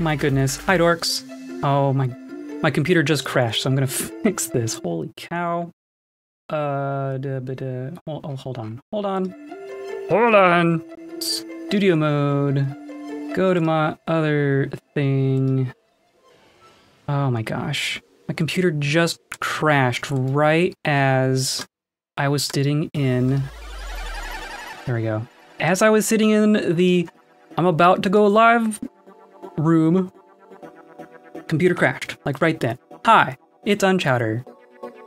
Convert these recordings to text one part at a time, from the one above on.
My goodness. Hi, dorks. Oh my, my computer just crashed, so I'm gonna fix this. Holy cow. Uh, da, da. Oh, hold on, hold on, hold on. Studio mode. Go to my other thing. Oh my gosh. My computer just crashed right as I was sitting in. There we go. As I was sitting in the I'm about to go live room, computer crashed, like right then. Hi, it's Unchowder.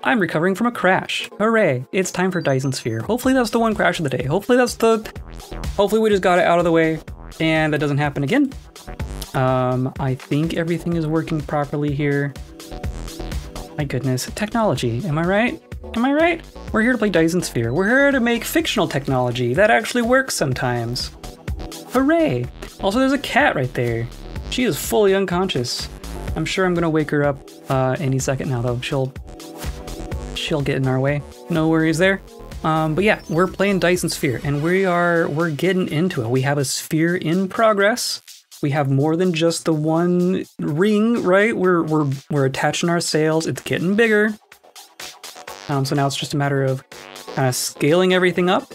I'm recovering from a crash. Hooray, it's time for Dyson Sphere. Hopefully that's the one crash of the day. Hopefully that's the, hopefully we just got it out of the way and that doesn't happen again. Um, I think everything is working properly here. My goodness, technology, am I right? Am I right? We're here to play Dyson Sphere. We're here to make fictional technology that actually works sometimes. Hooray! Also, there's a cat right there. She is fully unconscious. I'm sure I'm gonna wake her up uh, any second now, though. She'll she'll get in our way. No worries there. Um, but yeah, we're playing Dyson Sphere, and we are we're getting into it. We have a sphere in progress. We have more than just the one ring, right? We're we're we're attaching our sails. It's getting bigger. Um, so now it's just a matter of kind of scaling everything up,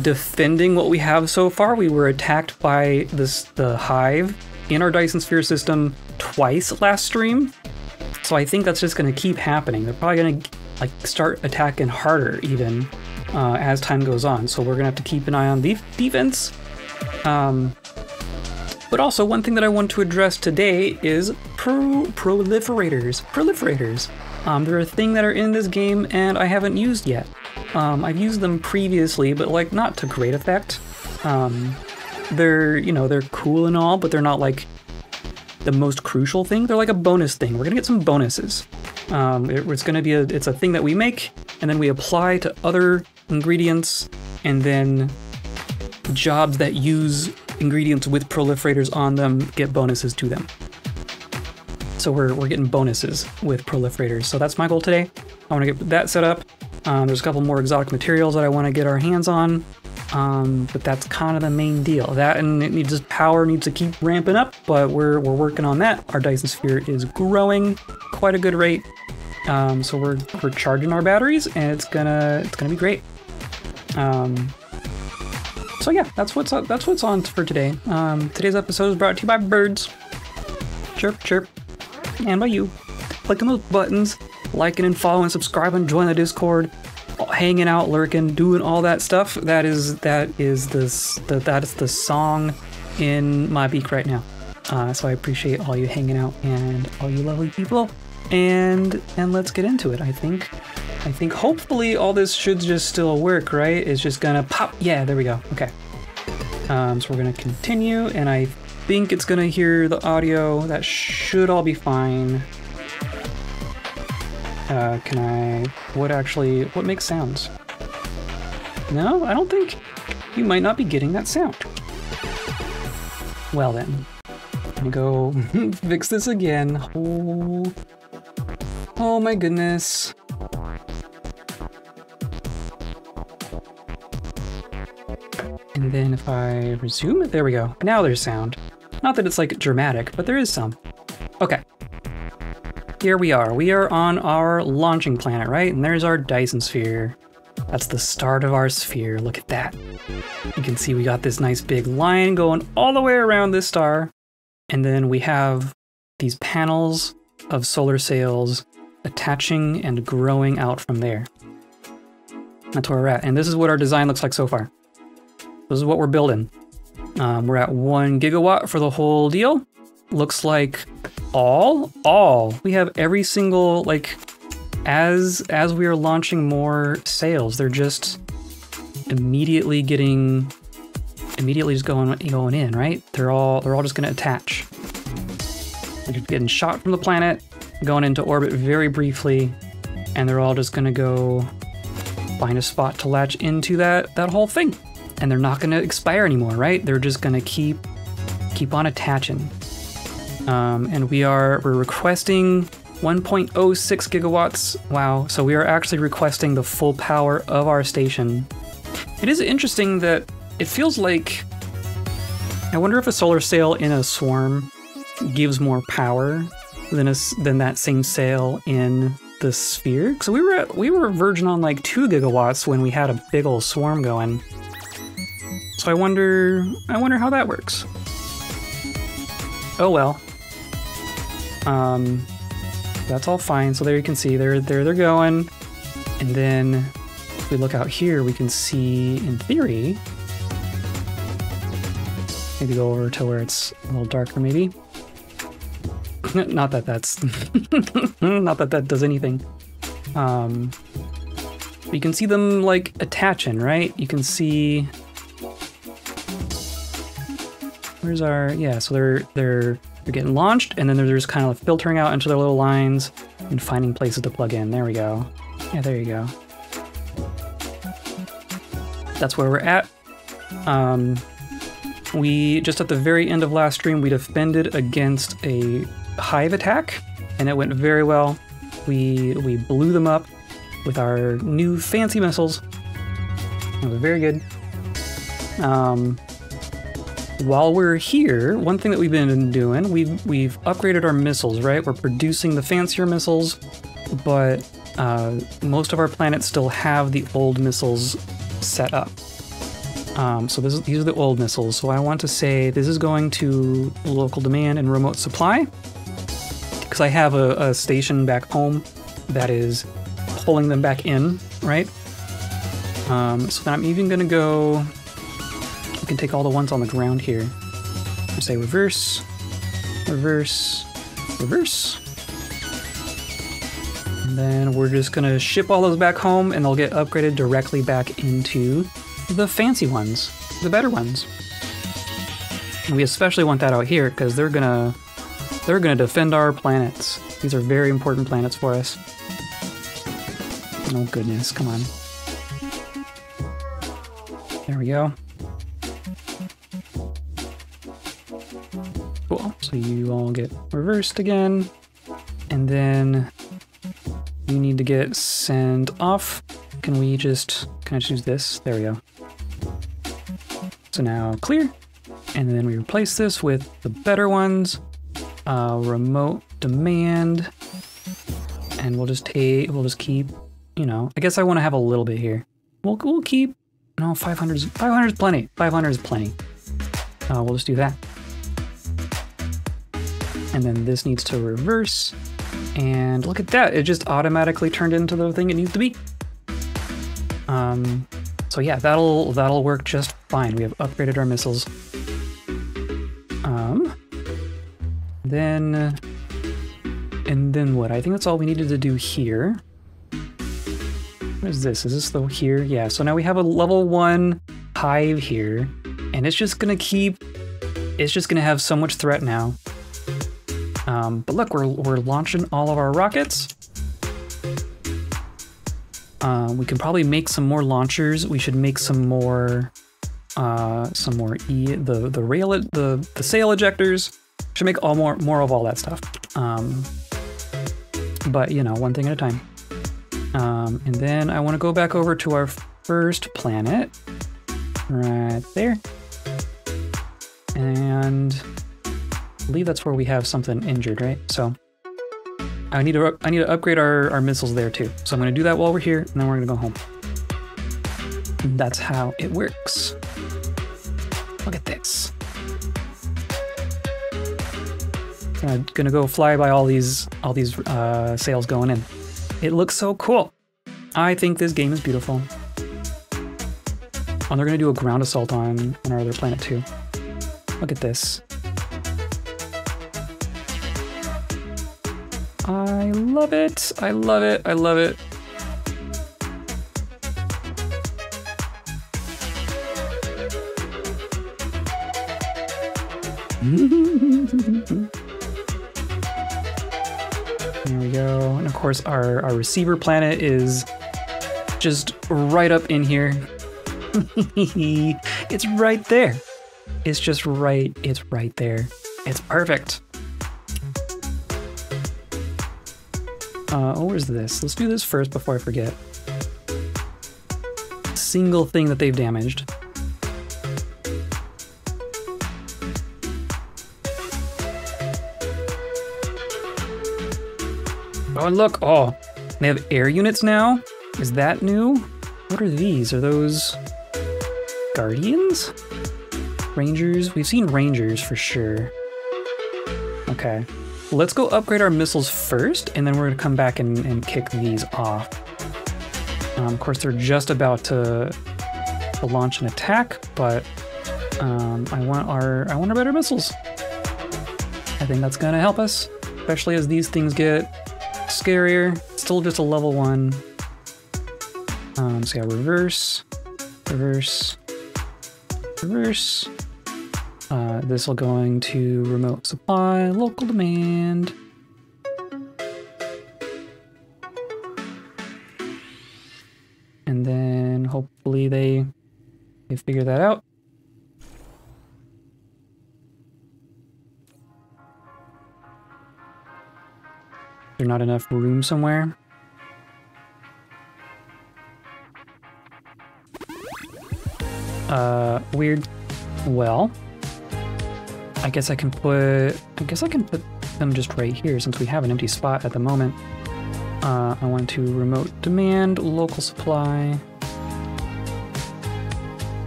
defending what we have so far. We were attacked by this the hive in our Dyson Sphere system twice last stream. So I think that's just going to keep happening. They're probably going to like start attacking harder even uh, as time goes on. So we're going to have to keep an eye on the defense. Um, but also one thing that I want to address today is pro proliferators. Proliferators. Um, they're a thing that are in this game and I haven't used yet. Um, I've used them previously, but like not to great effect. Um, they're, you know, they're cool and all, but they're not like the most crucial thing. They're like a bonus thing. We're gonna get some bonuses. Um, it, it's gonna be a, it's a thing that we make and then we apply to other ingredients and then jobs that use ingredients with proliferators on them get bonuses to them. So we're, we're getting bonuses with proliferators. So that's my goal today. I want to get that set up. Um, there's a couple more exotic materials that I want to get our hands on. Um, but that's kind of the main deal. That and it needs power needs to keep ramping up, but we're we're working on that. Our Dyson Sphere is growing quite a good rate, um, so we're we're charging our batteries, and it's gonna it's gonna be great. Um, so yeah, that's what's that's what's on for today. Um, today's episode is brought to you by birds. Chirp chirp, and by you. Clicking those buttons, liking and following, subscribing, join the Discord hanging out, lurking, doing all that stuff. That is that is this the, that is the song in my beak right now. Uh, so I appreciate all you hanging out and all you lovely people. And and let's get into it. I think I think hopefully all this should just still work, right? It's just gonna pop. Yeah, there we go. Okay. Um, so we're gonna continue, and I think it's gonna hear the audio. That should all be fine. Uh, can I... What actually... What makes sounds? No, I don't think... You might not be getting that sound. Well then. I'm go fix this again. Oh... Oh my goodness. And then if I resume, it, there we go. Now there's sound. Not that it's like dramatic, but there is some. Okay, here we are. We are on our launching planet, right? And there's our Dyson sphere. That's the start of our sphere. Look at that. You can see we got this nice big line going all the way around this star. And then we have these panels of solar sails attaching and growing out from there. That's where we're at. And this is what our design looks like so far. This is what we're building. Um, we're at one gigawatt for the whole deal. Looks like all all. We have every single like as as we are launching more sails they're just immediately getting immediately just going going in right? They're all they're all just going to attach. They're getting shot from the planet going into orbit very briefly and they're all just going to go find a spot to latch into that that whole thing. And they're not going to expire anymore right? They're just going to keep keep on attaching um, and we are we're requesting 1.06 gigawatts. Wow! So we are actually requesting the full power of our station. It is interesting that it feels like I wonder if a solar sail in a swarm gives more power than a, than that same sail in the sphere. So we were at, we were verging on like two gigawatts when we had a big old swarm going. So I wonder I wonder how that works. Oh well. Um, that's all fine. So there you can see they're there they're going, and then if we look out here, we can see in theory. Maybe go over to where it's a little darker, maybe. not that that's not that that does anything. Um, you can see them like attaching, right? You can see. Where's our yeah? So they're they're they're getting launched, and then they're just kind of filtering out into their little lines and finding places to plug in. There we go. Yeah, there you go. That's where we're at. Um, we just at the very end of last stream we defended against a hive attack, and it went very well. We we blew them up with our new fancy missiles. It was very good. Um, while we're here, one thing that we've been doing, we've we've upgraded our missiles, right? We're producing the fancier missiles, but uh, most of our planets still have the old missiles set up. Um, so is, these are the old missiles. So I want to say this is going to local demand and remote supply because I have a, a station back home that is pulling them back in, right? Um, so I'm even going to go. We can take all the ones on the ground here. And say reverse, reverse, reverse. And then we're just to ship all those back home and they'll get upgraded directly back into the fancy ones, the better ones. And we especially want that out here because they're to they're to defend our planets. These are very important planets for us. Oh goodness, come on. There we go. So you all get reversed again. And then you need to get send off. Can we just, can I choose this? There we go. So now clear. And then we replace this with the better ones uh, remote demand, and we'll just take, we'll just keep, you know, I guess I want to have a little bit here. We'll, we'll keep, no, 500 is, 500 is plenty. 500 is plenty. Uh, we'll just do that. And then this needs to reverse. And look at that, it just automatically turned into the thing it needs to be. Um, so yeah, that'll that'll work just fine. We have upgraded our missiles. Um, then, and then what? I think that's all we needed to do here. What is this? Is this the here? Yeah, so now we have a level one hive here, and it's just gonna keep, it's just gonna have so much threat now. Um, but look, we're, we're launching all of our rockets. Uh, we can probably make some more launchers. We should make some more, uh, some more e the the rail the the sail ejectors. Should make all more more of all that stuff. Um, but you know, one thing at a time. Um, and then I want to go back over to our first planet, right there, and I believe that's where we have something injured, right? So I need to I need to upgrade our, our missiles there too. So I'm to do that while we're here, and then we're to go home. And that's how it works. Look at this. I'm gonna go fly by all these all these uh, sails going in. It looks so cool. I think this game is beautiful. Oh, they're gonna do a ground assault on, on our other planet too. Look at this. I love it. I love it. I love it. There we go. And of course, our, our receiver planet is just right up in here. it's right there. It's just right. It's right there. It's perfect. Uh, oh, where's this? Let's do this first before I forget. Single thing that they've damaged. Oh, and look, oh, they have air units now? Is that new? What are these? Are those guardians? Rangers? We've seen rangers for sure. Okay. Let's go upgrade our missiles first, and then we're gonna come back and, and kick these off. Um, of course, they're just about to, to launch an attack, but um, I want our I want our better missiles. I think that's gonna help us, especially as these things get scarier. Still just a level one. Um, so yeah, reverse, reverse, reverse. Uh, this will going to remote supply, local demand. And then hopefully they they figure that out. There's not enough room somewhere. Uh, weird. Well, I guess I can put, I guess I can put them just right here since we have an empty spot at the moment. Uh, I want to remote demand, local supply.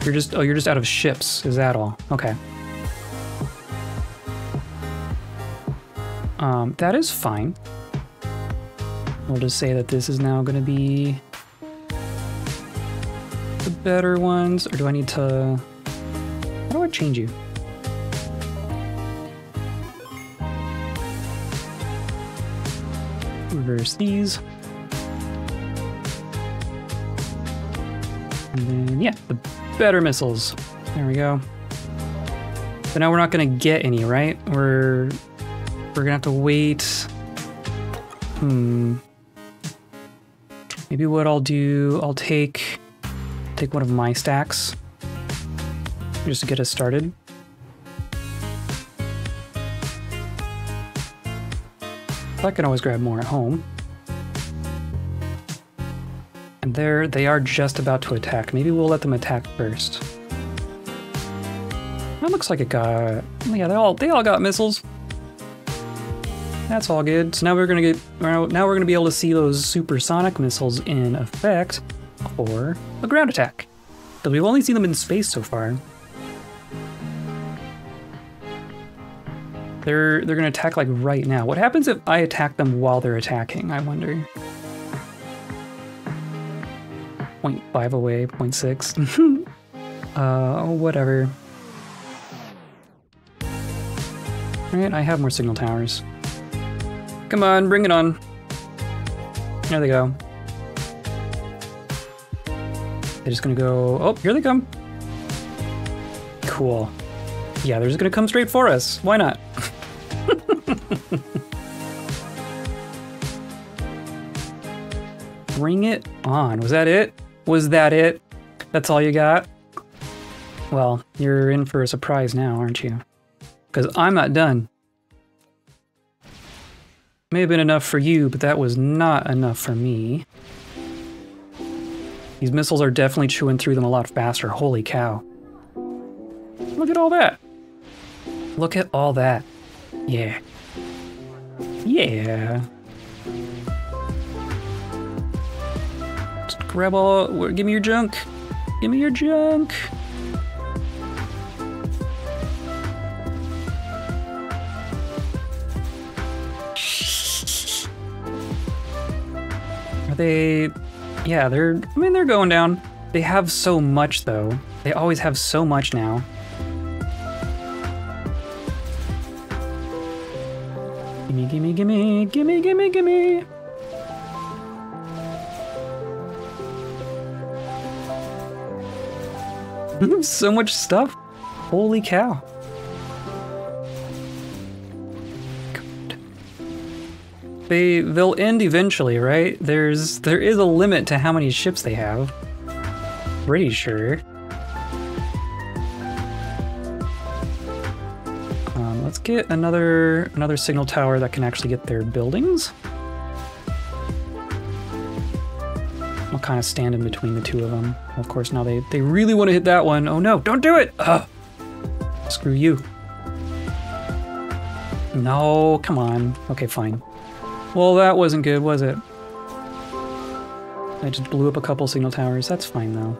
You're just, oh, you're just out of ships. Is that all? Okay. Um, that is fine. We'll just say that this is now going to be the better ones, or do I need to, how do I change you? Reverse these. And then, yeah, the better missiles. There we go. But now we're not gonna get any, right? We're we're gonna have to wait. Hmm. Maybe what I'll do, I'll take take one of my stacks just to get us started. I can always grab more at home. And there, they are just about to attack. Maybe we'll let them attack first. That looks like it got... Yeah, they all they all got missiles. That's all good. So now we're gonna get now we're gonna be able to see those supersonic missiles in effect for a ground attack. Because we've only seen them in space so far. They're they're gonna attack like right now. What happens if I attack them while they're attacking? I wonder. 0.5 away, 0.6. uh, whatever. Alright, I have more signal towers. Come on, bring it on. There they go. They're just gonna go, oh, here they come. Cool. Yeah, they're just gonna come straight for us. Why not? Bring it on. Was that it? Was that it? That's all you got? Well, you're in for a surprise now, aren't you? Because I'm not done. May have been enough for you, but that was not enough for me. These missiles are definitely chewing through them a lot faster. Holy cow. Look at all that. Look at all that. Yeah. Yeah. Just grab all, give me your junk. Give me your junk. Are they, yeah, they're, I mean, they're going down. They have so much though. They always have so much now. Gimme, gimme, gimme, gimme, gimme, gimme. so much stuff. Holy cow. God. They they'll end eventually, right? There's there is a limit to how many ships they have. Pretty sure. Get another another signal tower that can actually get their buildings. I'll kind of stand in between the two of them. Of course, now they, they really want to hit that one. Oh no, don't do it! Ugh. Screw you. No, come on. Okay, fine. Well, that wasn't good, was it? I just blew up a couple signal towers. That's fine, though.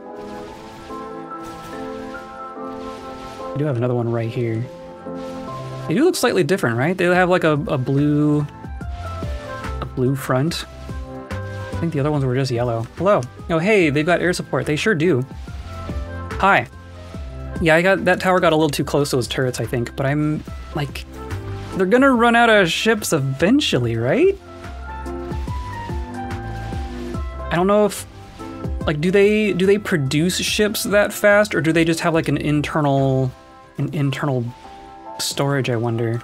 I do have another one right here. They do look slightly different, right? They have like a, a blue... a blue front. I think the other ones were just yellow. Hello. Oh, hey, they've got air support. They sure do. Hi. Yeah, I got that tower got a little too close to those turrets, I think, but I'm like they're gonna run out of ships eventually, right? I don't know if like do they do they produce ships that fast or do they just have like an internal an internal storage, I wonder.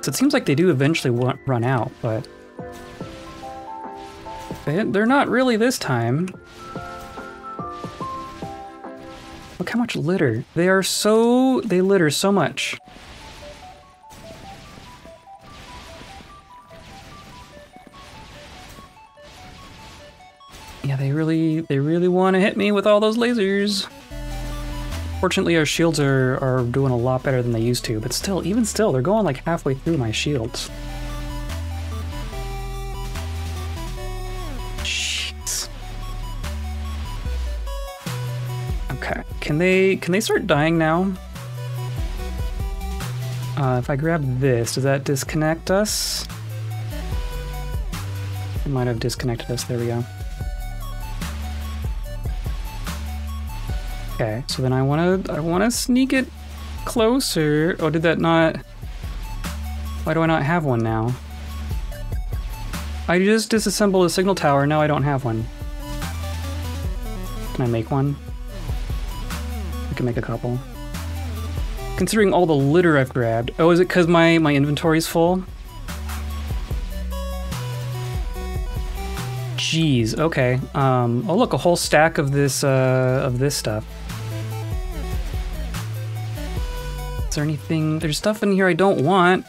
So it seems like they do eventually run out, but they're not really this time. Look how much litter. They are so... they litter so much. Yeah, they really, they really want to hit me with all those lasers. Fortunately, our shields are, are doing a lot better than they used to, but still, even still, they're going like halfway through my shields. Jeez. Okay, can they, can they start dying now? Uh, if I grab this, does that disconnect us? It might have disconnected us, there we go. Okay, so then I wanna I wanna sneak it closer. Oh, did that not? Why do I not have one now? I just disassembled a signal tower, now I don't have one. Can I make one? I can make a couple. Considering all the litter I've grabbed. Oh, is it because my, my inventory's full? Jeez, okay. Um, oh look, a whole stack of this, uh, of this stuff. There anything? There's stuff in here I don't want.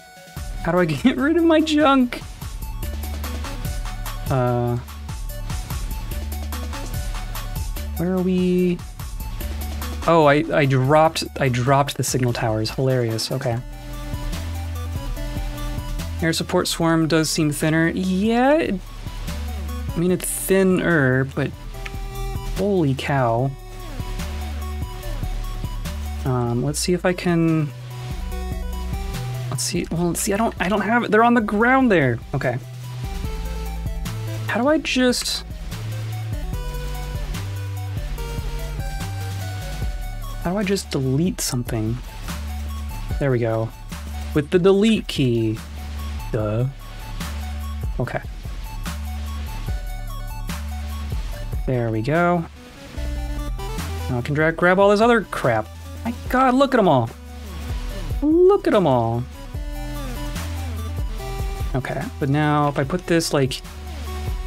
How do I get rid of my junk? Uh... Where are we? Oh, I, I dropped I dropped the signal towers. Hilarious. Okay. Air support swarm does seem thinner. Yeah, it, I mean it's thinner, but holy cow. Um, let's see if I can Let's see. Well, see. I don't. I don't have it. They're on the ground there. Okay. How do I just? How do I just delete something? There we go. With the delete key. Duh. Okay. There we go. Now I can drag, grab all this other crap. My god, look at them all. Look at them all. Okay, but now if I put this like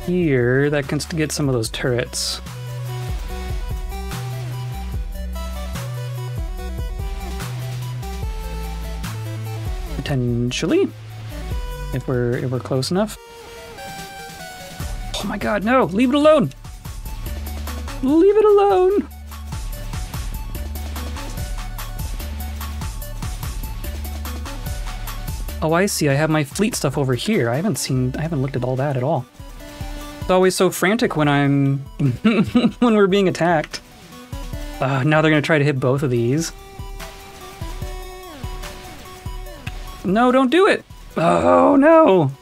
here, that can get some of those turrets. Potentially, if we're if we're close enough. Oh my god, no! Leave it alone! Leave it alone! Oh, I see. I have my fleet stuff over here. I haven't seen, I haven't looked at all that at all. It's always so frantic when I'm, when we're being attacked. Uh, now they're gonna try to hit both of these. No, don't do it! Oh, no!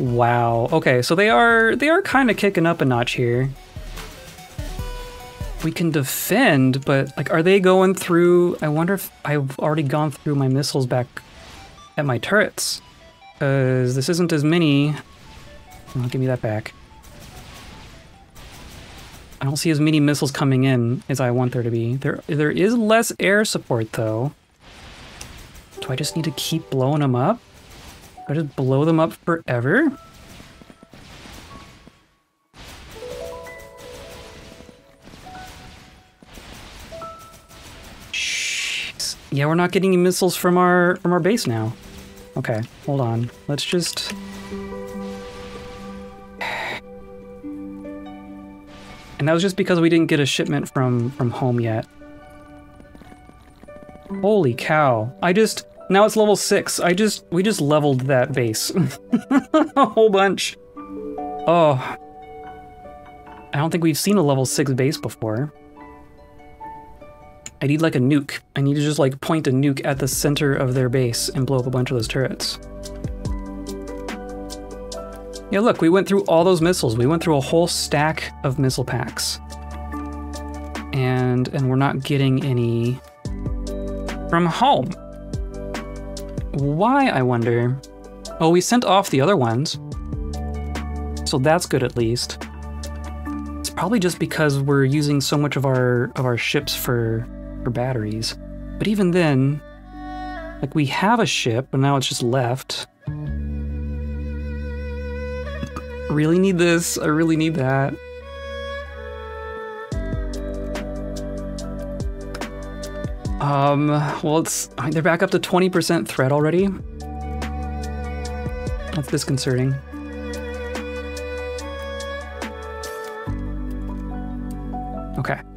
Wow. Okay, so they are, they are kind of kicking up a notch here we can defend, but like, are they going through? I wonder if I've already gone through my missiles back at my turrets. Because this isn't as many. Oh, give me that back. I don't see as many missiles coming in as I want there to be. There, there is less air support though. Do I just need to keep blowing them up? Do I just blow them up forever? Yeah, we're not getting any missiles from our from our base now. Okay, hold on. Let's just And that was just because we didn't get a shipment from from home yet. Holy cow. I just Now it's level six. I just we just leveled that base a whole bunch. Oh, I don't think we've seen a level six base before. I need like a nuke. I need to just like point a nuke at the center of their base and blow up a bunch of those turrets. Yeah, look, we went through all those missiles. We went through a whole stack of missile packs. And and we're not getting any from home. Why, I wonder? Oh, we sent off the other ones. So that's good at least. It's probably just because we're using so much of our of our ships for for batteries. But even then, like we have a ship, but now it's just left. Really need this. I really need that. Um, well, it's they're back up to 20% threat already. That's disconcerting.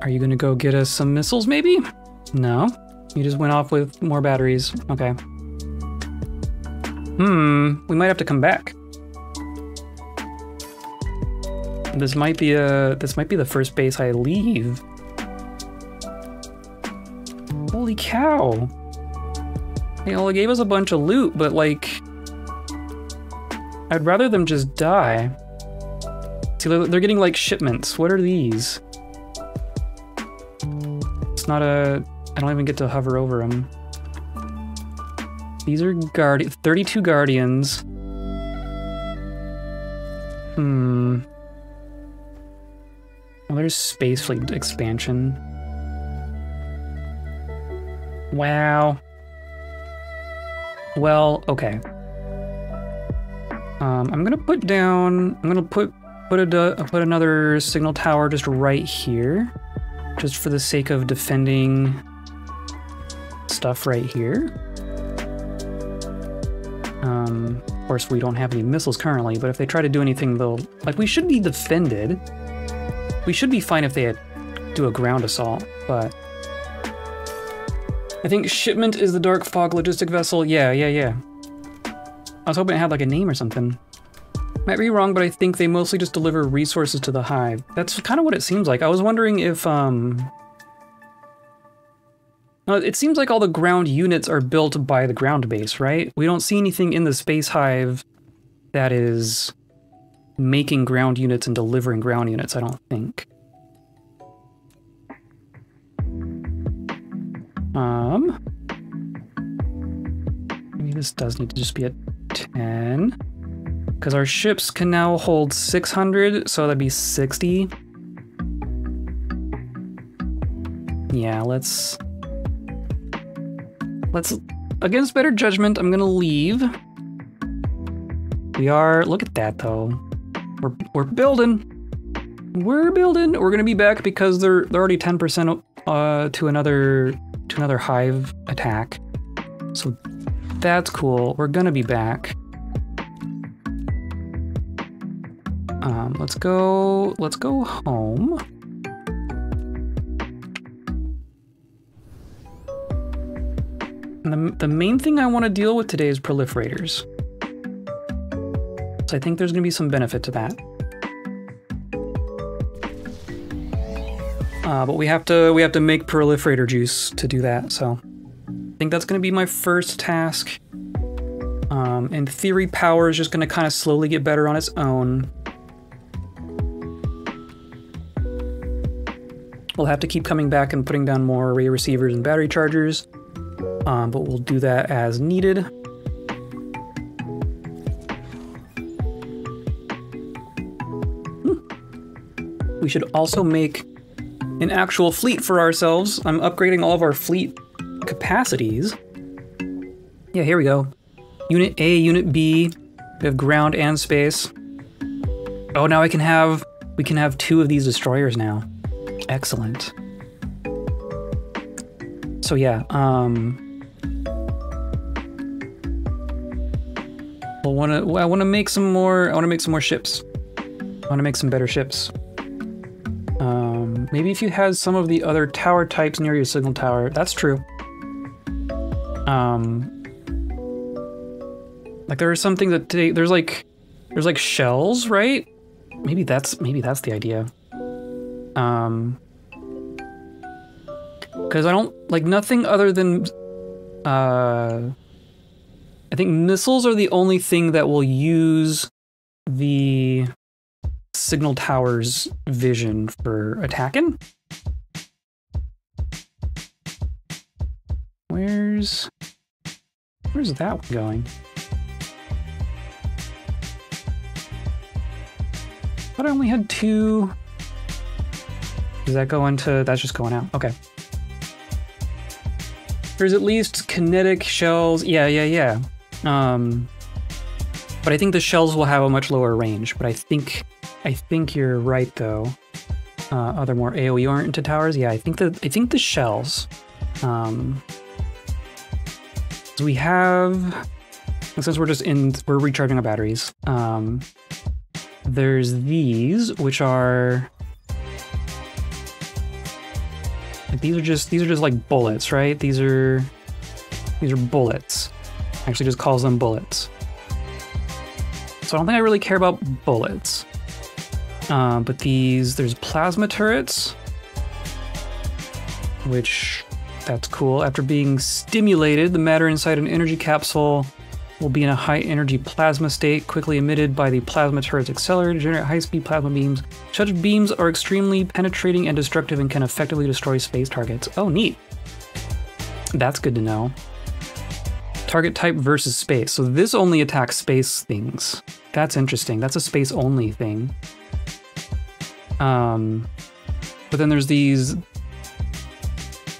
Are you gonna go get us some missiles maybe? No, you just went off with more batteries. Okay. Hmm, we might have to come back. This might be a this might be the first base I leave. Holy cow. They only gave us a bunch of loot, but like I'd rather them just die. See, they're getting like shipments. What are these? Not a... I don't even get to hover over them. These are guardian... 32 guardians. Hmm. Oh, there's Space Fleet expansion. Wow. Well, okay. Um, I'm gonna put down. I'm gonna put put a put another signal tower just right here, just for the sake of defending stuff right here. Um, of course, we don't have any missiles currently, but if they try to do anything, they'll like we should be defended. We should be fine if they do a ground assault, but I think shipment is the Dark Fog logistic vessel. Yeah, yeah, yeah. I was hoping it had like a name or something. Might be wrong, but I think they mostly just deliver resources to the hive. That's kind of what it seems like. I was wondering if, um... it seems like all the ground units are built by the ground base, right? We don't see anything in the space hive that is making ground units and delivering ground units, I don't think. Um... Maybe this does need to just be a 10. Because our ships can now hold 600, so that'd be 60. Yeah, let's... Let's... Against better judgment, I'm gonna leave. We are... Look at that, though. We're, we're building. We're building. We're gonna be back because they're they're already 10% uh, to another to another hive attack. So that's cool. We're gonna be back. Um, let's go, let's go home. The, the main thing I want to deal with today is proliferators. So I think there's going to be some benefit to that. Uh, but we have to we have to make proliferator juice to do that. So I think that's going to be my first task. Um, in theory, power is just going to kind of slowly get better on its own. We'll have to keep coming back and putting down more ray receivers and battery chargers, um, but we'll do that as needed. Hmm. We should also make an actual fleet for ourselves. I'm upgrading all of our fleet capacities. Yeah, here we go. Unit A, Unit B. We have ground and space. Oh, now I can have we can have two of these destroyers now. Excellent. So yeah, um we'll wanna I wanna make some more I wanna make some more ships. I wanna make some better ships. Um maybe if you had some of the other tower types near your signal tower, that's true. Um Like there are some things that they, there's like there's like shells, right? Maybe that's maybe that's the idea. Um because I don't like nothing other than uh I think missiles are the only thing that will use the signal tower's vision for attacking. Where's where's that one going? But I only had two. Does that go into that's just going out? Okay. There's at least kinetic shells. Yeah, yeah, yeah. Um, but I think the shells will have a much lower range. But I think I think you're right though. Uh, other more AOE oriented towers. Yeah, I think the I think the shells. Um, we have since we're just in we're recharging our batteries. Um, there's these which are like these are just these are just like bullets, right? These are these are bullets. Actually, just calls them bullets. So I don't think I really care about bullets. Uh, but these, there's plasma turrets, which that's cool. After being stimulated, the matter inside an energy capsule will be in a high energy plasma state, quickly emitted by the plasma turret's accelerator to generate high speed plasma beams. Such beams are extremely penetrating and destructive and can effectively destroy space targets. Oh, neat. That's good to know. Target type versus space. So this only attacks space things. That's interesting. That's a space only thing. Um, but then there's these,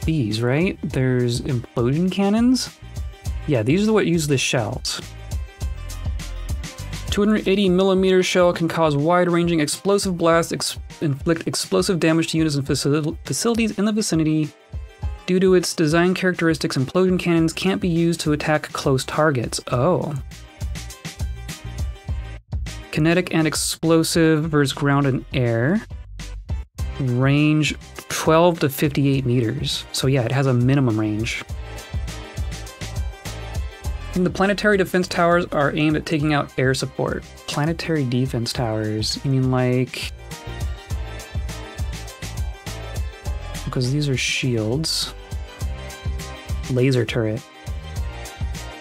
these, right? There's implosion cannons. Yeah, these are what use the shells. 280 millimeter shell can cause wide-ranging explosive blasts, ex inflict explosive damage to units and facil facilities in the vicinity, Due to its design characteristics, implosion cannons can't be used to attack close targets. Oh. Kinetic and explosive versus ground and air. Range 12 to 58 meters. So yeah, it has a minimum range. And the planetary defense towers are aimed at taking out air support. Planetary defense towers, you mean like because these are shields. Laser turret.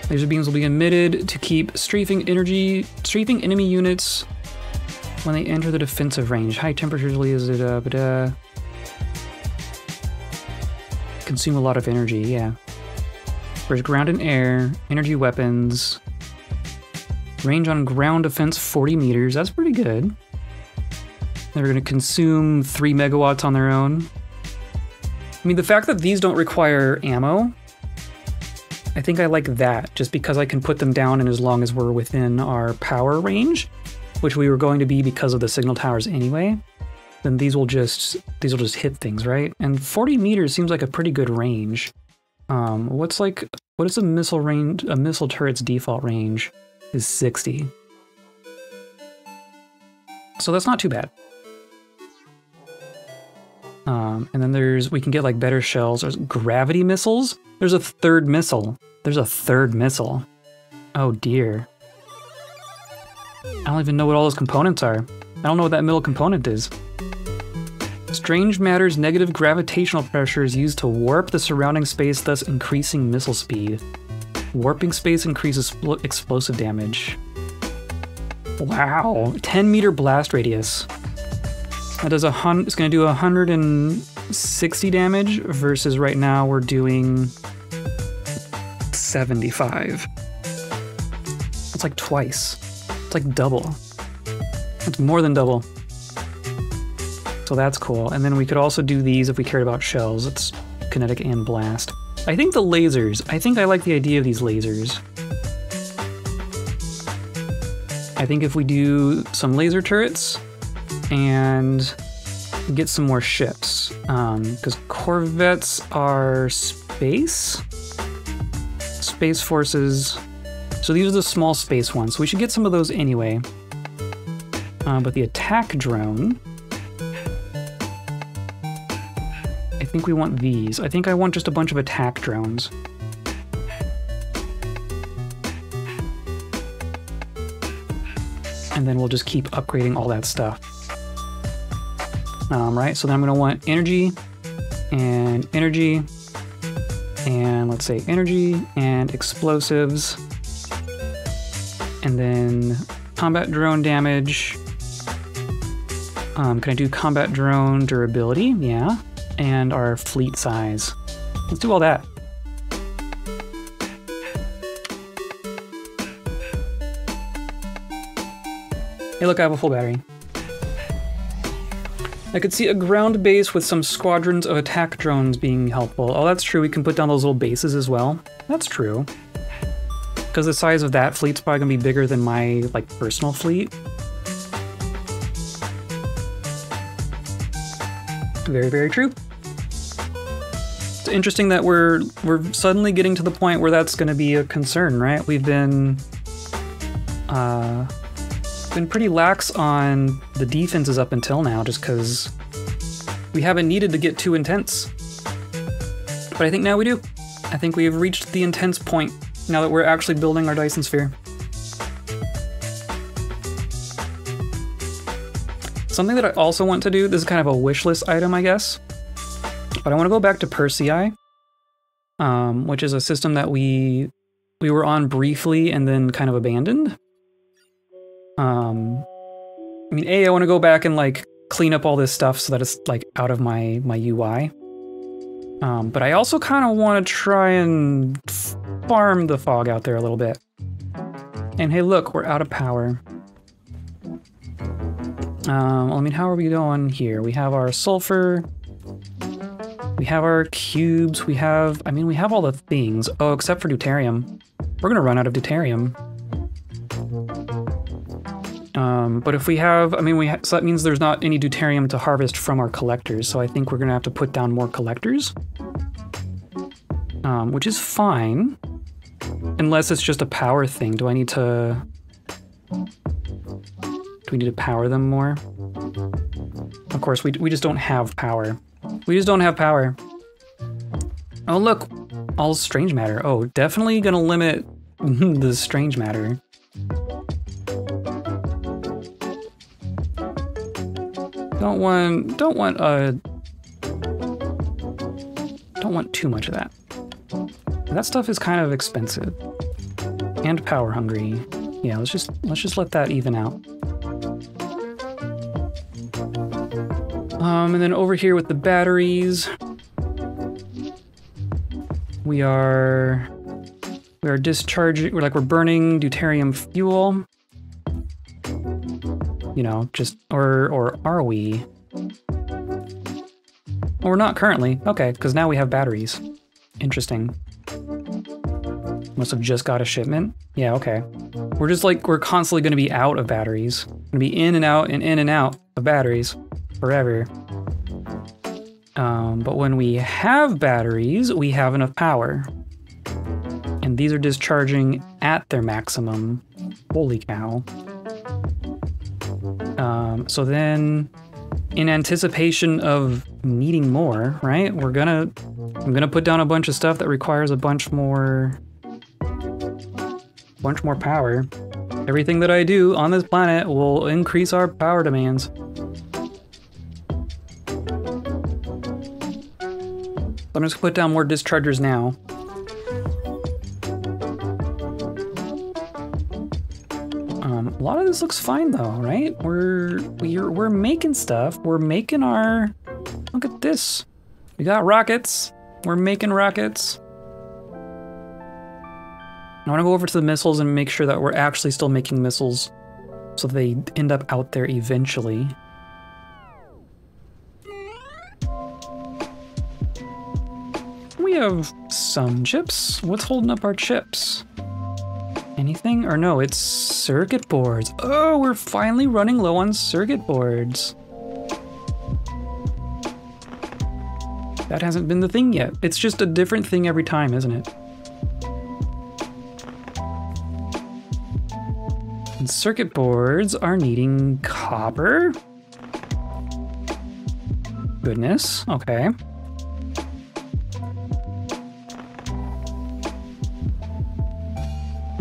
Laser beams will be emitted to keep strafing energy, strafing enemy units when they enter the defensive range. High temperatures is it uh, but uh, consume a lot of energy. Yeah. There's ground and air, energy weapons, range on ground defense 40 meters. That's pretty good. They're going to consume 3 megawatts on their own. I mean, the fact that these don't require ammo, I think I like that just because I can put them down and as long as we're within our power range, which we were going to be because of the signal towers anyway, then these will just these will just hit things, right? And 40 meters seems like a pretty good range. Um, what's like what is a missile range? A missile turret's default range is 60. So that's not too bad. Um, and then there's, we can get like better shells. There's gravity missiles. There's a third missile. There's a third missile. Oh dear. I don't even know what all those components are. I don't know what that middle component is. Strange matter's negative gravitational pressure is used to warp the surrounding space, thus increasing missile speed. Warping space increases explosive damage. Wow, 10 meter blast radius. That does a hun. It's going to do 160 damage versus right now we're doing 75. It's like twice. It's like double. It's more than double. So that's cool. And then we could also do these if we cared about shells. It's kinetic and blast. I think the lasers. I think I like the idea of these lasers. I think if we do some laser turrets, and get some more ships. Because um, corvettes are space? Space forces. So these are the small space ones. So we should get some of those anyway. Uh, but the attack drone... think we want these. I think I want just a bunch of attack drones. and then we'll just keep upgrading all that stuff. Um, right, so then I'm gonna want energy and energy and let's say energy and explosives and then combat drone damage. Um, can I do combat drone durability? Yeah. And our fleet size. Let's do all that. Hey, look, I have a full battery. I could see a ground base with some squadrons of attack drones being helpful. Oh, that's true. We can put down those little bases as well. That's true. Because the size of that fleet's probably going to be bigger than my, like, personal fleet. Very, very true. Interesting that we're we're suddenly getting to the point where that's going to be a concern, right? We've been uh, been pretty lax on the defenses up until now, just because we haven't needed to get too intense. But I think now we do. I think we have reached the intense point now that we're actually building our Dyson Sphere. Something that I also want to do, this is kind of a wish list item, I guess, but I want to go back to Persei, um, which is a system that we we were on briefly and then kind of abandoned. Um, I mean, A, I want to go back and like clean up all this stuff so that it's like out of my, my UI. Um, but I also kind of want to try and farm the fog out there a little bit. And hey, look, we're out of power. Um, I mean, how are we going here? We have our sulfur. We have our cubes. We have, I mean, we have all the things. Oh, except for deuterium. We're to run out of deuterium. Um, but if we have, I mean, we so that means there's not any deuterium to harvest from our collectors. So I think we're gonna have to put down more collectors, um, which is fine, unless it's just a power thing. Do I need to? Do we need to power them more? Of course, we we just don't have power. We just don't have power. Oh look, all strange matter. Oh, definitely gonna limit the strange matter. Don't want, don't want, uh, don't want too much of that. That stuff is kind of expensive and power hungry. Yeah, let's just, let's just let that even out. Um, and then over here with the batteries, we are, we are discharging, we're like, we're burning deuterium fuel you know, just, or, or are we? Well, we're not currently. Okay, because now we have batteries. Interesting. Must have just got a shipment. Yeah, okay. We're just like, we're constantly going to be out of batteries. Going to be in and out and in and out of batteries forever. Um, but when we have batteries, we have enough power. And these are discharging at their maximum. Holy cow. Um, so then, in anticipation of needing more, right? We're gonna, I'm gonna put down a bunch of stuff that requires a bunch more, bunch more power. Everything that I do on this planet will increase our power demands. I'm just gonna put down more dischargers now. Um, a lot of this looks fine though, right? We're we're we're making stuff. We're making our. Look at this. We got rockets. We're making rockets. I want to go over to the missiles and make sure that we're actually still making missiles, so they end up out there eventually. We have some chips. What's holding up our chips? Anything? Or no, it's circuit boards. Oh, we're finally running low on circuit boards. That hasn't been the thing yet. It's just a different thing every time, isn't it? And circuit boards are needing copper? Goodness, okay.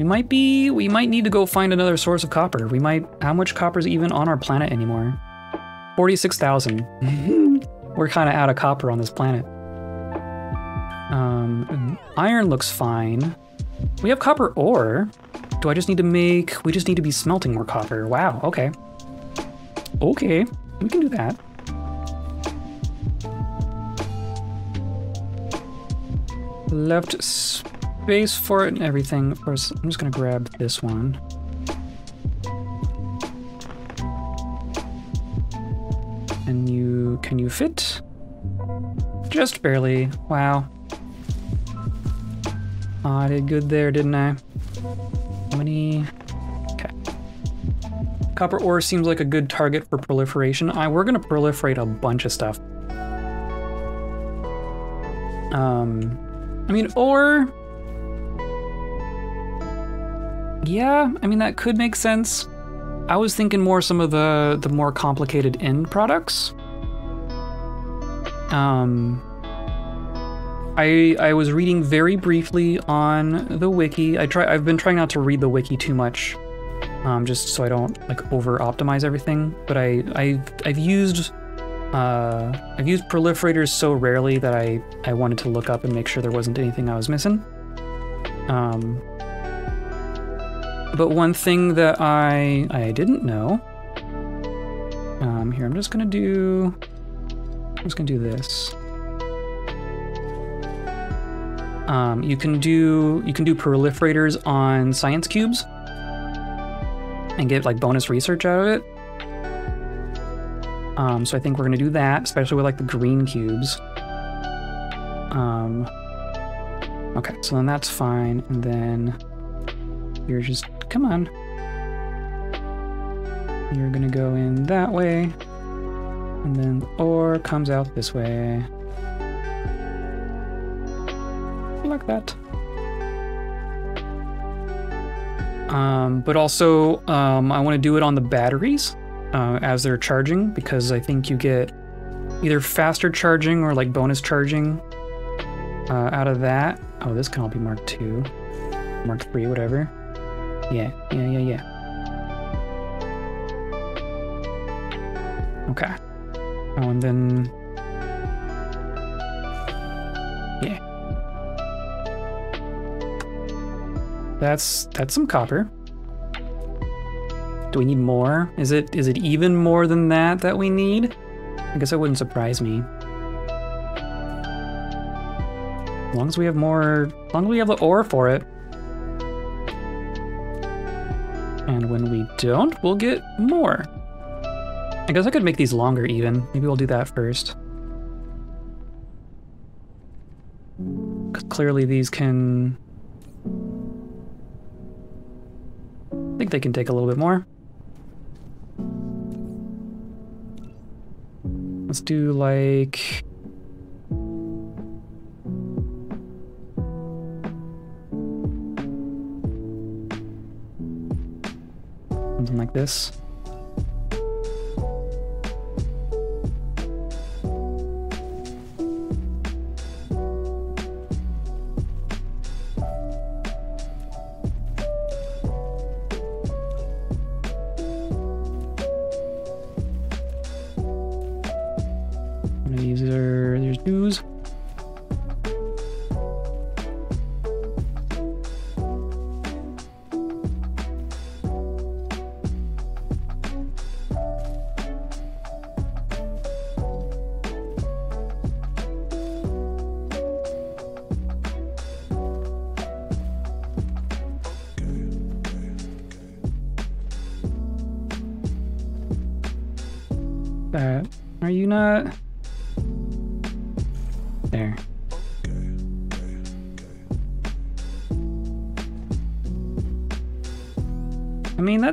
Might be, we might need to go find another source of copper. We might, how much copper is even on our planet anymore? 46,000. We're kind of out of copper on this planet. Um, iron looks fine. We have copper ore. Do I just need to make, we just need to be smelting more copper. Wow, okay. Okay, we can do that. Left space for it and everything. Of course, I'm just gonna grab this one. And you, can you fit? Just barely, wow. Oh, I did good there, didn't I? How many? Okay. Copper ore seems like a good target for proliferation. I, we're gonna proliferate a bunch of stuff. Um, I mean, ore. Yeah, I mean that could make sense. I was thinking more some of the the more complicated end products. Um, I I was reading very briefly on the wiki. I try I've been trying not to read the wiki too much, um, just so I don't like over optimize everything. But I I I've used uh, I've used proliferators so rarely that I I wanted to look up and make sure there wasn't anything I was missing. Um, but one thing that I I didn't know. Um, here I'm just gonna do. I'm just gonna do this. Um, you can do you can do proliferators on science cubes and get like bonus research out of it. Um, so I think we're gonna do that, especially with like the green cubes. Um, okay, so then that's fine, and then you're just come on. You're gonna go in that way, and then the ore comes out this way. Like that. Um, but also, um, I want to do it on the batteries uh, as they're charging because I think you get either faster charging or like bonus charging uh, out of that. Oh, this can all be Mark 2, Mark 3, whatever. Yeah, yeah, yeah, yeah. Okay. Oh, and then... Yeah. That's, that's some copper. Do we need more? Is it, is it even more than that that we need? I guess it wouldn't surprise me. As long as we have more, as long as we have the ore for it. And when we don't, we'll get more. I guess I could make these longer even. Maybe we'll do that first. Clearly these can... I think they can take a little bit more. Let's do like... Something like this. These are there's news.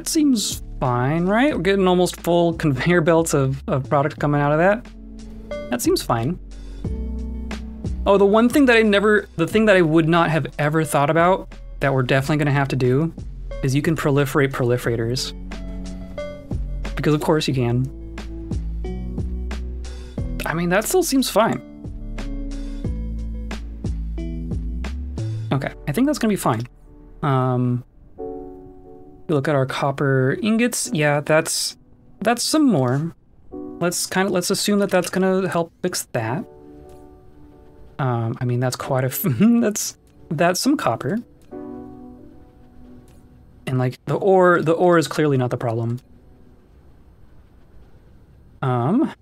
That seems fine, right? We're getting almost full conveyor belts of, of product coming out of that. That seems fine. Oh, the one thing that I never, the thing that I would not have ever thought about that we're definitely gonna have to do is you can proliferate proliferators. Because of course you can. I mean, that still seems fine. Okay, I think that's gonna be fine. Um, You look at our copper ingots. Yeah, that's that's some more. Let's kind of let's assume that that's gonna help fix that. Um, I mean that's quite a that's that's some copper. And like the ore, the ore is clearly not the problem. Um,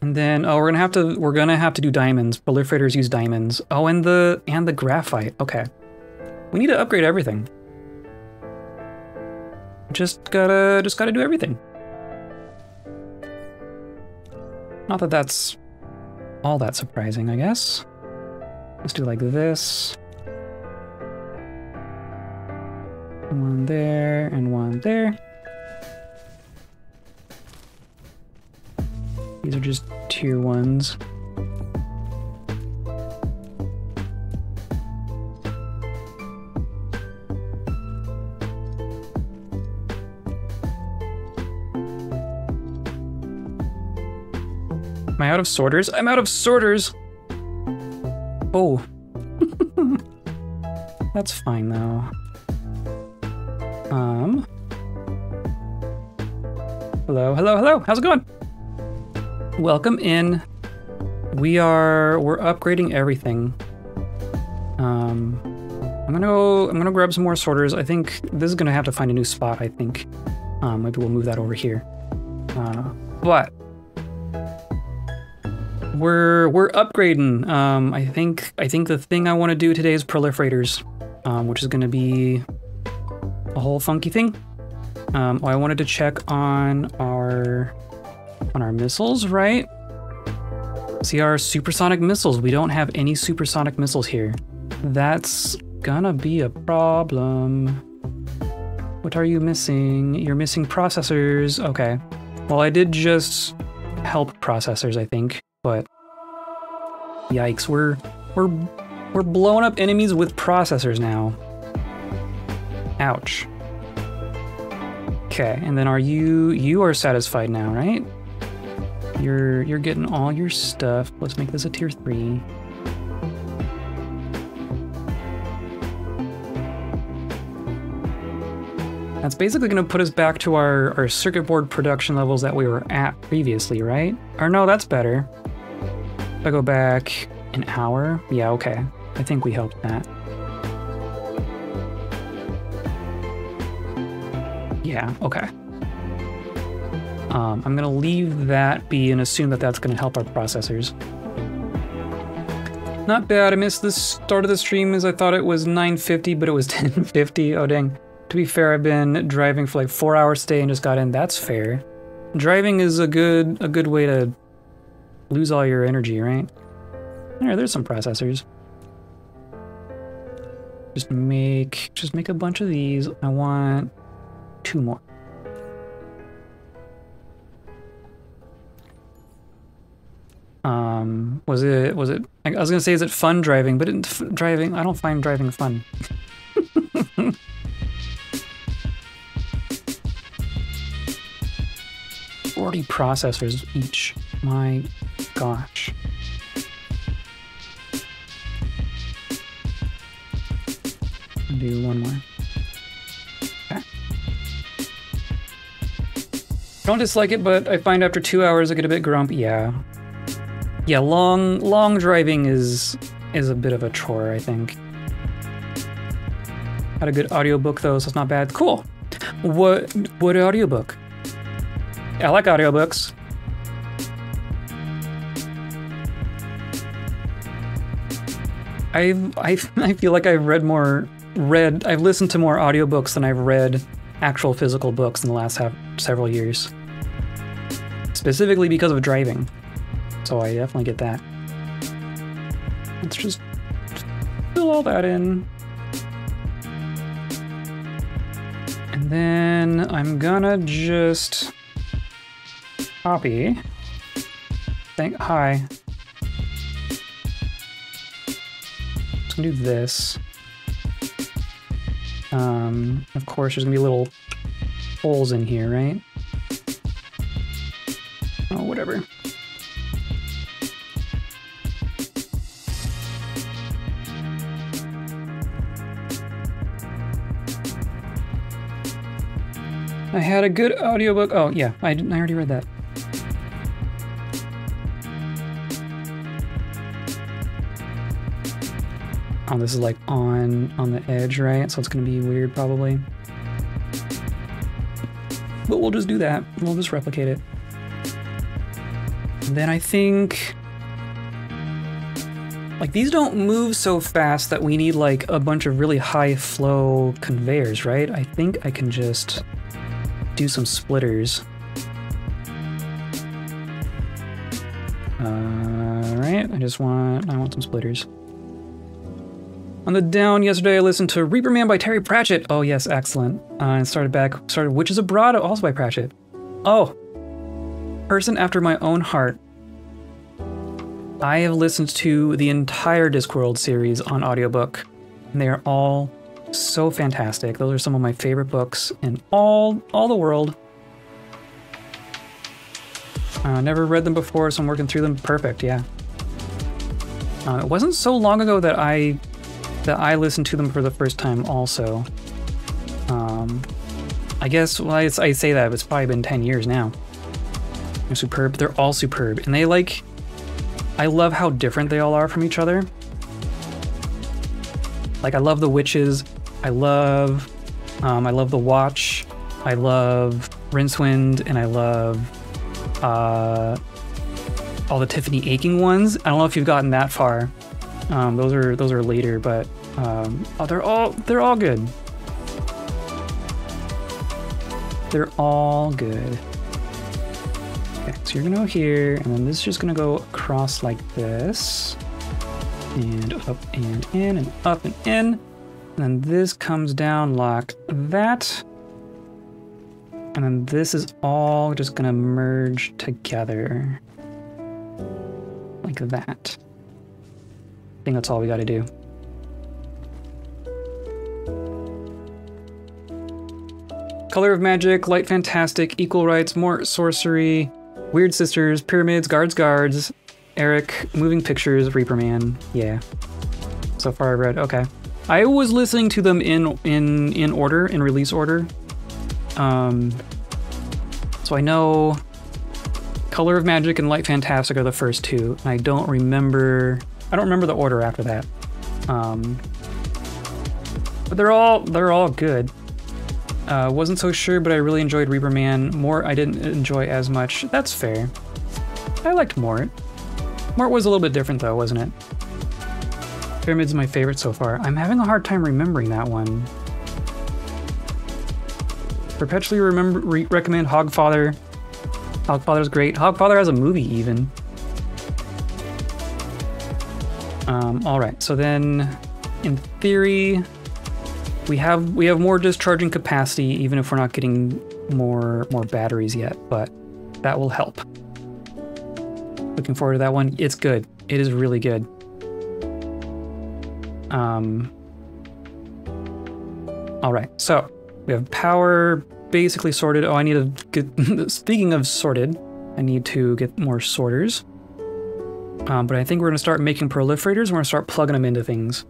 and then oh, we're gonna have to we're gonna have to do diamonds. Proliferators use diamonds. Oh, and the and the graphite. Okay, we need to upgrade everything. Just gotta just gotta do everything. Not that that's all that surprising, I guess. Let's do like this. One there and one there. These are just tier ones. Out of sorters? I'm out of sorters! Oh. That's fine though. Um. Hello, hello, hello. How's it going? Welcome in. We are we're upgrading everything. Um I'm gonna go I'm gonna grab some more sorters. I think this is gonna have to find a new spot, I think. Um maybe we'll move that over here. Uh but we're we're upgrading. Um I think I think the thing I want to do today is proliferators, um, which is gonna be a whole funky thing. Um, oh, I wanted to check on our on our missiles, right? See our supersonic missiles. We don't have any supersonic missiles here. That's gonna be a problem. What are you missing? You're missing processors. Okay. Well, I did just help processors, I think, but yikes, we're we're we're blowing up enemies with processors now. Ouch. Okay, and then are you you are satisfied now, right? You're you're getting all your stuff. Let's make this a tier 3. That's basically going to put us back to our, our circuit board production levels that we were at previously, right? Or no, that's better. If I go back an hour, yeah, okay. I think we helped that. Yeah, okay. Um, I'm gonna leave that be and assume that that's gonna help our processors. Not bad, I missed the start of the stream as I thought it was 9.50, but it was 10.50, oh dang. To be fair, I've been driving for like four hours today and just got in, that's fair. Driving is a good a good way to lose all your energy, right? There, there's some processors. Just make just make a bunch of these. I want two more. Um, was it, was it, I was gonna say, is it fun driving, but it, driving, I don't find driving fun. Forty processors each. My gosh. do one more. don't dislike it, but I find after two hours I get a bit grumpy. Yeah. Yeah, long long driving is is a bit of a chore, I think. Had a good audiobook though, so it's not bad. Cool. What what audiobook? I like audiobooks. I've, I I feel like I've read more read I've listened to more audiobooks than I've read actual physical books in the last have, several years. Specifically because of driving. So I definitely get that. Let's just fill all that in. And then I'm gonna just copy. Thank hi. Gonna do this. Um, of course, there's gonna be little holes in here, right? Oh, whatever. I had a good audiobook. Oh, yeah, I, I already read that. Oh, this is like on on the edge, right? So it's gonna be weird probably. But we'll just do that. We'll just replicate it. Then I think like these don't move so fast that we need like a bunch of really high flow conveyors, right? I think I can just do some splitters. All right, I just want I want some splitters. On the down yesterday, I listened to Reaper Man by Terry Pratchett. Oh yes, excellent. Uh, and started back, started Witches Abroad, also by Pratchett. Oh, person after my own heart. I have listened to the entire Discworld series on audiobook, and they are all so fantastic. Those are some of my favorite books in all all the world. Uh, never read them before, so I'm working through them. Perfect, yeah. Uh, it wasn't so long ago that I that I listened to them for the first time also. Um, I guess, well, I, I say that, it's probably been 10 years now. They're superb. They're all superb. And they like, I love how different they all are from each other. Like, I love the witches. I love, um, I love the watch. I love Rincewind, and I love uh, all the Tiffany Aching ones. I don't know if you've gotten that far. Um, those are those are later, but um, oh, they're all they're all good. They're all good. Okay, so you're gonna go here, and then this is just gonna go across like this, and up and in, and up and in, and then this comes down like that, and then this is all just gonna merge together like that think that's all we got to do. Color of Magic, Light Fantastic, Equal Rites, Mort Sourcery, Weird Sisters, Pyramids, Guards Guards, Eric, Moving Pictures, Reaper Man. Yeah. So far I've read. Okay. I was listening to them in in in order, in release order. Um so I know Color of Magic and Light Fantastic are the first two, and I don't remember I don't remember the order after that. Um, but they're all they're all good. Uh, wasn't so sure, but I really enjoyed Reaper Man. Mort I didn't enjoy as much. That's fair. I liked Mort. Mort was a little bit different though, wasn't it? Pyramid's my favorite so far. I'm having a hard time remembering that one. Perpetually remember re recommend Hogfather. Hogfather's great. Hogfather has a movie even. Um, all right, so then in theory, we have we have more discharging capacity, even if we're not getting more more batteries yet, but that will help. Looking forward to that one. It's good. It is really good. Um, all right, so we have power basically sorted. Oh, I need to get, speaking of sorted, I need to get more sorters. Um, but I think we're going to start making proliferators. We're going to start plugging them into things.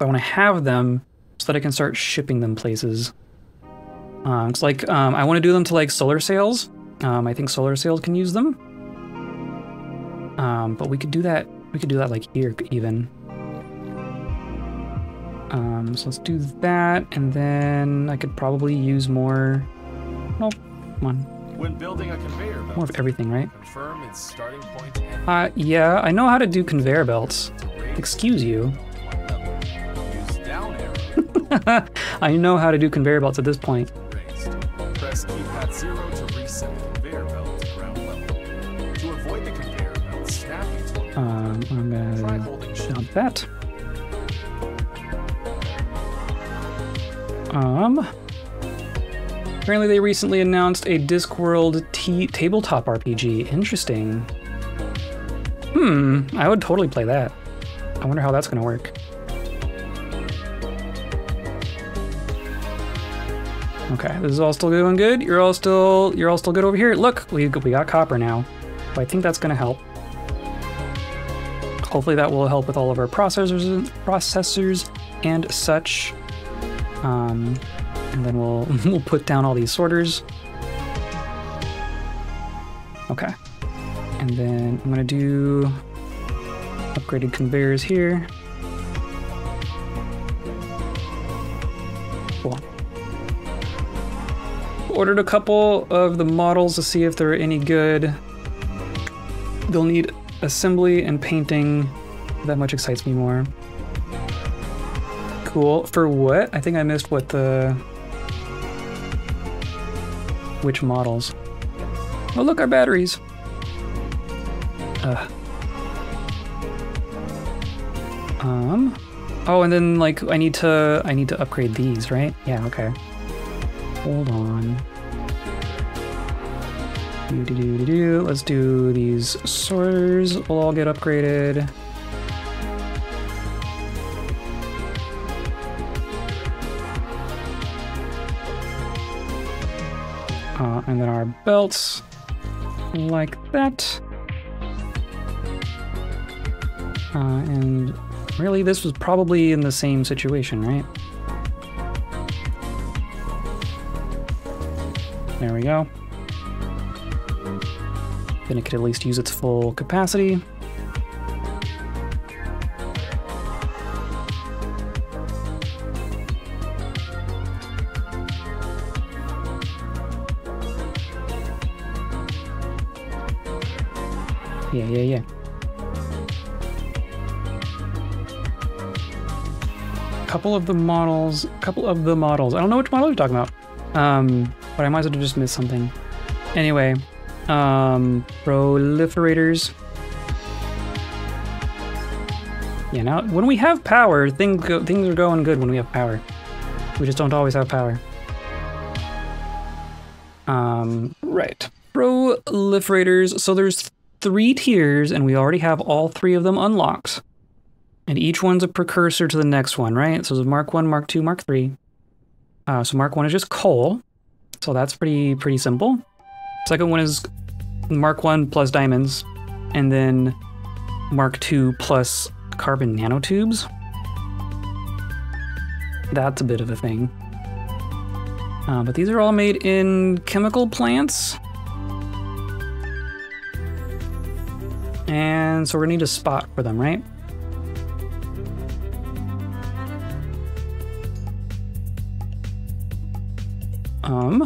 I want to have them so that I can start shipping them places. Um, it's like um, I want to do them to like solar sails. Um, I think solar sails can use them. Um, but we could do that. We could do that like here even. Um, so let's do that, and then I could probably use more. Nope, come on. When building a conveyor belt, more of everything, right? Confirm its starting point. Uh, yeah, I know how to do conveyor belts. Excuse you. I know how to do conveyor belts at this point. Press keypad zero to reset the conveyor belt to ground level. To avoid the conveyor belt snapping um, I'm gonna jump that. Um, Apparently they recently announced a Discworld T tabletop RPG. Interesting. Hmm, I would totally play that. I wonder how that's gonna work. Okay, this is all still going good. You're all still you're all still good over here. Look, we we got copper now. I think that's gonna help. Hopefully that will help with all of our processors processors and such. Um, And then we'll we'll put down all these sorters. Okay. And then I'm gonna do upgraded conveyors here. Cool. Ordered a couple of the models to see if they're any good. They'll need assembly and painting. That much excites me more. Cool. For what? I think I missed what the... Which models? Oh, look, our batteries. Ugh. Um. Oh, and then like I need to I need to upgrade these, right? Yeah. Okay. Hold on. Do, do, do, do. Let's do these sorters. Will all get upgraded. Our belts like that. Uh, and really, this was probably in the same situation, right? There we go. Then it could at least use its full capacity. Couple of the models, a couple of the models. I don't know which model you're talking about. Um, but I might as well just miss something. Anyway, um, proliferators. Yeah, now when we have power, things go, things are going good when we have power. We just don't always have power. Um, right. Proliferators. So there's three tiers, and we already have all three of them unlocked. And each one's a precursor to the next one, right? So there's Mark 1, Mark 2, Mark 3. Uh, so Mark 1 is just coal. So that's pretty pretty simple. Second one is Mark 1 plus diamonds. And then Mark 2 plus carbon nanotubes. That's a bit of a thing. Uh, but these are all made in chemical plants. And so we're gonna need a spot for them, right? Um,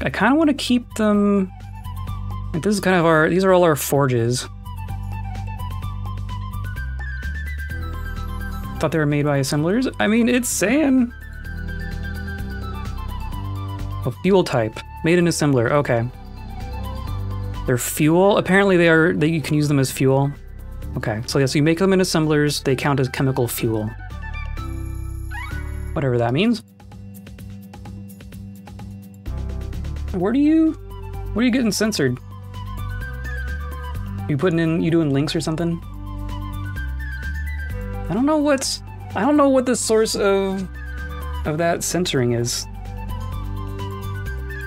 I kind of want to keep them. Like this is kind of our. These are all our forges. Thought they were made by assemblers. I mean, it's saying. A fuel type made in assembler. Okay. They're fuel. Apparently, they are. That you can use them as fuel. Okay, so yeah, so you make them in assemblers. They count as chemical fuel. Whatever that means. Where do you... What are you getting censored? You putting in... You doing links or something? I don't know what's... I don't know what the source of... of that censoring is.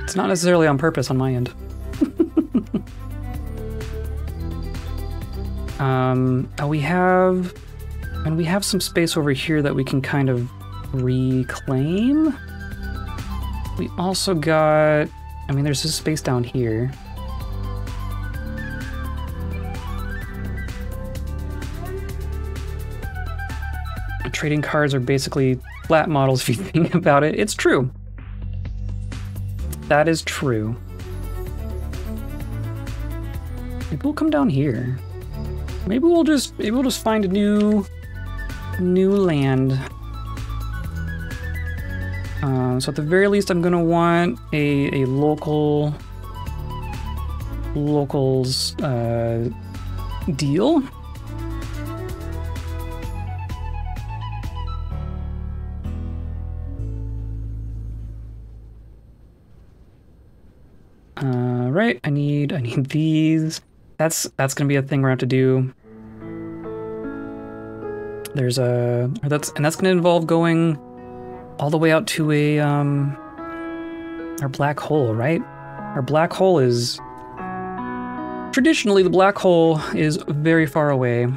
It's not necessarily on purpose on my end. um, we have... And we have some space over here that we can kind of reclaim. We also got, I mean, there's this space down here. Trading cards are basically flat models if you think about it. It's true. That is true. Maybe we'll come down here. Maybe we'll just maybe we'll just find a new new land. Um, so at the very least, I'm gonna want a, a local locals uh, deal. Uh, right, I need I need these. That's that's gonna be a thing we're gonna have to do. There's a that's and that's gonna involve going all the way out to a um our black hole, right? Our black hole is traditionally the black hole is very far away.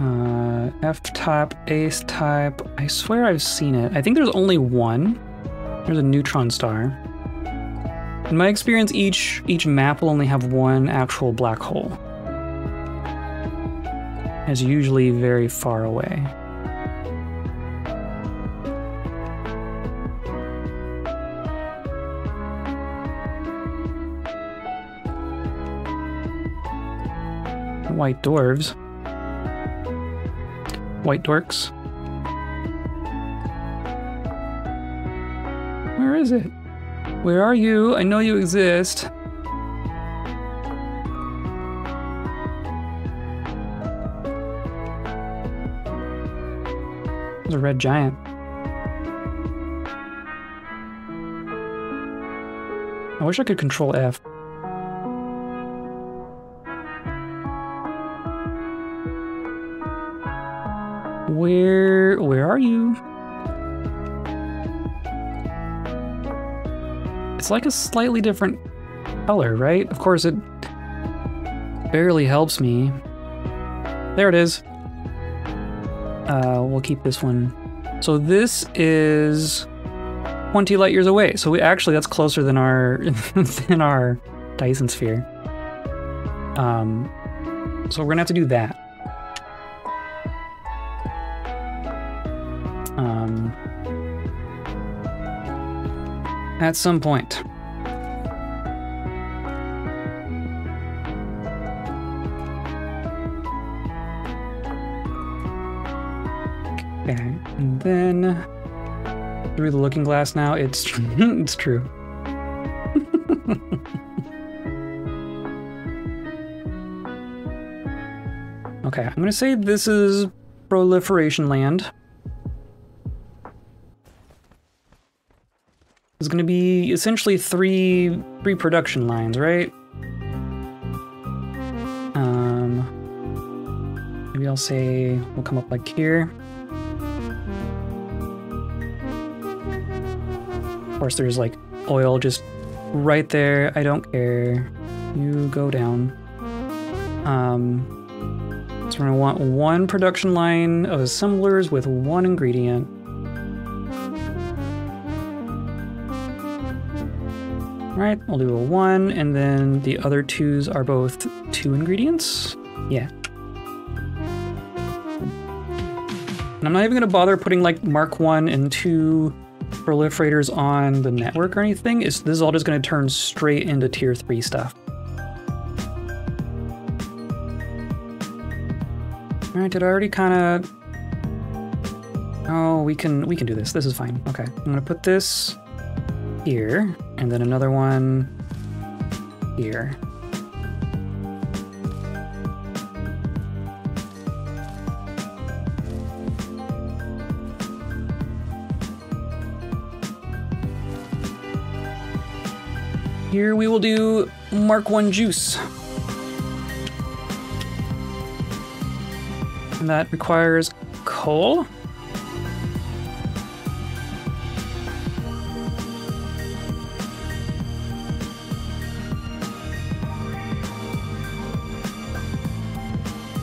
Uh, F type, ace type. I swear I've seen it. I think there's only one. There's a neutron star. In my experience, each each map will only have one actual black hole. It's usually very far away. White dwarves. White dorks. Where is it? Where are you? I know you exist. A red giant. I wish I could control F. Where where are you? It's like a slightly different color, right? Of course it barely helps me. There it is. Uh, we'll keep this one. So this is 20 light years away. So we actually that's closer than our than our Dyson sphere. Um, so we're gonna have to do that. Um, at some point. Through the looking glass now, it's it's true. okay, I'm gonna say this is proliferation land. There's gonna be essentially three three production lines, right? Um, maybe I'll say we'll come up like here. Course, there's like oil just right there. I don't care. You go down. Um, so we're gonna want one production line of assemblers with one ingredient. Right, I'll do a one, and then the other twos are both two ingredients. Yeah. And I'm not even gonna bother putting like Mark 1 and 2 proliferators on the network or anything. It's, this is all just gonna turn straight into tier 3 stuff. Alright, did I already kinda... Oh, we can we can do this. This is fine. Okay, I'm gonna put this here, and then another one here. Here we will do Mark 1 juice. And that requires coal.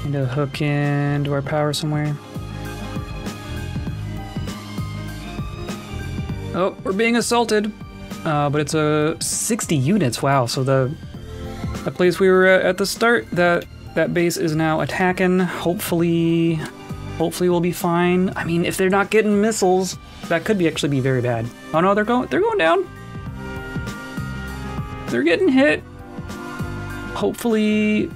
Need to hook into our power somewhere. Oh, we're being assaulted. Uh, but it's a 60 units. Wow. So the the place we were at, at the start, that that base is now attacking. Hopefully, hopefully we'll be fine. I mean, if they're not getting missiles, that could be actually be very bad. Oh no, they're going they're going down. They're getting hit. Hopefully,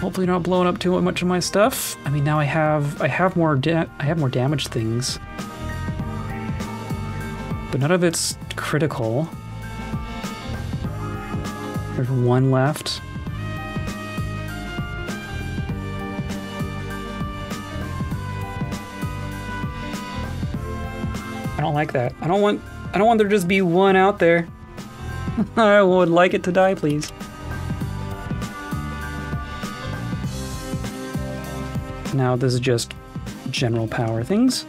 hopefully not blowing up too much of my stuff. I mean, now I have I have more I have more damaged things but none of it's critical. There's one left. I don't like that. I don't want I don't want there to just be one out there. I would like it to die, please. Now this is just general power things.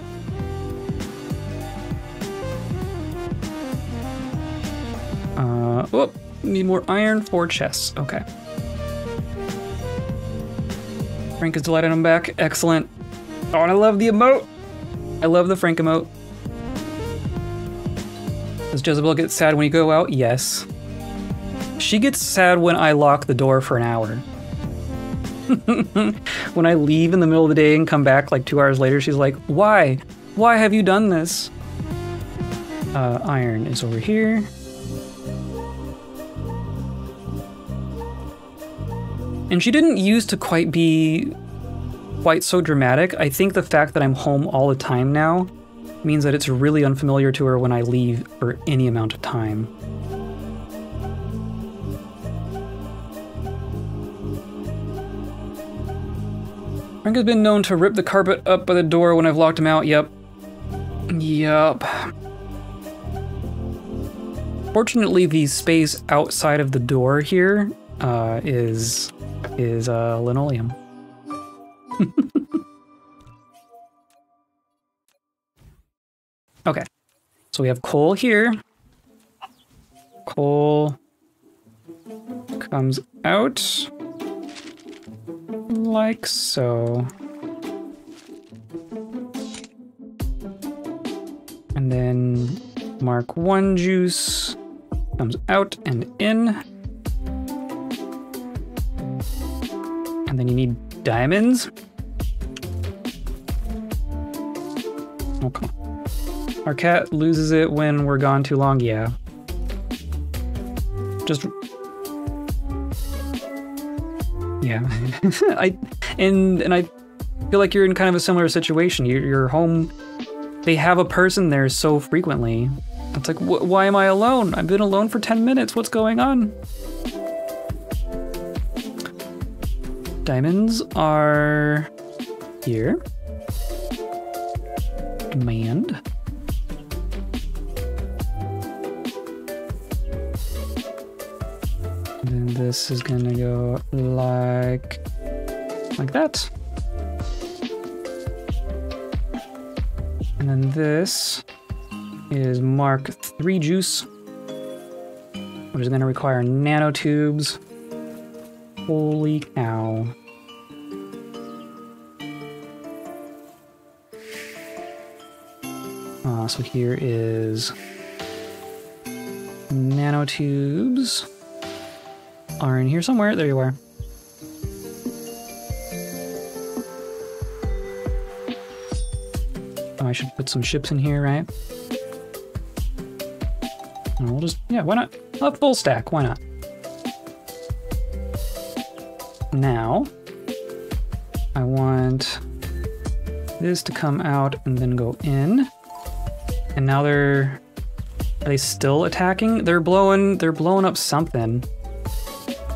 Oh, need more iron for chests. Okay. Frank is delighted I'm back. Excellent. Oh, and I love the emote. I love the Frank emote. Does Jezebel get sad when you go out? Yes. She gets sad when I lock the door for an hour. when I leave in the middle of the day and come back like two hours later, she's like, Why? Why have you done this? Uh, iron is over here. And she didn't used to quite be quite so dramatic. I think the fact that I'm home all the time now means that it's really unfamiliar to her when I leave for any amount of time. Frank has been known to rip the carpet up by the door when I've locked him out. Yep. Yep. Fortunately, the space outside of the door here uh, is is uh, linoleum. okay, so we have coal here. Coal comes out like so. And then mark one juice comes out and in. And then you need diamonds. Oh, okay. Our cat loses it when we're gone too long, yeah. Just yeah, I and and I feel like you're in kind of a similar situation. You're, you're home. They have a person there so frequently. It's like, wh why am I alone? I've been alone for 10 minutes. What's going on? Diamonds are here. Demand. And then this is gonna go like, like that. And then this is Mark 3 juice, which is gonna require nanotubes. Holy cow. Uh, so here is nanotubes are in here somewhere. There you are. Oh, I should put some ships in here, right? And we'll just, yeah, why not? A full stack, why not? Now, I want this to come out and then go in. And now they're, are they still attacking? They're blowing, they're blowing up something.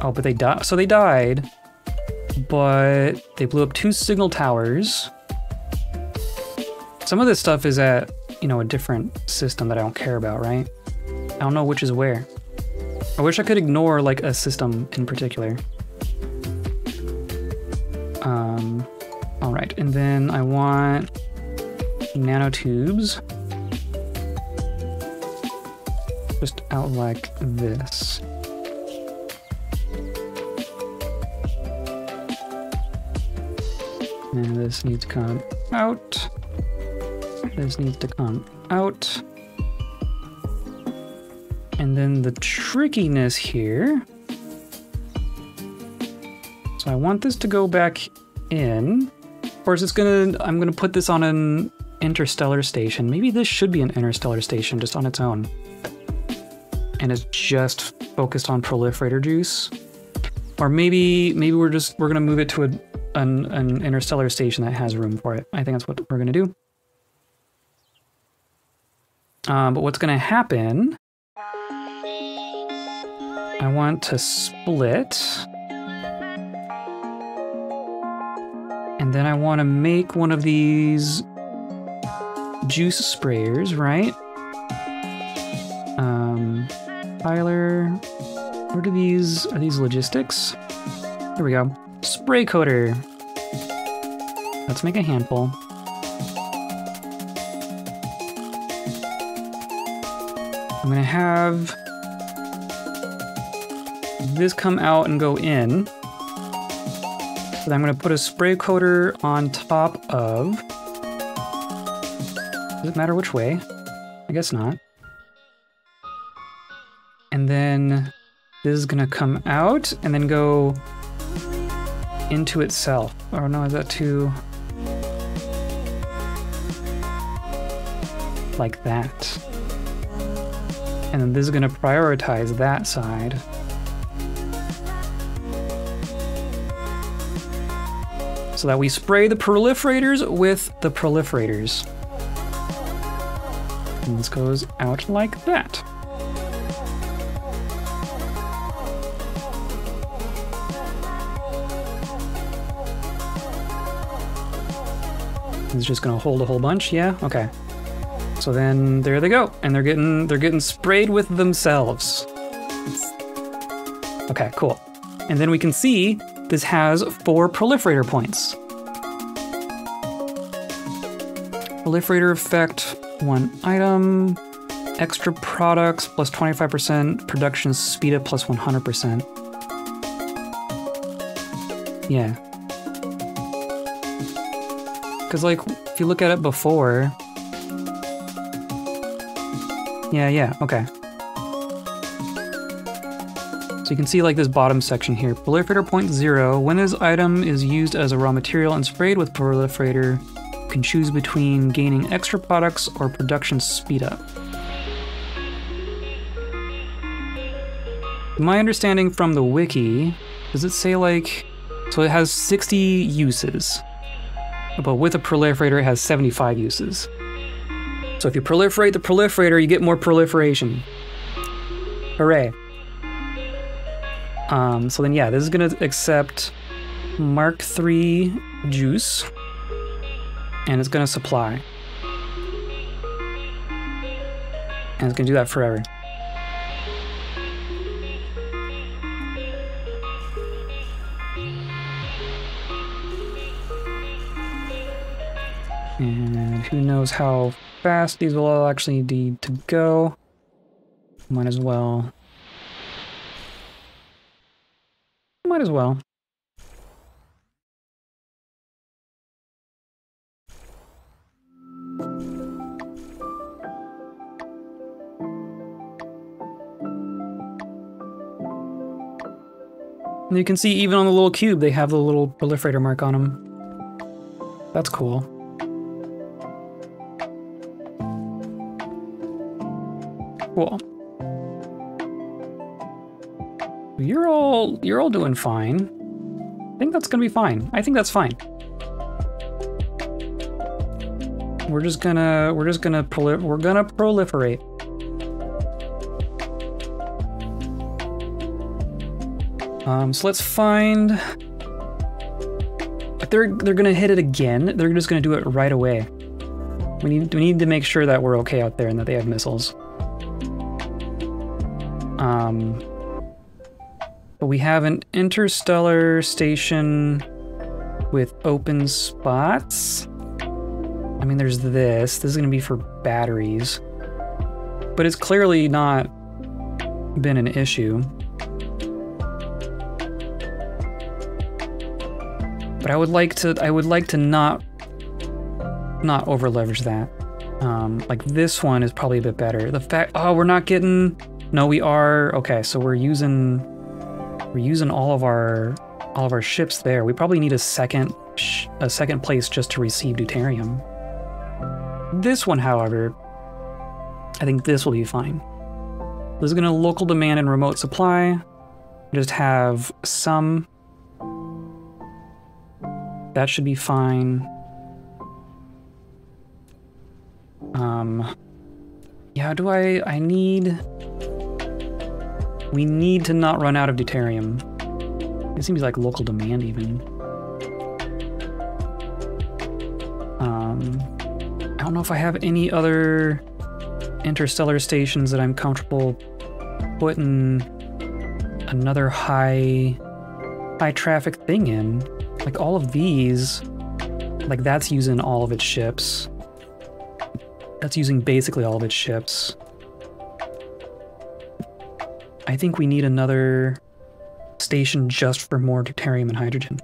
Oh, but they died. So they died, but they blew up two signal towers. Some of this stuff is at, you know, a different system that I don't care about, right? I don't know which is where. I wish I could ignore like a system in particular. Um, all right, and then I want nanotubes. Just out like this. And this needs to come out. This needs to come out. And then the trickiness here. I want this to go back in. Or is this gonna, I'm gonna put this on an interstellar station. Maybe this should be an interstellar station just on its own. And it's just focused on proliferator juice. Or maybe, maybe we're just, we're gonna move it to a an, an interstellar station that has room for it. I think that's what we're to do. Um, but what's to happen, I want to split. And then I want to make one of these juice sprayers, right? Um, Tyler, what are these? Are these logistics? There we go. Spray coater. Let's make a handful. I'm gonna have this come out and go in. So then I'm going to put a spray coater on top of. Does it matter which way? I guess not. And then this is going to come out and then go into itself. Oh no, is that too... Like that. And then this is going to prioritize that side. So that we spray the proliferators with the proliferators. And this goes out like that. It's just gonna hold a whole bunch, yeah? Okay. So then there they go. And they're getting they're getting sprayed with themselves. Okay, cool. And then we can see this has four proliferator points. Proliferator effect, one item, extra products plus 25%, production speed up plus 100%. Yeah. Because, like, if you look at it before... Yeah, yeah, okay. So you can see, like, this bottom section here. Proliferator point zero. When this item is used as a raw material and sprayed with proliferator, you can choose between gaining extra products or production speed up. My understanding from the wiki, does it say, like... So it has 60 uses but with a proliferator it has 75 uses. So if you proliferate the proliferator, you get more proliferation. Hooray. Um, so then yeah, this is gonna accept Mark III juice, and it's gonna supply. And it's gonna do that forever. And who knows how fast these will all actually need to go. Might as well. Might as well. You can see even on the little cube, they have the little proliferator mark on them. That's cool. Cool. You're all you're all doing fine. I think that's gonna be fine. I think that's fine. We're just gonna we're just gonna we're gonna proliferate. Um, so let's find. They're they're gonna hit it again, they're just gonna do it right away. We need we need to make sure that we're okay out there and that they have missiles. Um, we have an interstellar station with open spots. I mean, there's this. This is going to be for batteries. But it's clearly not been an issue. But I would like to I would like to not not over leverage that. Um, like this one is probably a bit better. The fact oh we're not getting no, we are. Okay, so we're using we're using all of our all of our ships there. We probably need a second a second place just to receive deuterium. This one, however, I think this will be fine. This is going to local demand and remote supply. Just have some. That should be fine. Um, yeah, do I, I need, we need to not run out of deuterium. It seems like local demand even. Um, I don't know if I have any other interstellar stations that I'm comfortable putting another high high traffic thing in. Like all of these, like that's using all of its ships. That's using basically all of its ships. I think we need another station just for more deuterium and hydrogen.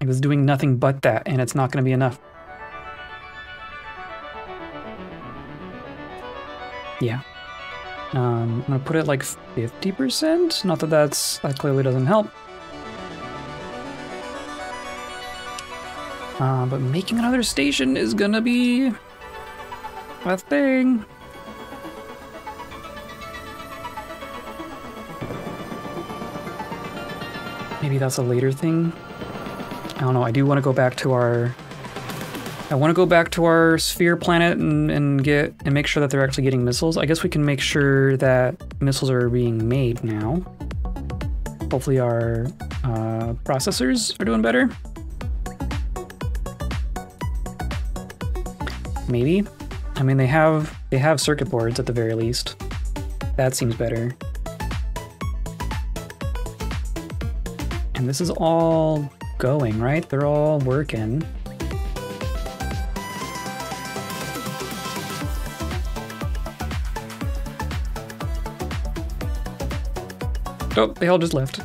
It was doing nothing but that, and it's not going to be enough. Yeah. Um, I'm going to put it like 50%. Not that that's, that clearly doesn't help. Uh, but making another station is gonna be a thing. Maybe that's a later thing. I don't know. I do want to go back to our. I want to go back to our sphere planet and, and get and make sure that they're actually getting missiles. I guess we can make sure that missiles are being made now. Hopefully our uh, processors are doing better. Maybe. I mean, they have they have circuit boards at the very least. That seems better. And this is all going, right? They're all working. Oh, they all just left.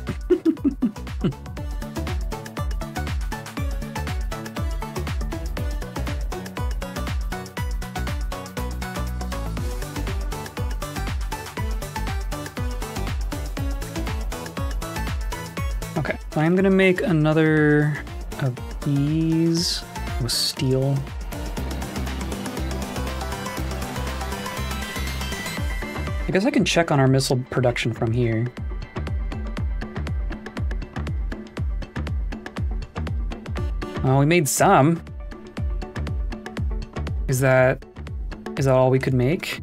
I'm gonna make another of these with steel. I guess I can check on our missile production from here. Oh, we made some. Is that is that all we could make?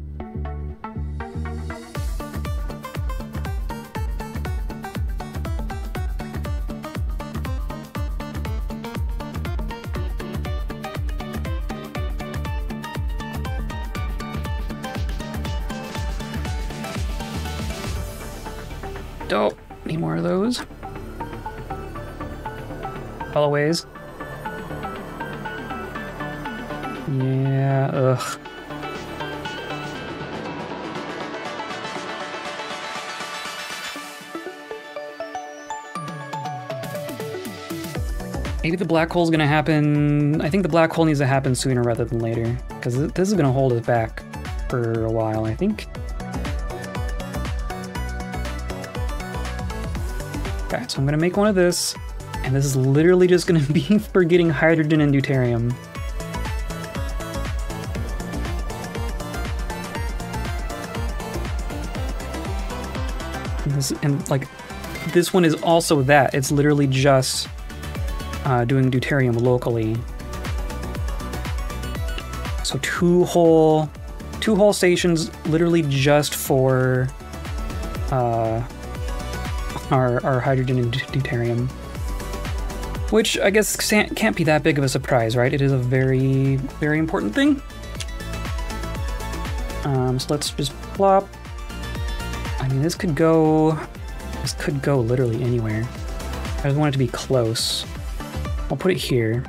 Black hole's gonna happen... I think the black hole needs to happen sooner rather than later. Because this is gonna hold us back for a while, I think. Okay, so I'm gonna make one of this. And this is literally just going to be for getting hydrogen and deuterium. And like, this one is also that. It's literally just uh, doing deuterium locally. So two whole, two whole stations literally just for uh, our, our hydrogen and deuterium. Which I guess can't be that big of a surprise, right? It is a very, very important thing. Um, so let's just plop. I mean, this could go... This could go literally anywhere. I just want it to be close. I'll put it here.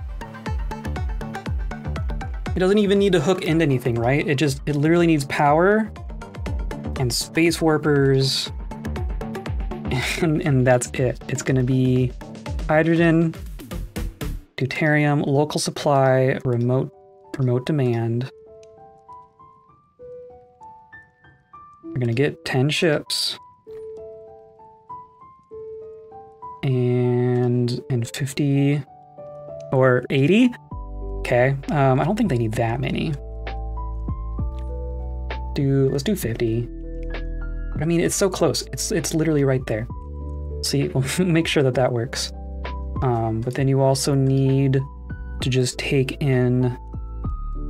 It doesn't even need to hook into anything, right? It just, it literally needs power and space warpers and, and that's it. It's gonna be hydrogen, Deuterium, local supply, remote remote demand. We're gonna get 10 ships. And and 50 or 80? Okay. Um, I don't think they need that many. Do let's do 50. I mean, it's so close. It's it's literally right there. See, we'll make sure that that works. Um, but then you also need to just take in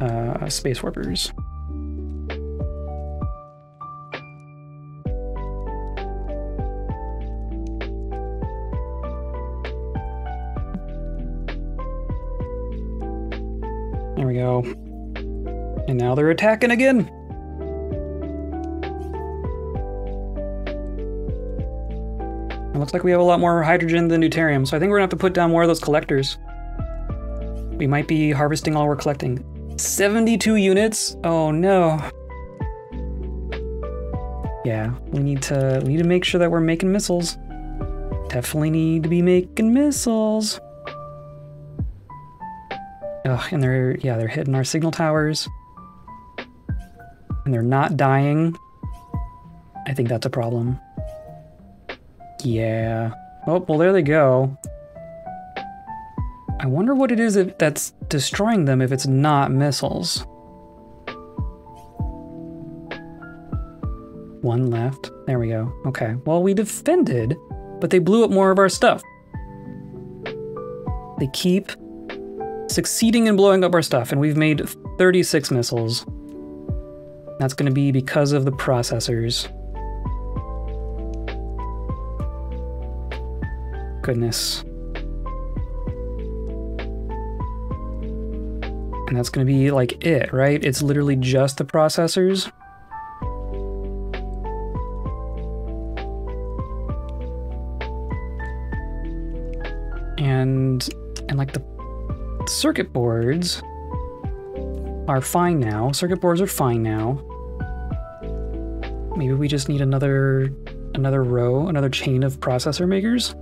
uh, space warpers. Go. And now they're attacking again. It looks like we have a lot more hydrogen than deuterium, so I think we're gonna have to put down more of those collectors. We might be harvesting all we're collecting. 72 units? Oh no. Yeah, we need to we need to make sure that we're making missiles. Definitely need to be making missiles. Ugh, and they're, yeah, they're hitting our signal towers. And they're not dying. I think that's a problem. Yeah. Oh, well, there they go. I wonder what it is that's destroying them if it's not missiles. One left. There we go. Okay. Well, we defended, but they blew up more of our stuff. They keep succeeding in blowing up our stuff, and we've made 36 missiles. That's going to be because of the processors. Goodness. And that's going to be like it, right? It's literally just the processors. And and like the circuit boards are fine now. Circuit boards are fine now. Maybe we just need another another row, another chain of processor makers.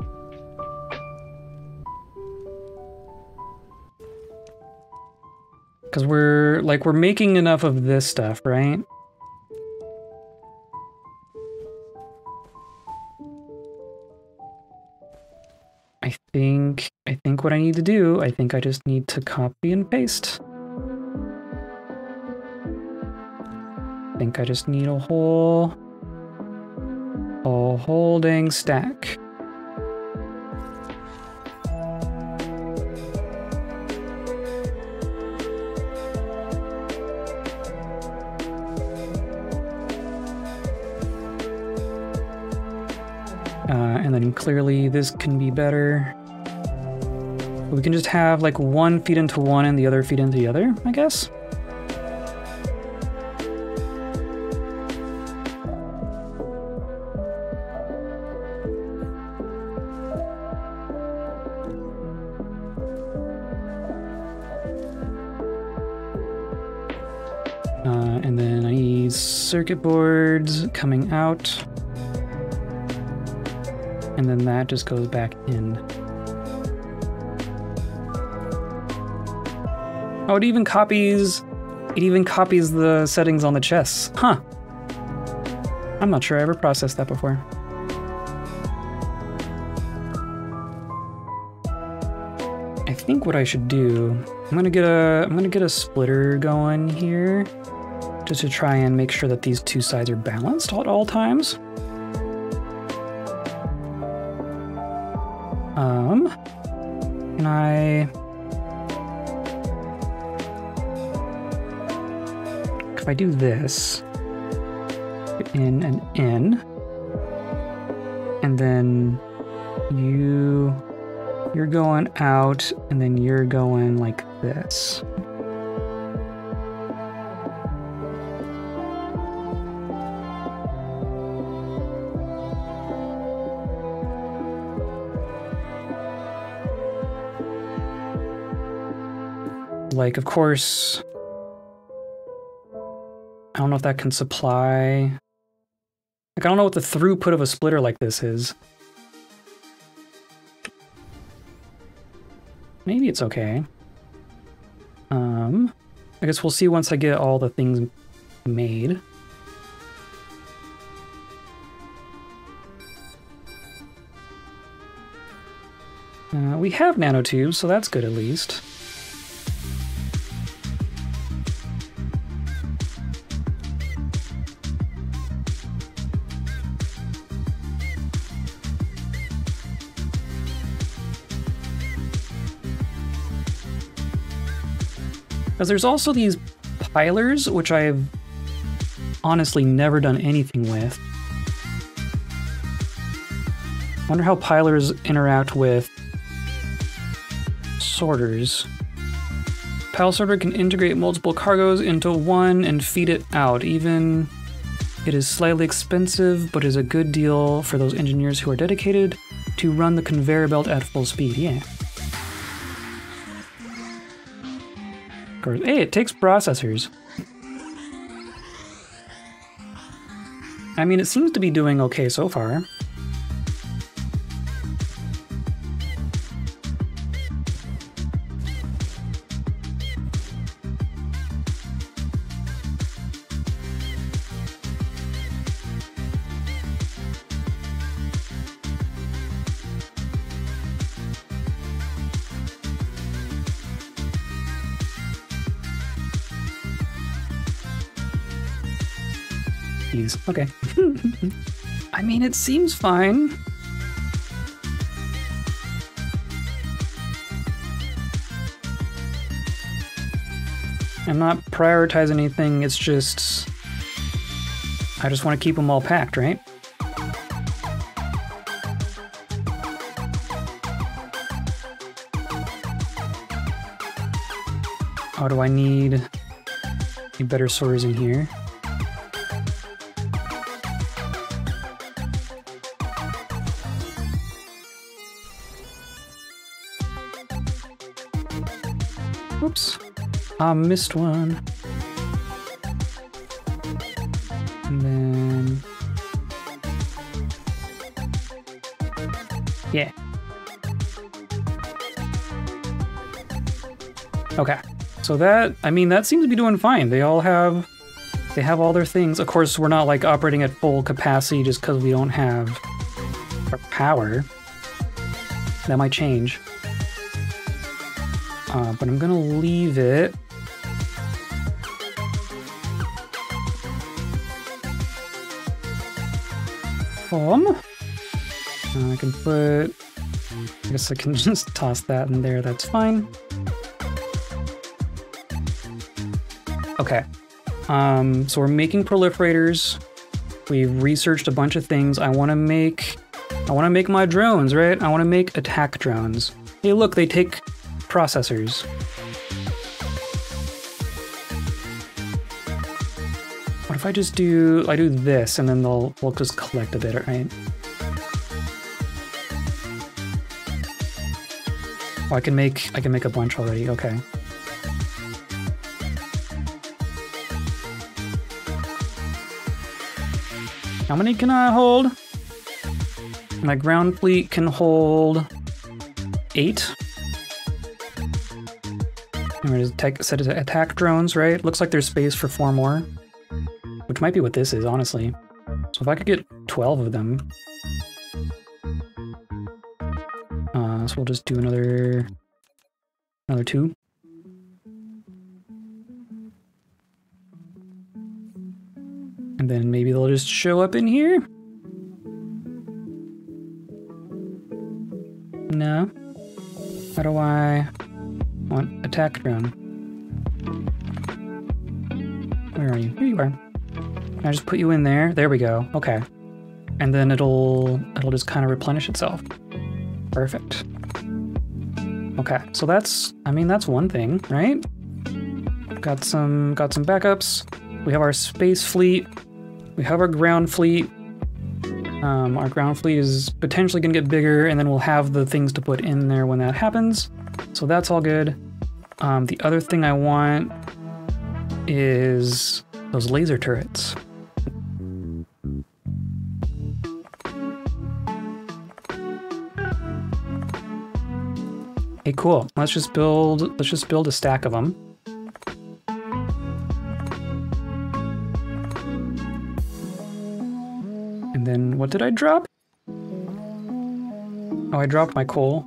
Because we're, like, we're making enough of this stuff, right? I think, I think what I need to do, I think I just need to copy and paste. I think I just need a whole, a whole dang stack. clearly this can be better. We can just have like one feed into one and the other feed into the other, I guess. Uh, and then I circuit boards coming out and then that just goes back in. Oh, it even copies, it even copies the settings on the chests. Huh. I'm not sure I ever processed that before. I think what I should do, I'm gonna get a, I'm gonna get a splitter going here, just to try and make sure that these two sides are balanced at all times. I... If I do this, in and in, and then you, you're going out, and then you're going like this. Like, of course, I don't know if that can supply... Like, I don't know what the throughput of a splitter like this is. Maybe it's okay. Um, I guess we'll see once I get all the things made. Uh, we have nanotubes, so that's good at least. Because there's also these pilers, which I've honestly never done anything with. wonder how pilers interact with sorters. Pile sorter can integrate multiple cargoes into one and feed it out. Even it is slightly expensive, but is a good deal for those engineers who are dedicated to run the conveyor belt at full speed. Yeah. Hey, it takes processors. I mean, it seems to be doing okay so far. Okay. I mean, it seems fine. I'm not prioritizing anything, it's just... I just want to keep them all packed, right? Oh, do I need, need better sorters in here? I missed one. And then... Yeah. Okay. So that, I mean, that seems to be doing fine. They all have, they have all their things. Of course, we're not like operating at full capacity just because we don't have our power. That might change. Uh, but I'm gonna leave it. Um, uh, I can put, I guess I can just toss that in there, that's fine. Okay, um, so we're making proliferators. We've researched a bunch of things. I wanna make, I wanna make my drones, right? I wanna make attack drones. Hey look, they take processors. If I just do, I do this and then they'll, we'll just collect a bit, right? Oh, I can make, I can make a bunch already, okay. How many can I hold? My ground fleet can hold eight. I'm gonna set it to attack drones, right? Looks like there's space for four more. Which might be what this is, honestly. So if I could get 12 of them. Uh, so we'll just do another... Another two. And then maybe they'll just show up in here? No? How do I want attack drone? Where are you? Here you are. Can I just put you in there? There we go. Okay. And then it'll it'll just kind of replenish itself. Perfect. Okay, so that's I mean that's one thing, right? Got some got some backups. We have our space fleet. We have our ground fleet. Um, our ground fleet is potentially going to get bigger, and then we'll have the things to put in there when that happens. So that's all good. Um, the other thing I want is those laser turrets. Cool. Let's just build. Let's just build a stack of them. And then what did I drop? Oh, I dropped my coal.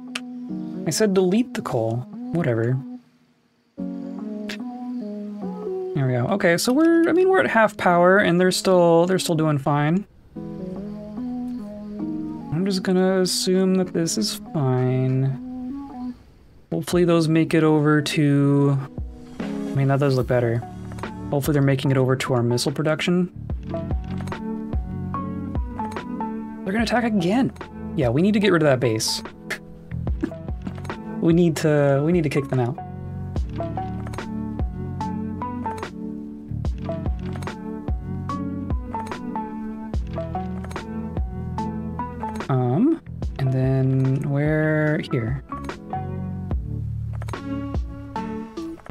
I said delete the coal. Whatever. There we go. Okay, so we're I mean we're at half power and they're still they're still doing fine. I'm just gonna assume that this is fine. Hopefully those make it over to I mean that does look better. Hopefully they're making it over to our missile production. They're gonna attack again. Yeah, we need to get rid of that base. we need to we need to kick them out. Um, and then where here?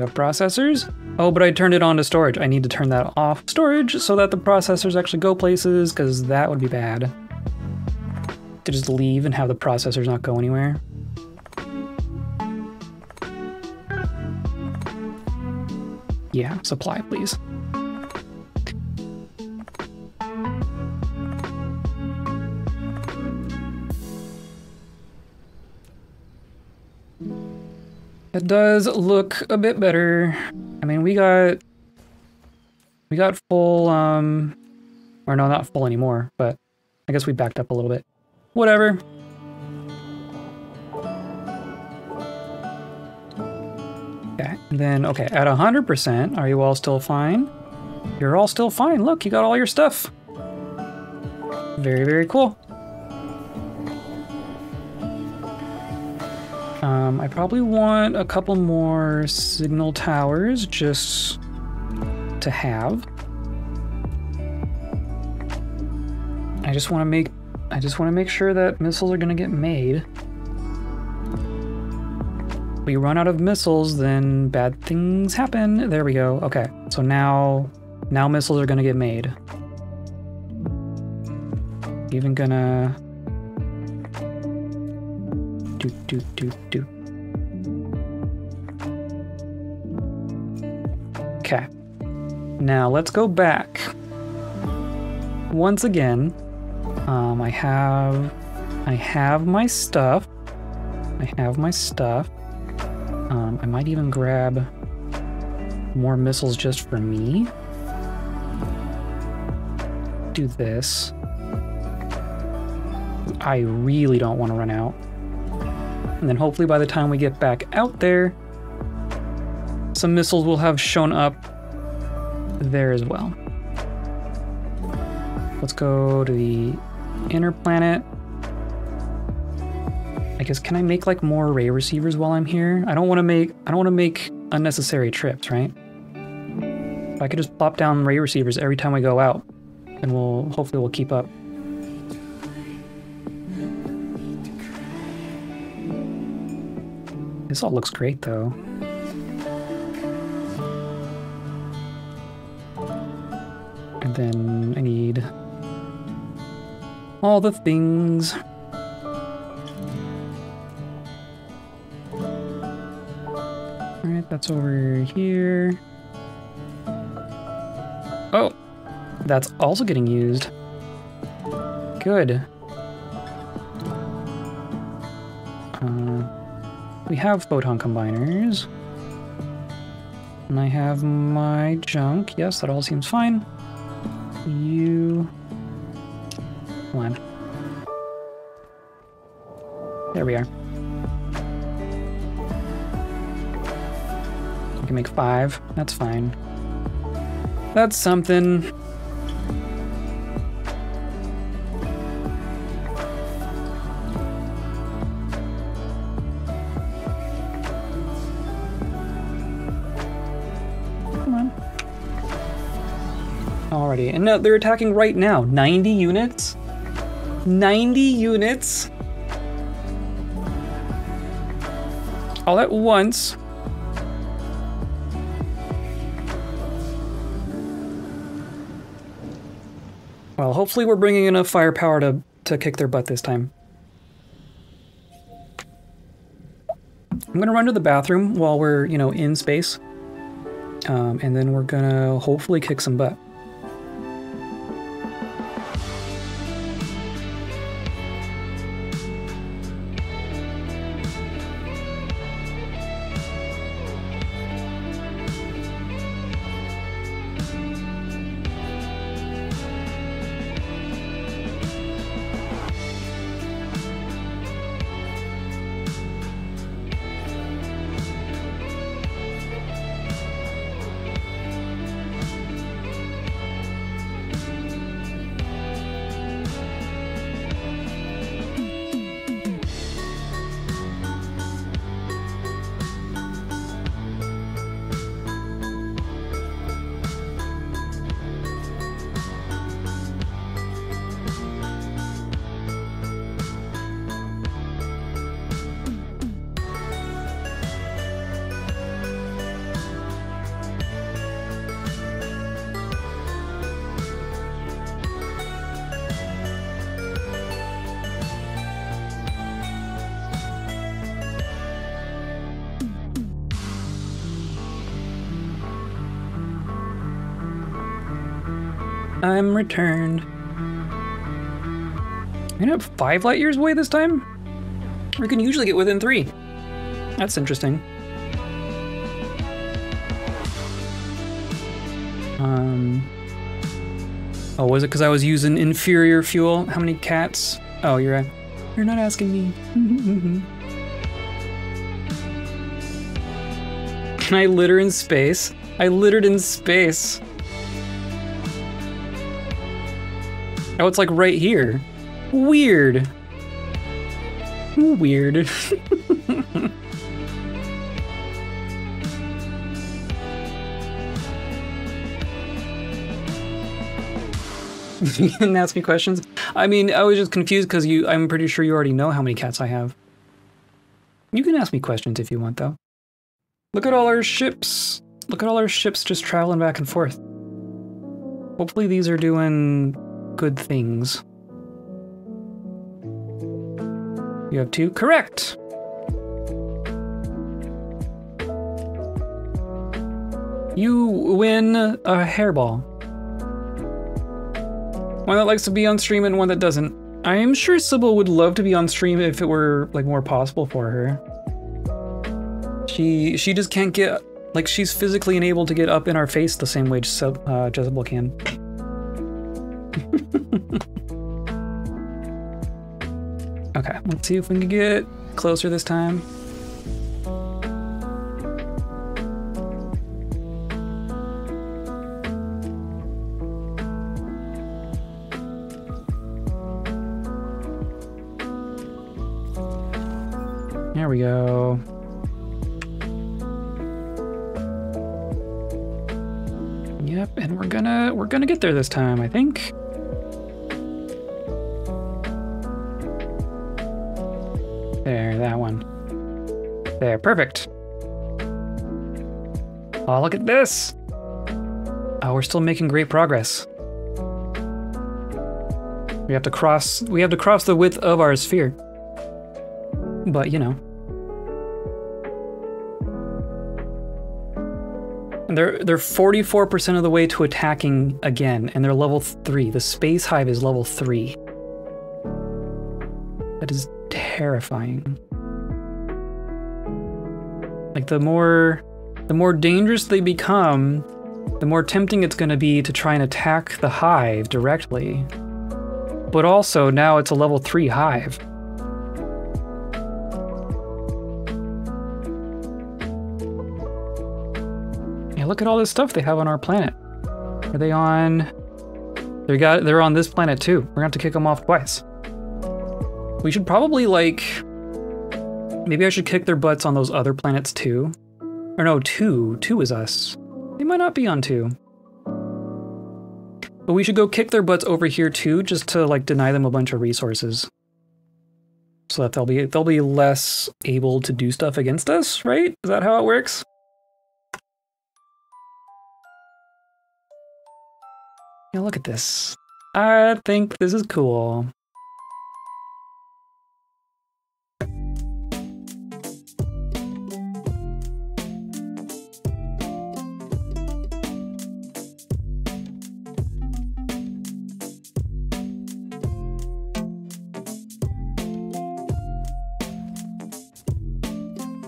We processors. Oh, but I turned it on to storage. I need to turn that off storage so that the processors actually go places, because that would be bad to just leave and have the processors not go anywhere. Yeah, supply, please. It does look a bit better. I mean, we got we got full um Or no, not full anymore, but I guess we backed up a little bit. Whatever. Okay, and then, okay, at 100%, are you all still fine? You're all still fine. Look, you got all your stuff. Very, very cool. Um, I probably want a couple more signal towers just to have. I just want to make I just want to make sure that missiles are going to get made. We run out of missiles, then bad things happen. There we go. Okay, so now now missiles are going to get made. Even gonna do, do, do, do. Okay. Now let's go back. Once again, um, I have, I have my stuff. I have my stuff. Um, I might even grab more missiles just for me. Do this. I really don't want to run out. And then hopefully by the time we get back out there, some missiles will have shown up there as well. Let's go to the inner planet. I guess can I make like more ray receivers while I'm here? I don't want to make I don't want to make unnecessary trips, right? I could just plop down ray receivers every time we go out, and we'll hopefully we'll keep up. This all looks great, though. And then I need all the things. Alright, that's over here. Oh, that's also getting used. Good. We have photon combiners. And I have my junk. Yes, that all seems fine. You... Come on. There we are. I can make five. That's fine. That's something. Already. And no, they're attacking right now. 90 units? 90 units? All at once. Well, hopefully we're bringing enough firepower to, to kick their butt this time. I'm gonna run to the bathroom while we're, you know, in space. Um, and then we're gonna hopefully kick some butt. Returned. You're gonna have five light years away this time? We can usually get within three. That's interesting. Um, Oh, was it because I was using inferior fuel? How many cats? Oh, you're right. You're not asking me. Can I litter in space? I littered in space. Oh, it's like right here. Weird. Weird. you didn't ask me questions. I mean, I was just confused because you. I'm pretty sure you already know how many cats I have. You can ask me questions if you want, though. Look at all our ships. Look at all our ships just traveling back and forth. Hopefully, these are doing good things. You have two? Correct! You win a hairball. One that likes to be on stream and one that doesn't. I am sure Sybil would love to be on stream if it were like more possible for her. She she just can't get like she's physically unable to get up in our face the same way uh, Jezebel can. okay, let's see if we can get closer this time. There we go. Yep, and we're gonna we're gonna get there this time, I think. That one. There, perfect. Oh, look at this! Oh, we're still making great progress. We have to cross we have to cross the width of our sphere. But, you know. And they're they're 44% of the way to attacking again, and they're level 3. The Space Hive is level 3. That is terrifying. Like the more the more dangerous they become, the more tempting it's going to be to try and attack the hive directly. But also now it's a level 3 hive. Yeah, look at all this stuff they have on our planet. Are they on... They got, they're on this planet too. We're gonna have to kick them off twice. We should probably, like... Maybe I should kick their butts on those other planets too. Or no, two. Two is us. They might not be on two. But we should go kick their butts over here too, just to like deny them a bunch of resources. So that they'll be they'll be less able to do stuff against us, right? Is that how it works? Yeah, look at this. I think this is cool.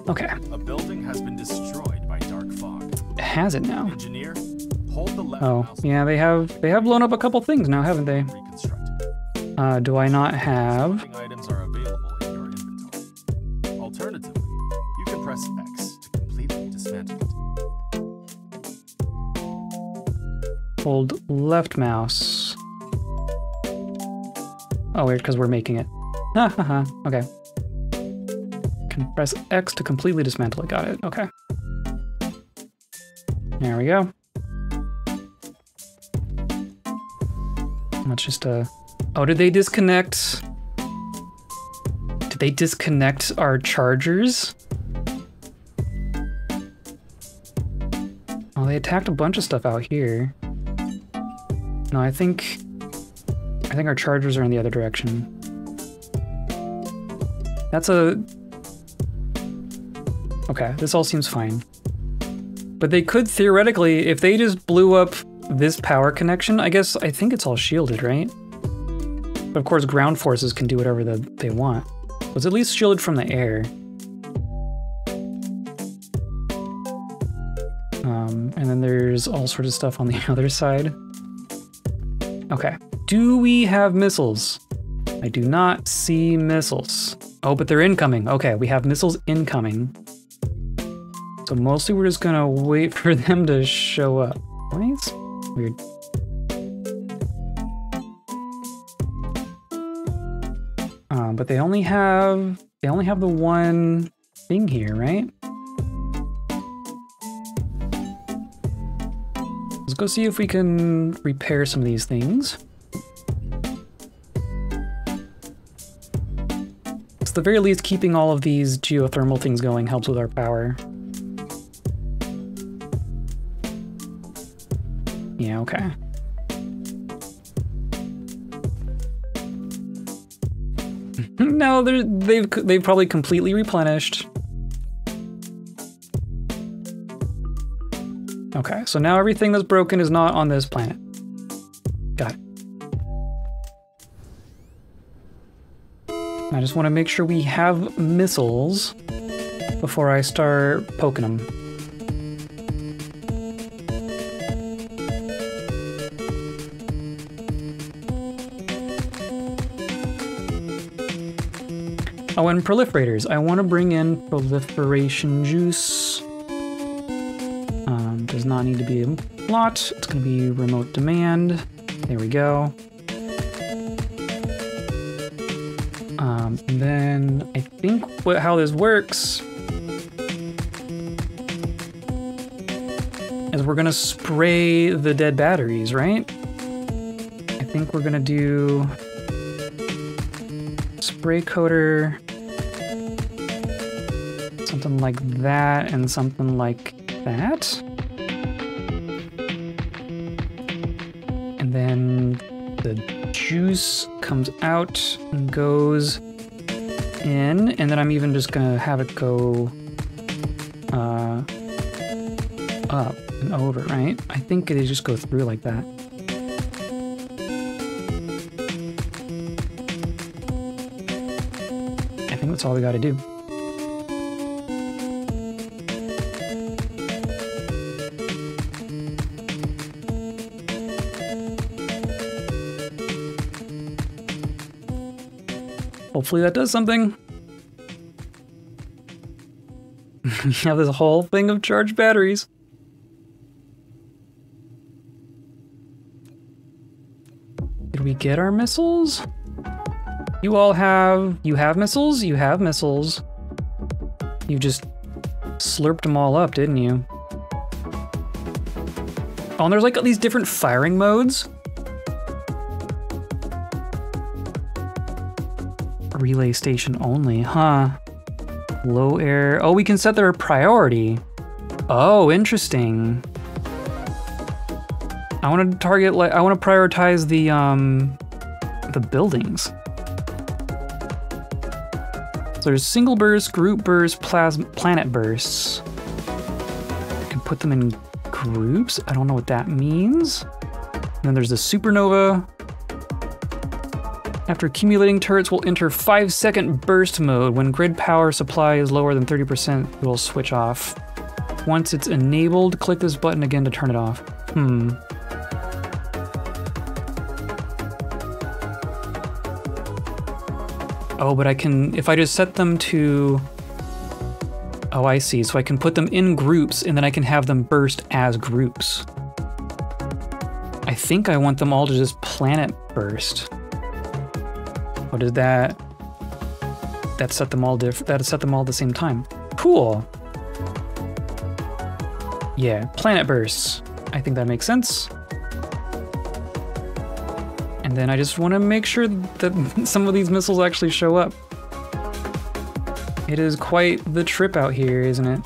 Okay. A building has been destroyed by dark fog. Has it now? Engineer, hold the left Oh, yeah, they have they have blown up a couple things now, haven't they? Uh, do I not have? Items are available in your inventory. Alternatively, you can press X to completely dismantle it. Hold left mouse. Oh, weird, because we're making it. Ha ha ha. Okay. Can press X to completely dismantle it. Got it. Okay. There we go. Let's just uh. Oh, did they disconnect? Did they disconnect our chargers? Oh, they attacked a bunch of stuff out here. No, I think... I think our chargers are in the other direction. That's a... Okay, this all seems fine. But they could theoretically, if they just blew up this power connection, I guess, I think it's all shielded, right? But of course, ground forces can do whatever the, they want. So it's at least shielded from the air. Um, and then there's all sorts of stuff on the other side. Okay. Do we have missiles? I do not see missiles. Oh, but they're incoming. Okay, we have missiles incoming. So mostly we're just gonna wait for them to show up. Weird. Um, but they only have they only have the one thing here, right? Let's go see if we can repair some of these things. At the very least, keeping all of these geothermal things going helps with our power. Yeah, okay. no, they've they've probably completely replenished. Okay, so now everything that's broken is not on this planet. Got it. I just want to make sure we have missiles before I start poking them. Oh, and proliferators. I want to bring in proliferation juice. Um, does not need to be a lot. It's going to be remote demand. There we go. Um, and then I think what, how this works is we're going to spray the dead batteries, right? I think we're going to do spray coater, something like that, and something like that. And then the juice comes out and goes in, and then I'm even just gonna have it go uh, up and over, right? I think they just go through like that. I think that's all we gotta do. Hopefully that does something. we have this whole thing of charged batteries. Did we get our missiles? You all have... You have missiles? You have missiles. You just slurped them all up, didn't you? Oh, and there's like these different firing modes. Relay station only, huh? Low air. Oh, we can set their priority. Oh, interesting. I want to target like I want to prioritize the um the buildings. So there's single bursts, group bursts, plasma, planet bursts. I can put them in groups. I don't know what that means. And then there's the supernova. After accumulating, turrets will enter 5 second burst mode. When grid power supply is lower than 30%, it will switch off. Once it's enabled, click this button again to turn it off. Hmm. Oh, but I can, if I just set them to, oh, I see. So I can put them in groups and then I can have them burst as groups. I think I want them all to just planet burst. What did that, that set them all diff, that set them all at the same time. Cool. Yeah, planet bursts. I think that makes sense. And then I just want to make sure that some of these missiles actually show up. It is quite the trip out here, isn't it?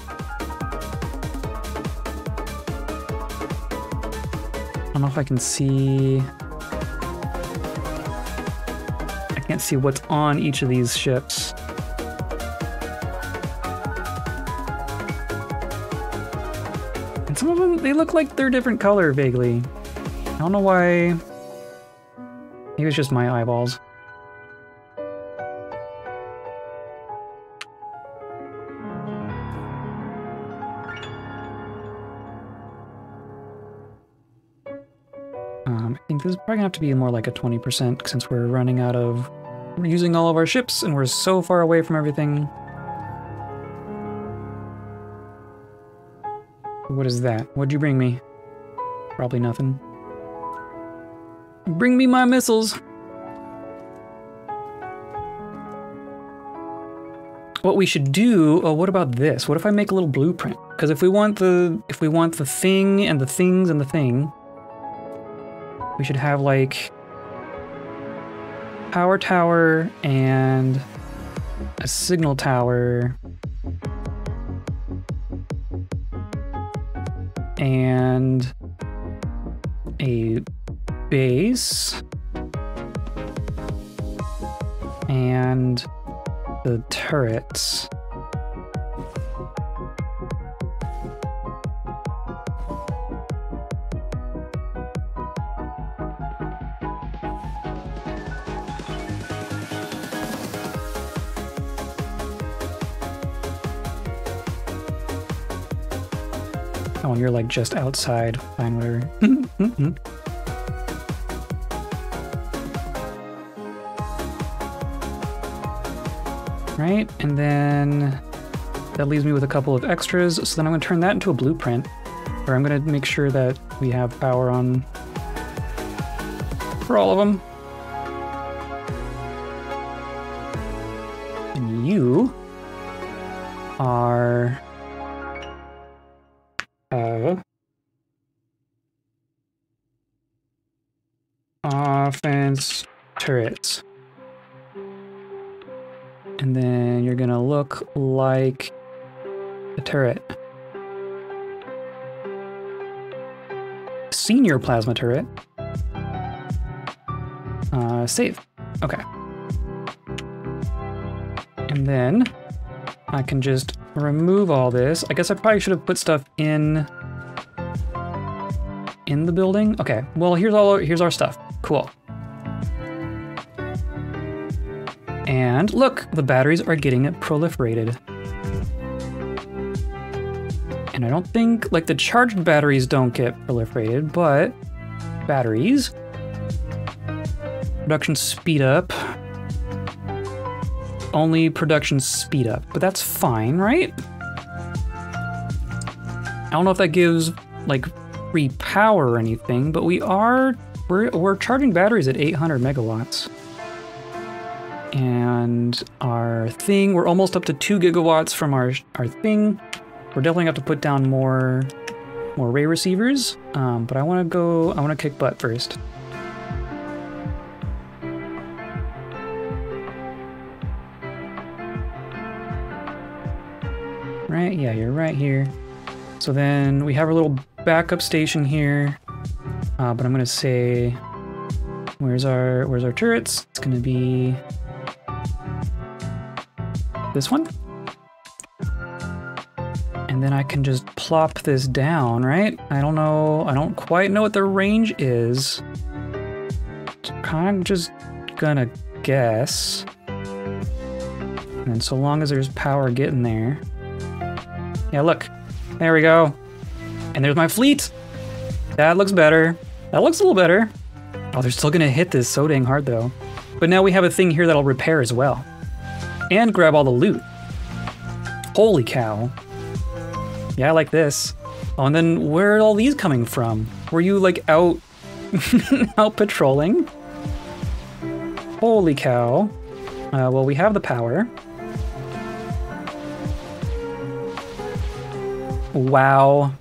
I don't know if I can see... can't see what's on each of these ships. And some of them, they look like they're different color vaguely. I don't know why Maybe it's just my eyeballs. Um, I think this is probably gonna have to be more like a 20% since we're running out of. We're using all of our ships and we're so far away from everything. What is that? What'd you bring me? Probably nothing. Bring me my missiles! What we should do, oh, what about this? What if I make a little blueprint? Because if we want the, if we want the thing and the things and the thing, we should have like power tower and a signal tower and a base and the turrets. Oh, you're like just outside. Fine, whatever. right? And then that leaves me with a couple of extras. So then I'm to turn that into a blueprint where I'm to make sure that we have power on for all of them. And you are offense turrets. And then you're gonna look like a turret. Senior plasma turret. Uh, save. Okay. And then I can just remove all this. I guess I probably should have put stuff in in the building. Okay. Well, here's all here's our stuff. Cool. And look, the batteries are getting proliferated. And I don't think, like the charged batteries don't get proliferated, but batteries. Production speed up. Only production speed up, but that's fine, right? I don't know if that gives like free power or anything, but we are, we're, we're charging batteries at 800 megawatts and our thing. We're almost up to two gigawatts from our our thing. We're definitely have to put down more more ray receivers. Um, but I want to go. I want to kick butt first. Right? Yeah, you're right here. So then we have our little backup station here. Uh, but I'm gonna say, where's our where's our turrets? It's gonna be this one. And then I can just plop this down, right? I don't know, I don't quite know what the range is. Of just gonna guess. And so long as there's power getting there. Yeah, look, there we go. And there's my fleet. That looks better. That looks a little better. Oh, they're still gonna hit this so dang hard though. But now we have a thing here that'll repair as well and grab all the loot. Holy cow. Yeah, I like this. Oh, and then where are all these coming from? Were you like out, out patrolling? Holy cow. Uh, well, we have the power. Wow.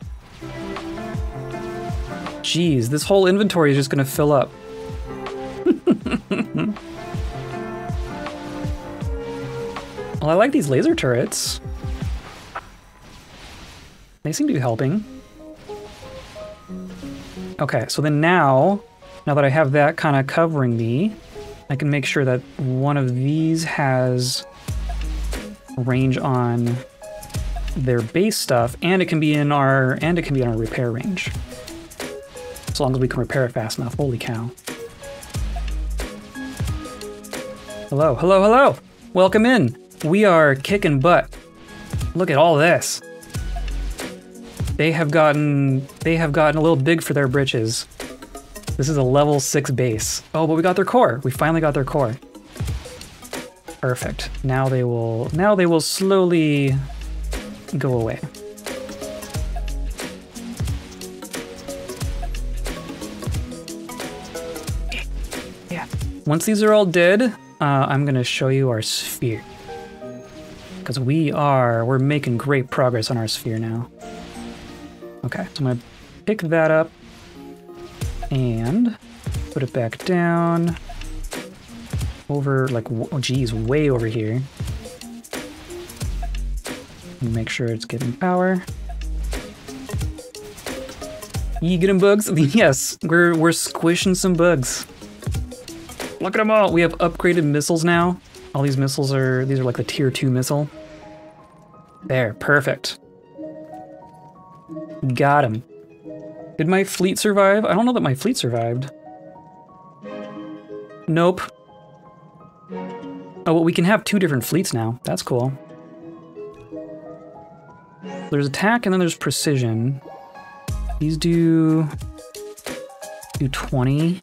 Jeez, this whole inventory is just gonna fill up. Well, I like these laser turrets. They seem to be helping. Okay, so then now, now that I have that kind of covering me, I can make sure that one of these has range on their base stuff, and it can be in our and it can be in our repair range. As long as we can repair it fast enough. Holy cow. Hello, hello, hello! Welcome in! We are kicking butt. Look at all this. They have gotten they have gotten a little big for their britches. This is a level six base. Oh, but we got their core. We finally got their core. Perfect. Now they will, now they will slowly go away. Yeah. Once these are all dead, uh, I'm gonna show you our sphere. Because we are, we're making great progress on our sphere now. Okay, so I'm gonna pick that up and put it back down over like, oh geez, way over here. Make sure it's getting power. You getting bugs? yes, we're we're squishing some bugs. Look at them all. We have upgraded missiles now. All these missiles are these are like the tier two missile. There, perfect. Got him. Did my fleet survive? I don't know that my fleet survived. Nope. Oh, well, we can have two different fleets now. That's cool. There's attack and then there's precision. These do do 20.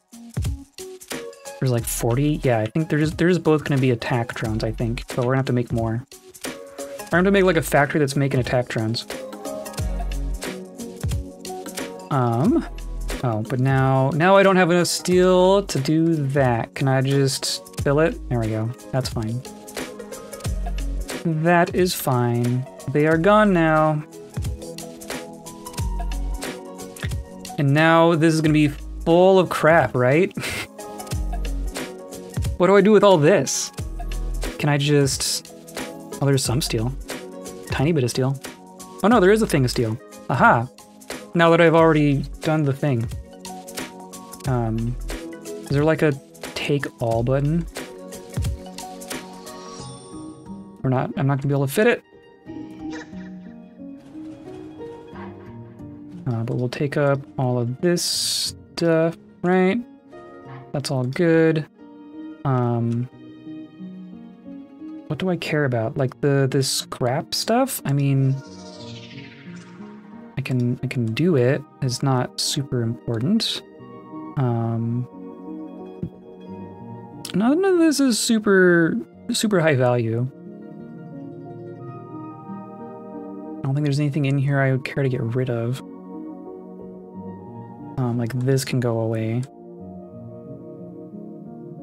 There's like 40. Yeah, I think there's there's both going to be attack drones, I think. But we're going to have to make more. We're going to make like a factory that's making attack drones. Um, oh, but now, now I don't have enough steel to do that. Can I just fill it? There we go. That's fine. That is fine. They are gone now. And now this is gonna be full of crap, right? what do I do with all this? Can I just... Oh, there's some steel. Tiny bit of steel. Oh no, there is a thing of steel. Aha! now that I've already done the thing. Um, is there like a take all button? We're not, I'm not gonna be able to fit it. Uh, but we'll take up all of this stuff, right? That's all good. Um, what do I care about? Like the, the scrap stuff? I mean, I can I can do it. It's not super important. Um, none of this is super super high value. I don't think there's anything in here I would care to get rid of. Um, like this can go away.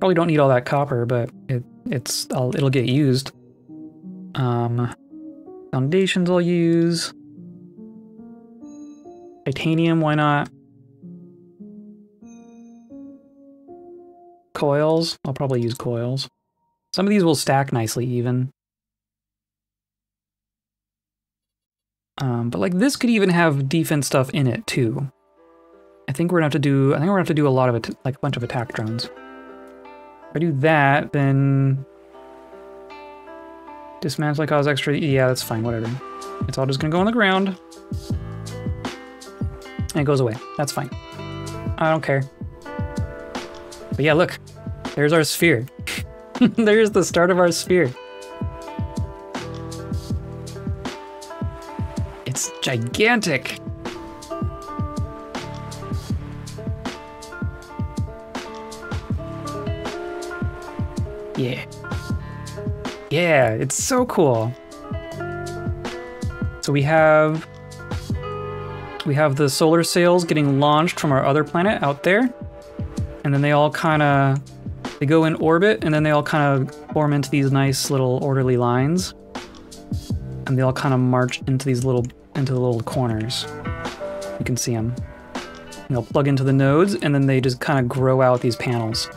Probably don't need all that copper, but it it's I'll, it'll get used. Um, foundations I'll use. Titanium, why not? Coils, I'll probably use coils. Some of these will stack nicely even. Um, but like this could even have defense stuff in it too. I think we're gonna have to do, I think we're gonna have to do a lot of like a bunch of attack drones. If I do that, then dismantle cause extra, yeah, that's fine, whatever. It's all just gonna go on the ground. And it goes away. That's fine. I don't care. But yeah, look. There's our sphere. There's the start of our sphere. It's gigantic. Yeah, it's so cool. So we have we have the solar sails getting launched from our other planet out there. And then they all kind of they go in orbit and then they all kind of form into these nice little orderly lines. And they all kind of march into these little into the little corners. You can see them. And they'll plug into the nodes and then they just kind of grow out these panels.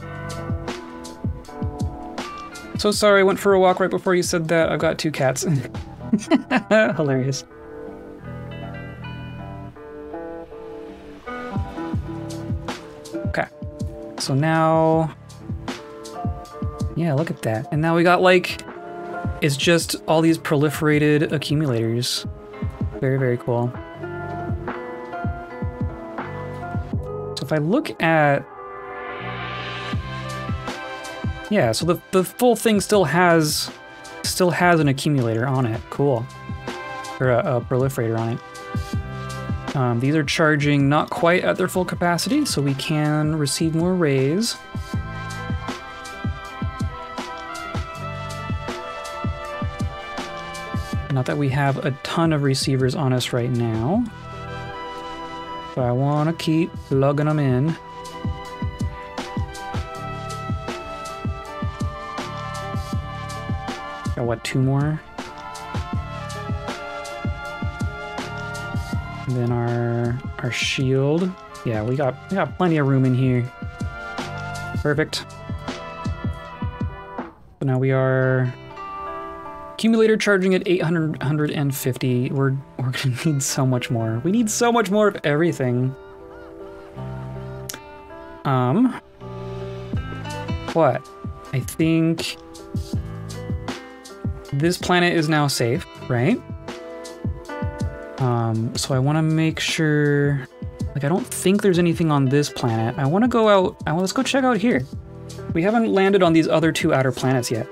So sorry, I went for a walk right before you said that. I've got two cats. Hilarious. Okay. So now, yeah, look at that. And now we got like, it's just all these proliferated accumulators. Very, very cool. So if I look at, yeah, so the, the full thing still has, still has an accumulator on it. Cool. Or a, a proliferator on it. Um, these are charging not quite at their full capacity, so we can receive more rays. Not that we have a ton of receivers on us right now. But I want to keep plugging them in. Got what, two more? And then our our shield. Yeah, we got we got plenty of room in here. Perfect. So now we are Accumulator charging at 850. We're, we're gonna need so much more. We need so much more of everything. Um, what? I think this planet is now safe, right? Um, so I want to make sure, like, I don't think there's anything on this planet. I want to go out, I want, let's go check out here. We haven't landed on these other two outer planets yet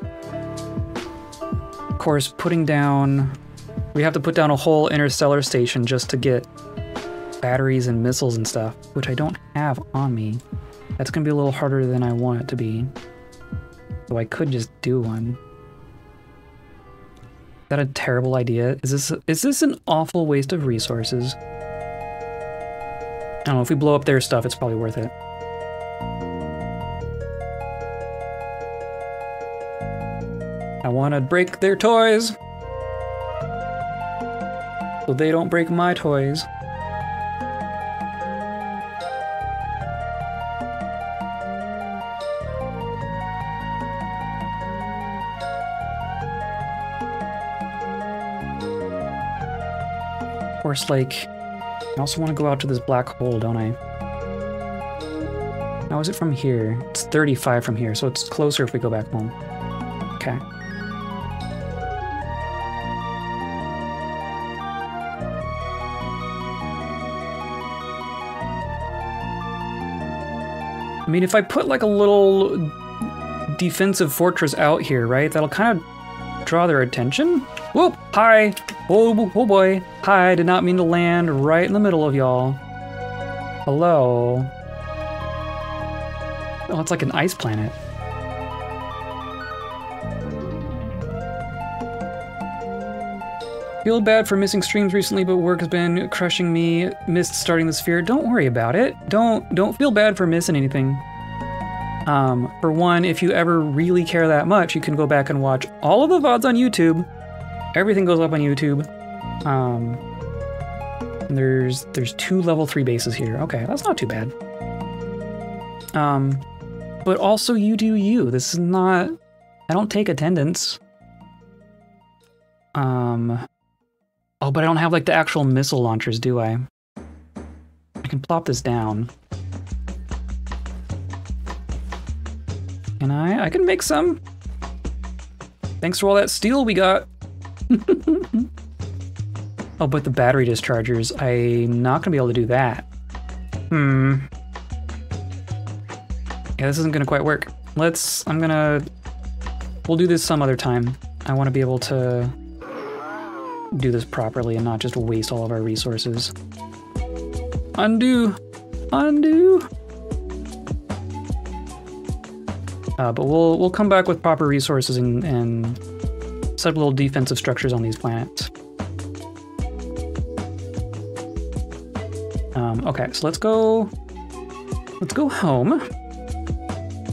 Of course, putting down... We have to put down a whole interstellar station just to get batteries and missiles and stuff, which I don't have on me. That's gonna be a little harder than I want it to be. So I could just do one. That a terrible idea? Is this is this an awful waste of resources? I don't know, if we blow up their stuff, it's probably worth it. I want to break their toys. So they don't break my toys. Of course, like, I also want to go out to this black hole, don't I? How is it from here? It's 35 from here, so it's closer if we go back home. Okay. I mean, if I put like a little defensive fortress out here, right, that'll kind of draw their attention. Whoop! Hi! Oh, oh boy. Hi, I did not mean to land right in the middle of y'all. Hello. Oh, it's like an ice planet. Feel bad for missing streams recently, but work has been crushing me. Missed starting the sphere. Don't worry about it. Don't don't feel bad for missing anything. Um, for one, if you ever really care that much, you can go back and watch all of the VODs on YouTube. Everything goes up on YouTube. Um, there's there's two level three bases here. Okay, that's not too bad. Um, but also you do you. This is not. I don't take attendance. Um, Oh, but I don't have like the actual missile launchers, do I? I can plop this down. Can I? I can make some. Thanks for all that steel we got. Oh, but the battery dischargers, I'm not gonna be able to do that. Hmm. Yeah, this isn't gonna quite work. Let's, I'm gonna, we'll do this some other time. I wanna be able to do this properly and not just waste all of our resources. Undo! Undo! Uh, but we'll we'll come back with proper resources and, and set up little defensive structures on these planets. Um, okay, so let's go. Let's go home.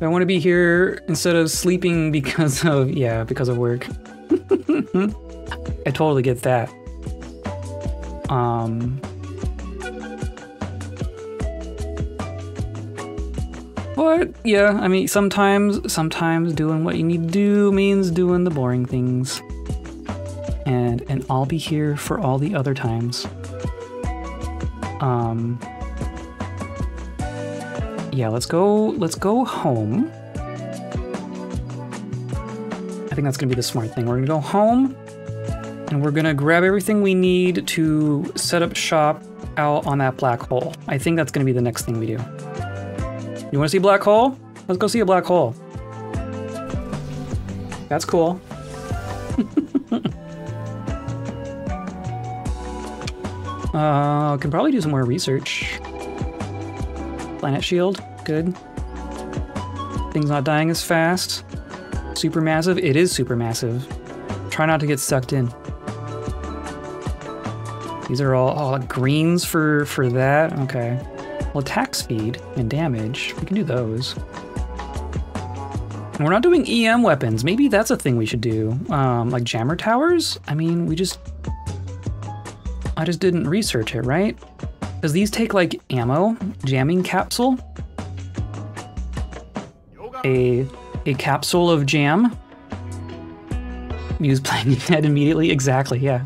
I want to be here instead of sleeping because of yeah because of work. I totally get that. Um, but yeah, I mean, sometimes, sometimes doing what you need to do means doing the boring things. And and I'll be here for all the other times. Um, yeah, let's go. Let's go home. I think that's gonna be the smart thing. We're gonna go home and we're gonna grab everything we need to set up shop out on that black hole. I think that's gonna be the next thing we do. You wanna see black hole? Let's go see a black hole. That's cool. Uh, can probably do some more research. Planet shield, good. Things not dying as fast. Supermassive, it is supermassive. Try not to get sucked in. These are all oh, greens for for that. Okay. Well, attack speed and damage, we can do those. And we're not doing EM weapons. Maybe that's a thing we should do. Um, like jammer towers? I mean, we just... I just didn't research it, right? Does these take like ammo? Jamming capsule? A, a capsule of jam? Muse playing in head immediately? Exactly, yeah.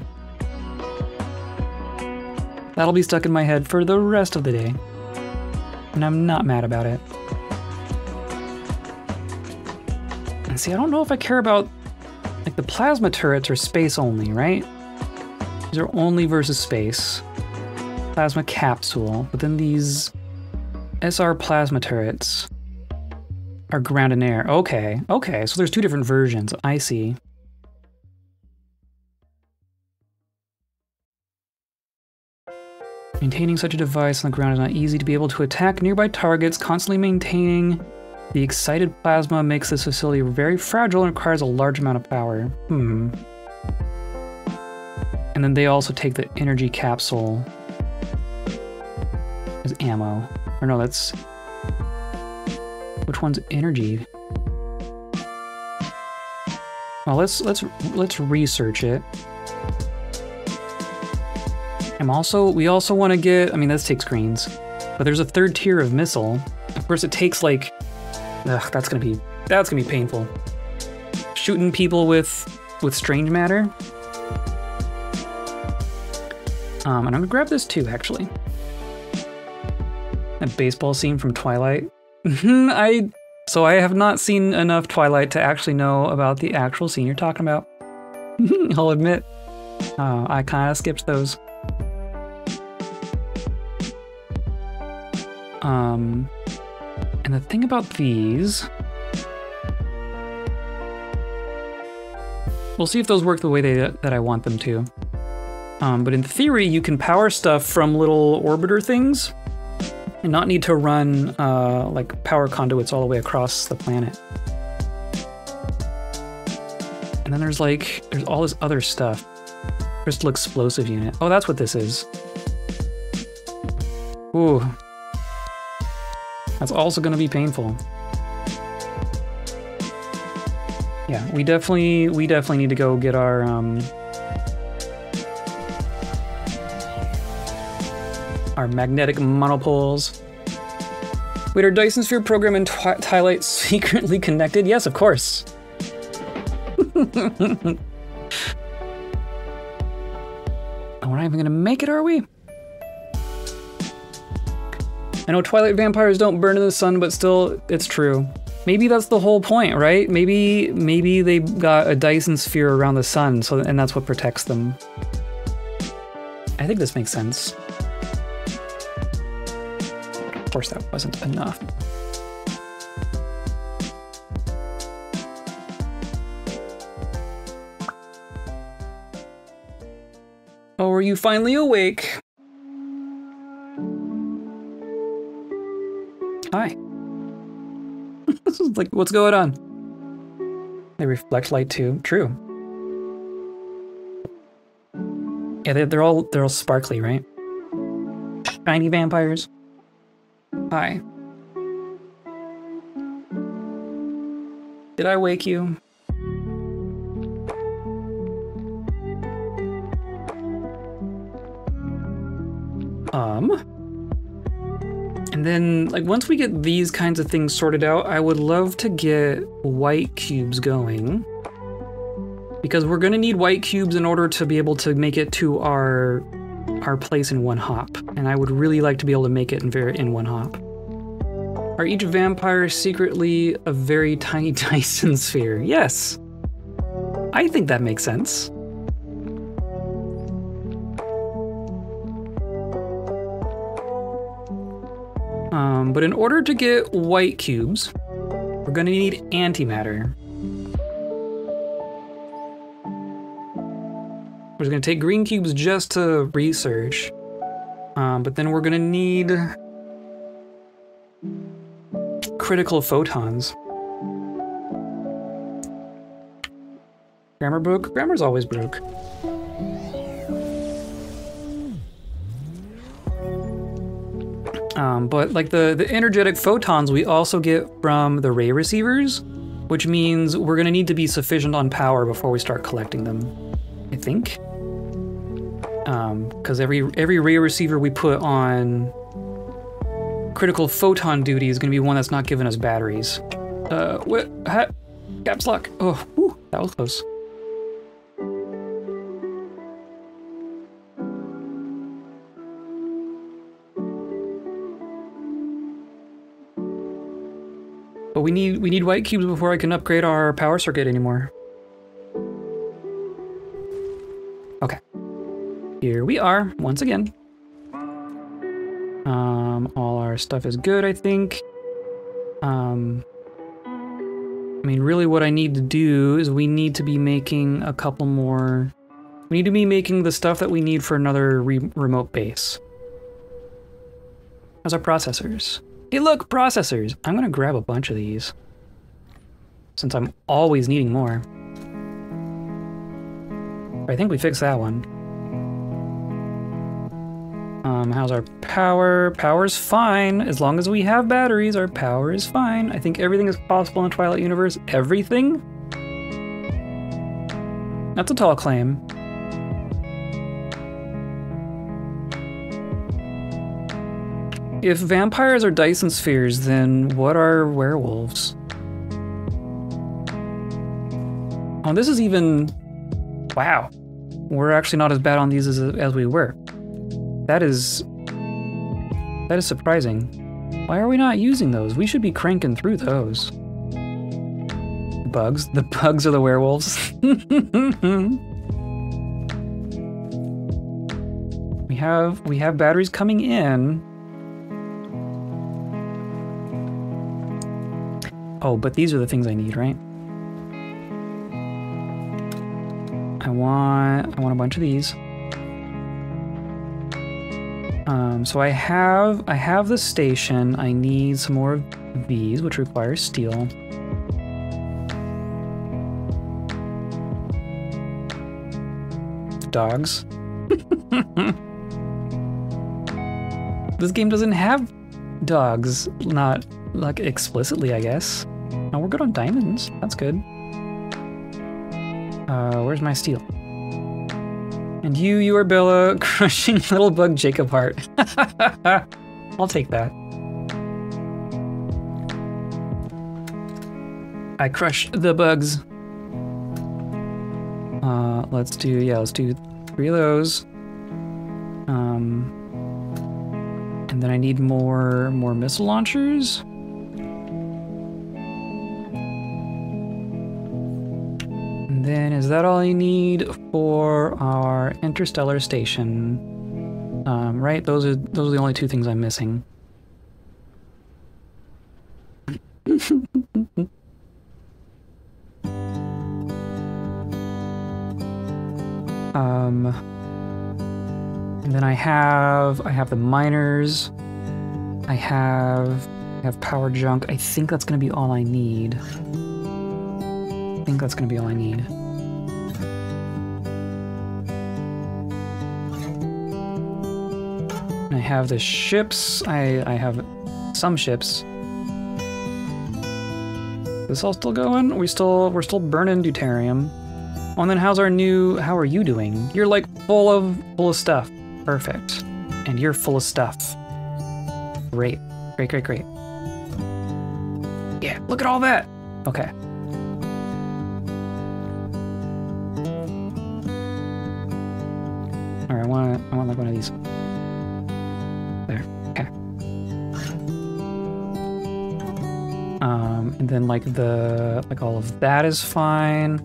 That'll be stuck in my head for the rest of the day. And I'm not mad about it. And see, I don't know if I care about like the plasma turrets are space only, right? These are only versus space. Plasma capsule, but then these SR plasma turrets are ground and air. Okay, okay, so there's two different versions. I see. Maintaining such a device on the ground is not easy to be able to attack nearby targets. Constantly maintaining the excited plasma makes this facility very fragile and requires a large amount of power. Hmm. And then they also take the energy capsule as ammo. Or no, that's... Which one's energy? Well, let's let's let's research it. I'm also, we also want to get, I mean, this takes greens, but there's a third tier of missile. Of course, it takes like, ugh, that's gonna be, that's gonna be painful. Shooting people with, with strange matter. Um, and I'm gonna grab this too, actually. A baseball scene from Twilight. I, so I have not seen enough Twilight to actually know about the actual scene you're talking about. I'll admit, uh, I kind of skipped those. Um, and the thing about these, we'll see if those work the way they, that I want them to. Um, but in theory, you can power stuff from little orbiter things and not need to run uh, like power conduits all the way across the planet. And then there's like, there's all this other stuff. Crystal explosive unit. Oh, that's what this is. Ooh, that's also going to be painful. Yeah, we definitely we definitely need to go get our um our magnetic monopoles. Wait, are Dyson Sphere program and Twilight secretly connected? Yes, of course. And we're not even gonna make it, are we? I know Twilight vampires don't burn in the sun, but still, it's true. Maybe that's the whole point, right? Maybe maybe they got a Dyson sphere around the sun, so and that's what protects them. I think this makes sense. Of course, that wasn't enough. Oh, are you finally awake? Hi. this is like, what's going on? They reflect light too. True. Yeah, they're, they're all they're all sparkly, right? Shiny vampires. Hi. Did I wake you? Um. And then, like, once we get these kinds of things sorted out, I would love to get white cubes going. Because we're gonna need white cubes in order to be able to make it to our our place in one hop. And I would really like to be able to make it in, very, in one hop. Are each vampire secretly a very tiny Dyson sphere? Yes. I think that makes sense. Um, but in order to get white cubes, we're gonna need antimatter. We're gonna take green cubes just to research. Um, but then we're gonna need critical photons. Grammar broke? Grammar's always broke. Um, but like the, the energetic photons we also get from the ray receivers, which means we're gonna need to be sufficient on power before we start collecting them, I think. Because um, every every ray receiver we put on critical photon duty is gonna be one that's not giving us batteries. Uh, what? Ha, caps lock. Oh, whew, that was close. But we need we need white cubes before I can upgrade our power circuit anymore. Okay. Here we are, once again. Um, all our stuff is good, I think. Um, I mean, really what I need to do is we need to be making a couple more... We need to be making the stuff that we need for another re remote base. How's our processors? Hey look, processors! I'm gonna grab a bunch of these. Since I'm always needing more. I think we fixed that one. Um, how's our power? Power's fine. As long as we have batteries, our power is fine. I think everything is possible in Twilight Universe. Everything? That's a tall claim. If vampires are Dyson spheres, then what are werewolves? Oh, this is even... Wow. We're actually not as bad on these as, as we were. That is... That is surprising. Why are we not using those? We should be cranking through those. Bugs? The bugs are the werewolves. we have we have batteries coming in. Oh, but these are the things I need, right? I want I want a bunch of these. Um, so I have I have the station. I need some more of these, which requires steel. Dogs. this game doesn't have dogs, not like explicitly, I guess. Oh, we're good on diamonds. That's good. Uh, where's my steel? And you, you are Bella, crushing little bug Jacob Hart. I'll take that. I crush the bugs. Uh, let's do, yeah, let's do three of those. Um, and then I need more, more missile launchers. Then is that all you need for our interstellar station? Um, right, those are those are the only two things I'm missing. um, and then I have I have the miners. I have I have power junk. I think that's gonna be all I need. I think that's gonna be all I need. I have the ships. I I have some ships. This all still going? We still we're still burning deuterium. Oh, and then how's our new? How are you doing? You're like full of full of stuff. Perfect. And you're full of stuff. Great. Great, great, great. Yeah, look at all that. Okay. All right, I want I want like one of these. Um, and then like the like all of that is fine.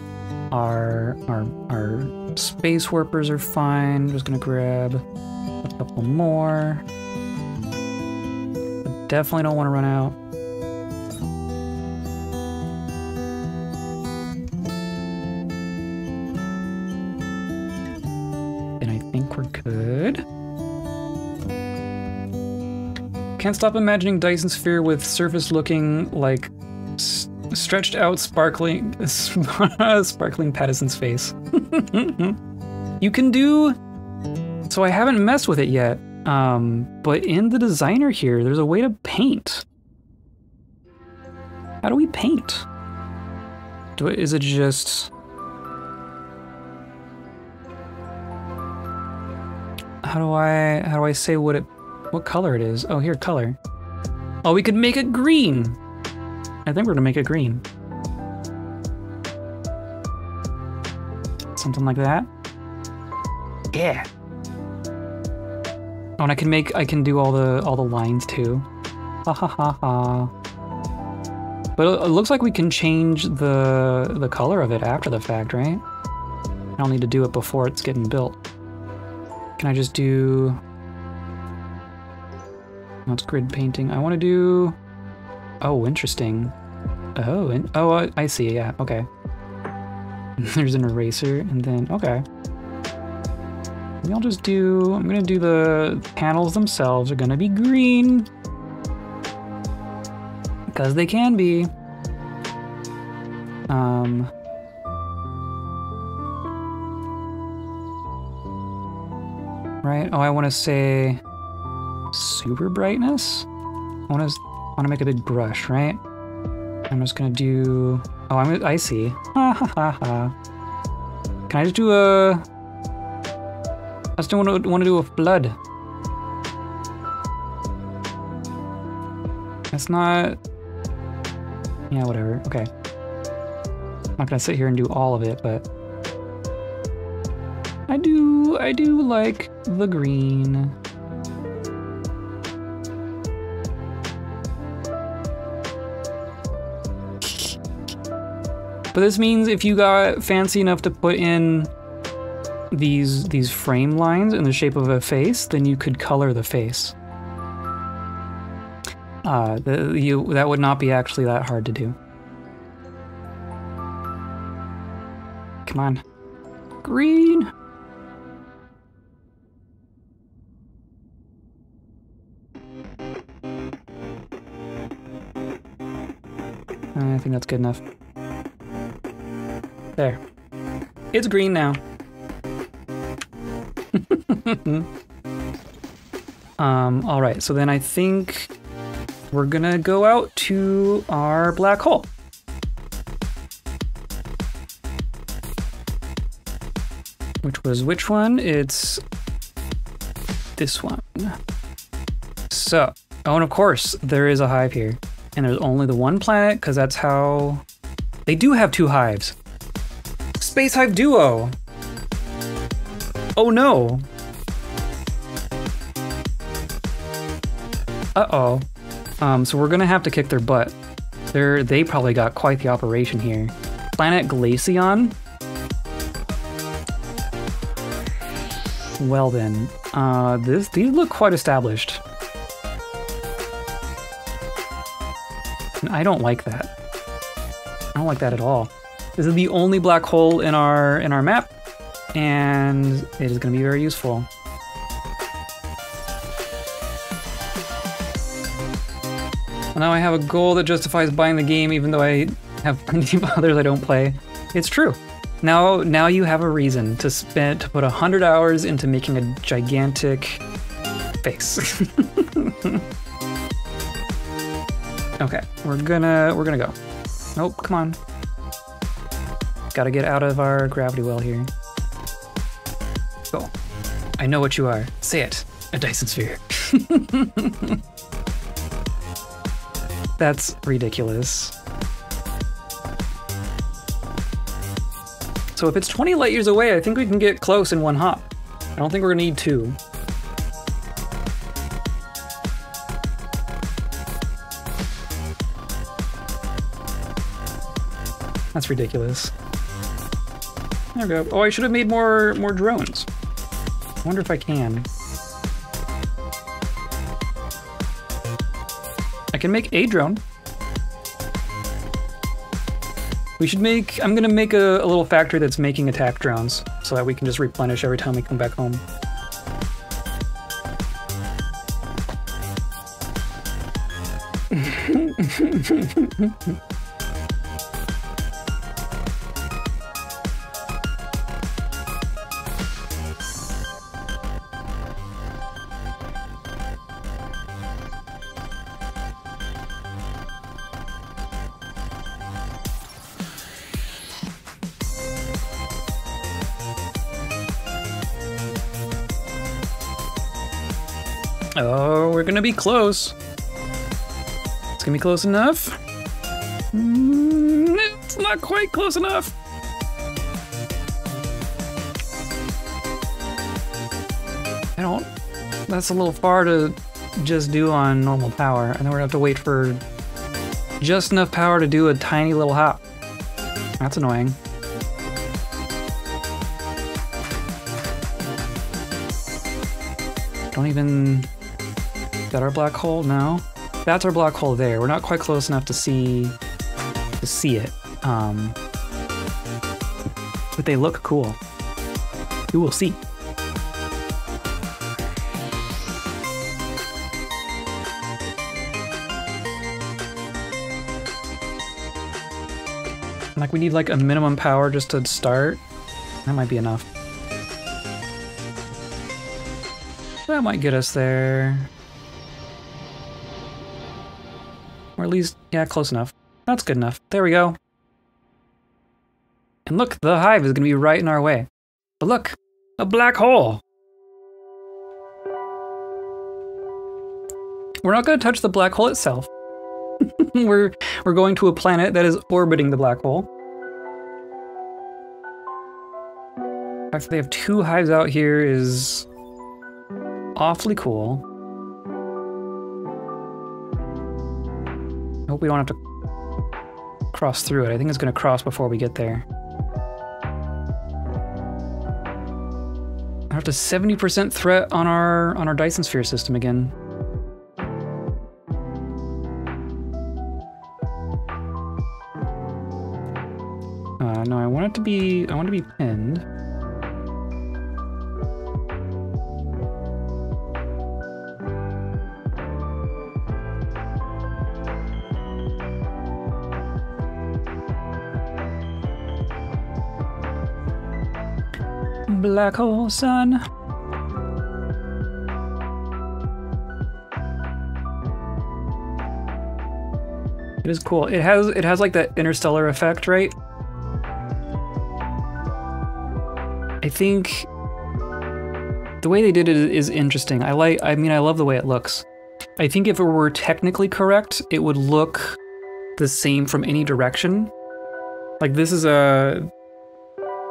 Our our our space warpers are fine. I'm just gonna grab a couple more. But definitely don't want to run out. Can't stop imagining Dyson Sphere with surface looking like stretched out sparkling sparkling Pattinson's face. you can do so I haven't messed with it yet. Um, but in the designer here, there's a way to paint. How do we paint? Do it, is it just How do I how do I say what it what color it is? Oh, here color. Oh, we could make it green. I think we're gonna make it green. Something like that. Yeah. Oh, and I can make I can do all the all the lines too. Ha ha ha ha. But it looks like we can change the the color of it after the fact, right? I don't need to do it before it's getting built. Can I just do... That's grid painting. I want to do... Oh, interesting. Oh, and, oh, I, I see, yeah, okay. There's an eraser, and then, okay. Maybe I'll just do, I'm gonna do the panels themselves are gonna be green. Because they can be. Um, right? Oh, I want to say super brightness. I want to want to make a big brush, right? I'm just gonna do. Oh, I'm. I see. Can I just do a? I just don't want to want to do a flood. That's not. Yeah, whatever. Okay. I'm not gonna sit here and do all of it, but I do. I do like the green. But this means if you got fancy enough to put in these these frame lines in the shape of a face, then you could color the face. Uh, the, you, that would not be actually that hard to do. Come on. Green! I think that's good enough. There. It's green now. um, alright, so then I think we're gonna go out to our black hole. Which was which one? It's this one. So, oh, and of course, there is a hive here. And there's only the one planet, because that's how... They do have two hives. Space Hive Duo! Oh no! Uh-oh. Um, so we're gonna have to kick their butt. They're, they probably got quite the operation here. Planet Glaceon? Well then, uh, this these look quite established. I don't like that. I don't like that at all. This is the only black hole in our in our map, and it is going to be very useful. Well, now I have a goal that justifies buying the game, even though I have plenty of others I don't play. It's true. Now, now you have a reason to spend to put hundred hours into making a gigantic face. okay, we're gonna we're gonna go. Nope, come on. Gotta get out of our gravity well here. Go. I know what you are. Say it. A Dyson sphere. That's ridiculous. So if it's 20 light years away, I think we can get close in one hop. I don't think we're gonna need two. That's ridiculous. There we go. Oh, I should have made more more drones. I wonder if I can. I can make a drone. We should make, I'm gonna make a, a, little factory that's making attack drones so that we can just replenish every time we come back home. gonna be close. It's gonna be close enough. Mm, it's not quite close enough. I don't. That's a little far to just do on normal power. I know we're gonna have to wait for just enough power to do a tiny little hop. That's annoying. Don't even that our black hole? No. That's our black hole there. We're not quite close enough to see to see it. Um, but they look cool. You will see. Like we need like a minimum power just to start. That might be enough. That might get us there. Or at least, yeah, close enough. That's good enough. There we go. And look, the hive is going to be right in our way. But look, a black hole. We're not going to touch the black hole itself. we're we're going to a planet that is orbiting the black hole. The fact that they have two hives out here is awfully cool. I hope we don't have to cross through it. I think it's going to cross before we get there. I have to 70% threat on our on our Dyson sphere system again. Uh, no, I want it to be I want to be pinned. Black hole sun. It is cool. It has it has like that interstellar effect, right? I think the way they did it is interesting. I like I mean I love the way it looks. I think if it were technically correct, it would look the same from any direction. Like this is a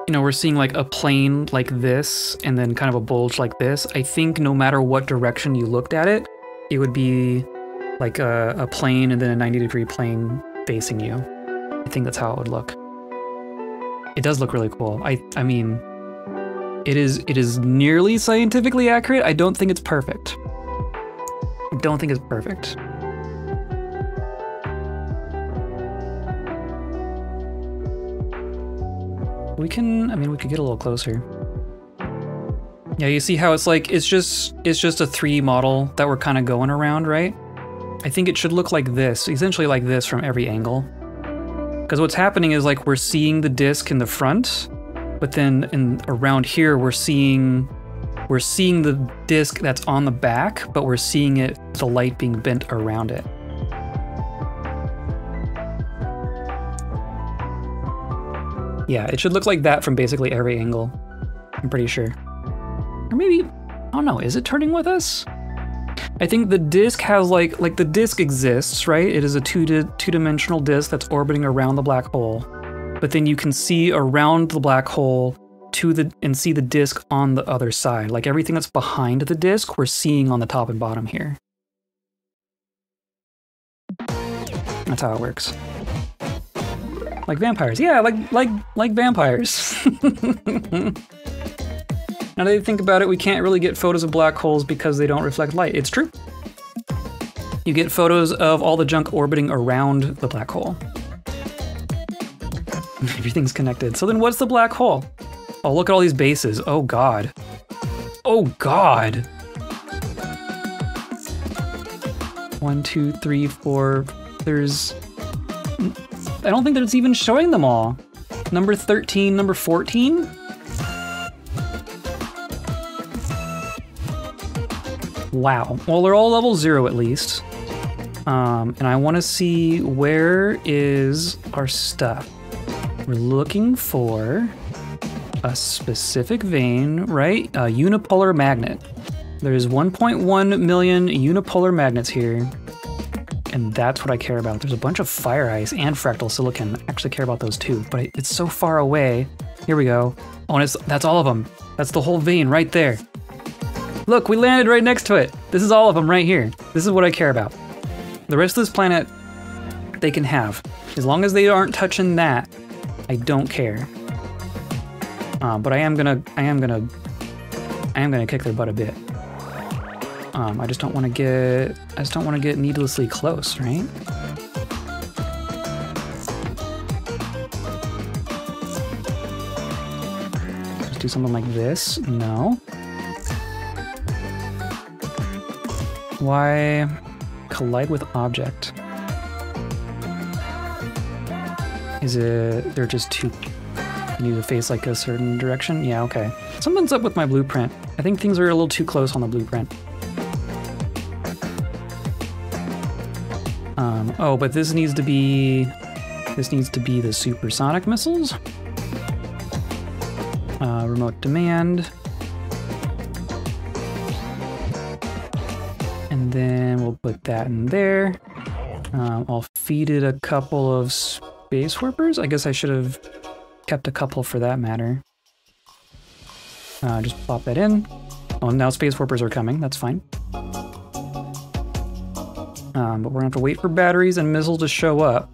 you know, we're seeing like a plane like this and then kind of a bulge like this, I think no matter what direction you looked at it, it would be like a, a plane and then a 90 degree plane facing you. I think that's how it would look. It does look really cool. I I mean, it is it is nearly scientifically accurate. I don't think it's perfect. I don't think it's perfect. We can, I mean, we could get a little closer. Yeah, you see how it's like, it's just, it's just a 3D model that we're kind of going around, right? I think it should look like this, essentially like this from every angle. Because what's happening is like we're seeing the disc in the front, but then in around here we're seeing we're seeing the disc that's on the back, but we're seeing it the light being bent around it. Yeah, it should look like that from basically every angle. I'm pretty sure. Or maybe, I don't know, is it turning with us? I think the disk has like, like the disk exists, right? It is a two two-dimensional disk that's orbiting around the black hole. But then you can see around the black hole to the and see the disk on the other side. Like everything that's behind the disk, we're seeing on the top and bottom here. That's how it works. Like vampires. Yeah, like like like vampires. now that you think about it, we can't really get photos of black holes because they don't reflect light. It's true. You get photos of all the junk orbiting around the black hole. Everything's connected. So then what's the black hole? Oh, look at all these bases. Oh god. Oh god. One, two, three, four. There's. I don't think that it's even showing them all. Number 13, number 14? Wow. Well, they're all level zero at least. Um, and I want to see where is our stuff. We're looking for a specific vein, right? A unipolar magnet. There's 1.1 million unipolar magnets here. And that's what I care about. There's a bunch of fire ice and fractal silicon. I actually care about those too, but it's so far away. Here we go. Oh, and that's all of them. That's the whole vein right there. Look, we landed right next to it. This is all of them right here. This is what I care about. The rest of this planet, they can have. As long as they aren't touching that, I don't care. Um, but I am gonna, I am gonna, I am gonna kick their butt a bit. Um, I just don't want to get, I just don't want to get needlessly close, right? Just do something like this. No. Why collide with object? Is it, they're just too, you need to face like a certain direction? Yeah, okay. Something's up with my blueprint. I think things are a little too close on the blueprint. Um, oh, but this needs to be, this needs to be the supersonic missiles. Uh, remote demand. And then we'll put that in there. Um, I'll feed it a couple of space warpers. I guess I should have kept a couple for that matter. Uh, just plop that in. Oh, now space warpers are coming. That's fine. Um, but we're gonna have to wait for batteries and missiles to show up.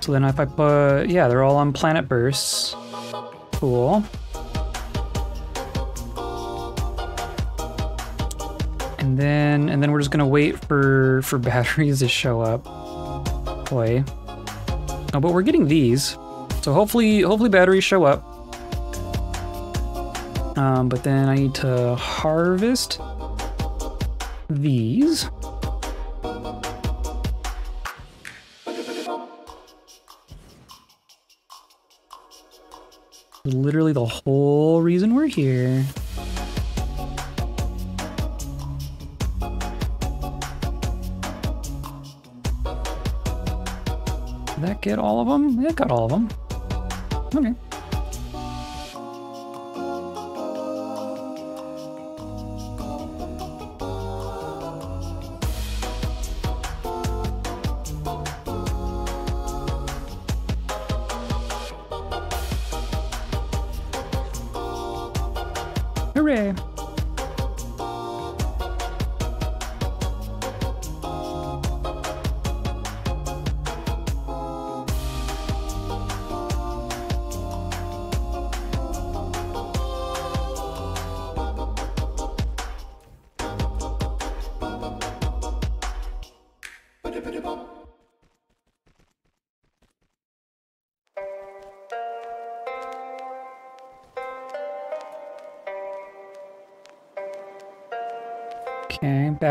So then if I put, yeah, they're all on planet bursts. Cool. And then, and then we're just gonna wait for, for batteries to show up. Boy. Oh, but we're getting these. So hopefully, hopefully batteries show up. Um, but then I need to harvest these. Literally the whole reason we're here. Did that get all of them? It got all of them. Okay.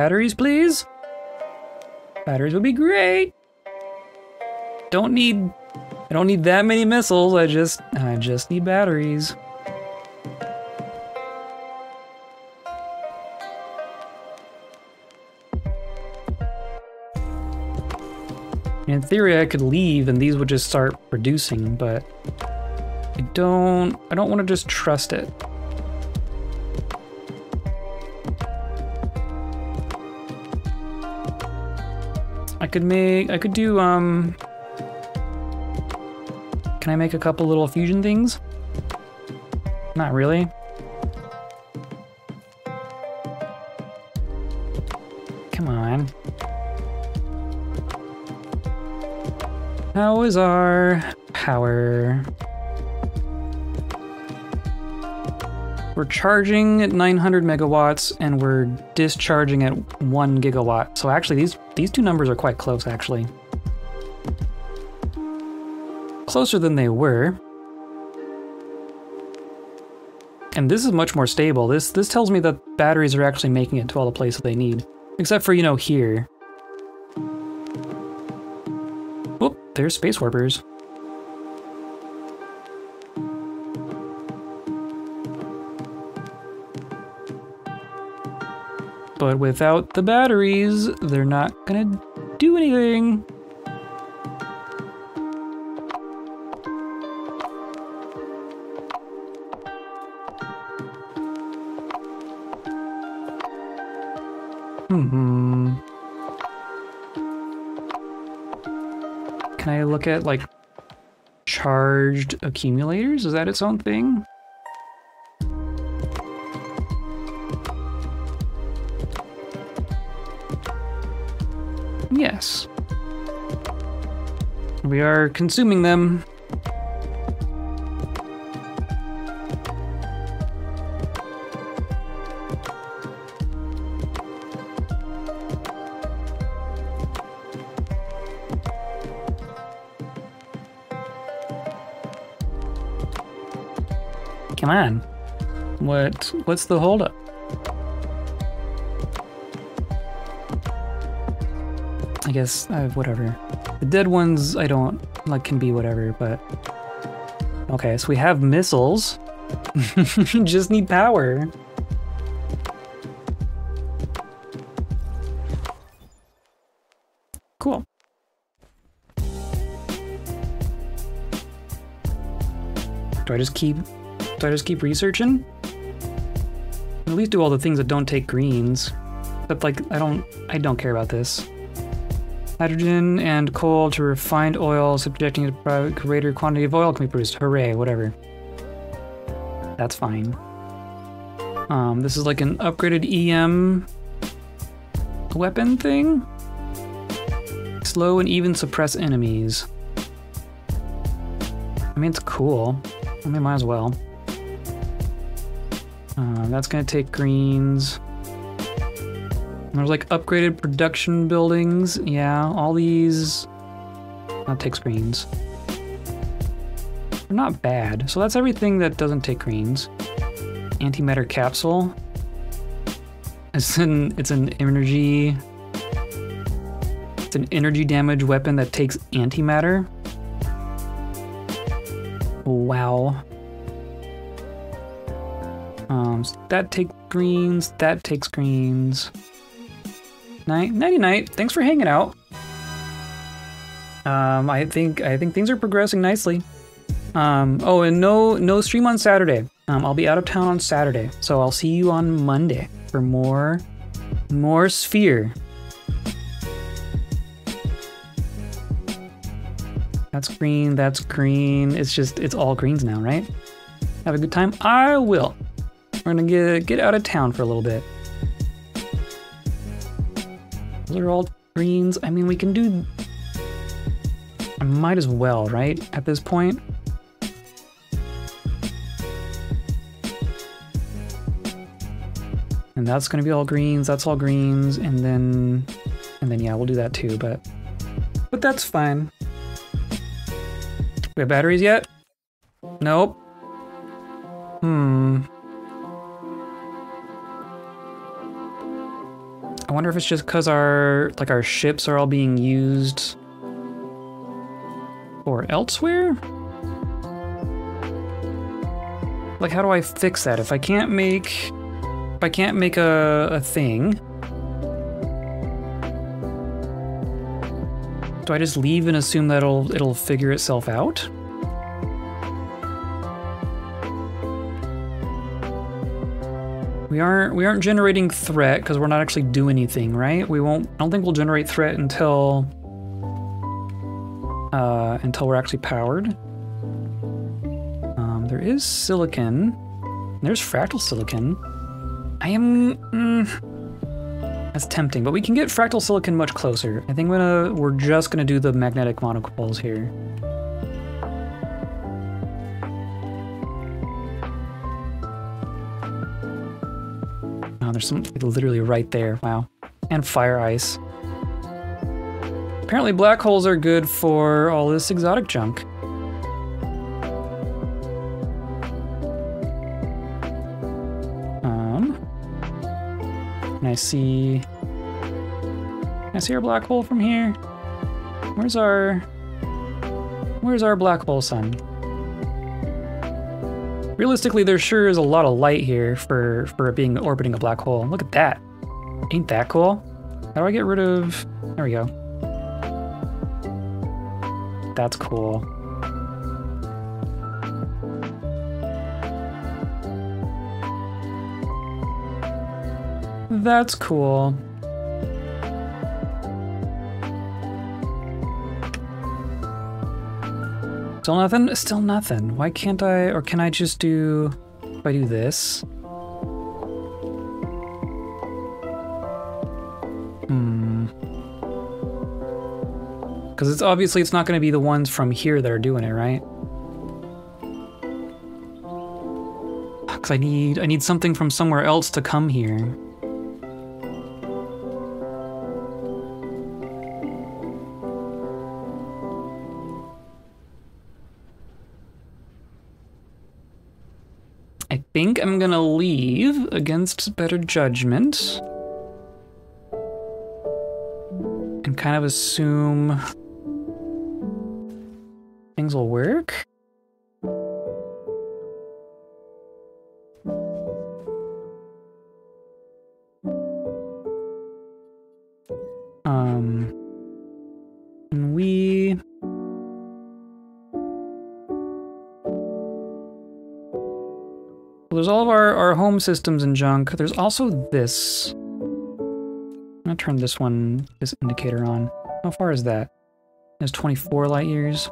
Batteries, please. Batteries would be great. Don't need, I don't need that many missiles. I just, I just need batteries. In theory, I could leave and these would just start producing, but I don't, I don't want to just trust it. Could make, I could do, um, can I make a couple little fusion things? Not really. Come on. How is our power? We're charging at 900 megawatts and we're discharging at one gigawatt. So actually these, these two numbers are quite close, actually. Closer than they were. And this is much more stable. This, this tells me that batteries are actually making it to all the places they need. Except for, you know, here. Whoop, there's space warpers. But without the batteries, they're not gonna do anything. Hmm. Can I look at like charged accumulators? Is that its own thing? Yes. We are consuming them. Come on. What what's the holdup? Guess uh, whatever. The dead ones I don't like can be whatever, but okay. So we have missiles. Just need power. Cool. Do I just keep? Do I just keep researching? At least do all the things that don't take greens. But like, I don't, I don't care about this. Hydrogen and coal to refined oil, subjecting to greater quantity of oil can be produced. Hooray, whatever. That's fine. Um, this is like an upgraded EM weapon thing. Slow and even suppress enemies. I mean, it's cool. I mean, might as well. Uh, that's gonna take greens. There's like upgraded production buildings. Yeah, all these. Not takes greens. They're not bad. So that's everything that doesn't take greens. Antimatter capsule. It's an it's an energy. It's an energy damage weapon that takes antimatter. Wow. Um, that takes greens. That takes greens. Night, nighty night. Thanks for hanging out. Um, I think I think things are progressing nicely. Um, oh, and no no stream on Saturday. Um, I'll be out of town on Saturday, so I'll see you on Monday for more more Sphere. That's green. That's green. It's just it's all greens now, right? Have a good time. I will. We're gonna get get out of town for a little bit. Those are all greens. I mean, we can do... I might as well, right? At this point. And that's gonna be all greens, that's all greens, and then... And then, yeah, we'll do that too, but... But that's fine. We have batteries yet? Nope. Hmm. I wonder if it's just because our like our ships are all being used or elsewhere? Like how do I fix that? If I can't make if I can't make a, a thing, do I just leave and assume that it'll it'll figure itself out? We aren't we aren't generating threat because we're not actually doing anything, right? We won't. I don't think we'll generate threat until uh, until we're actually powered. Um, there is silicon. There's fractal silicon. I am. Mm, that's tempting, but we can get fractal silicon much closer. I think we're gonna we're just gonna do the magnetic monopoles here. there's some literally right there. Wow. And fire ice. Apparently black holes are good for all this exotic junk. Um, can I see, can I see our black hole from here? Where's our, where's our black hole sun? Realistically, there sure is a lot of light here for, for it being orbiting a black hole. Look at that. Ain't that cool? How do I get rid of... There we go. That's cool. That's cool. Still nothing? Still nothing. Why can't I, or can I just do, if I do this? Hmm. Because it's obviously, it's not going to be the ones from here that are doing it, right? Because I need, I need something from somewhere else to come here. Think I'm gonna leave against better judgment. And kind of assume things will work. Um, and we there's all of our, our home systems and junk. There's also this. I'm gonna turn this one, this indicator on. How far is that? It's 24 light years.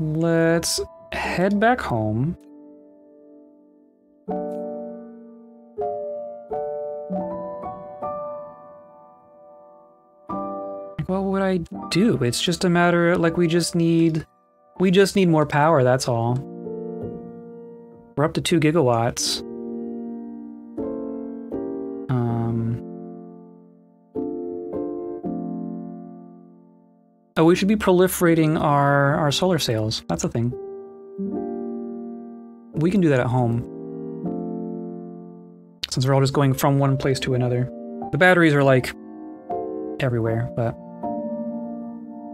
Let's head back home. What would I do? It's just a matter, of, like we just need we just need more power, that's all. We're up to 2 gigawatts. Um... Oh, we should be proliferating our, our solar sails. That's a thing. We can do that at home. Since we're all just going from one place to another. The batteries are like everywhere, but...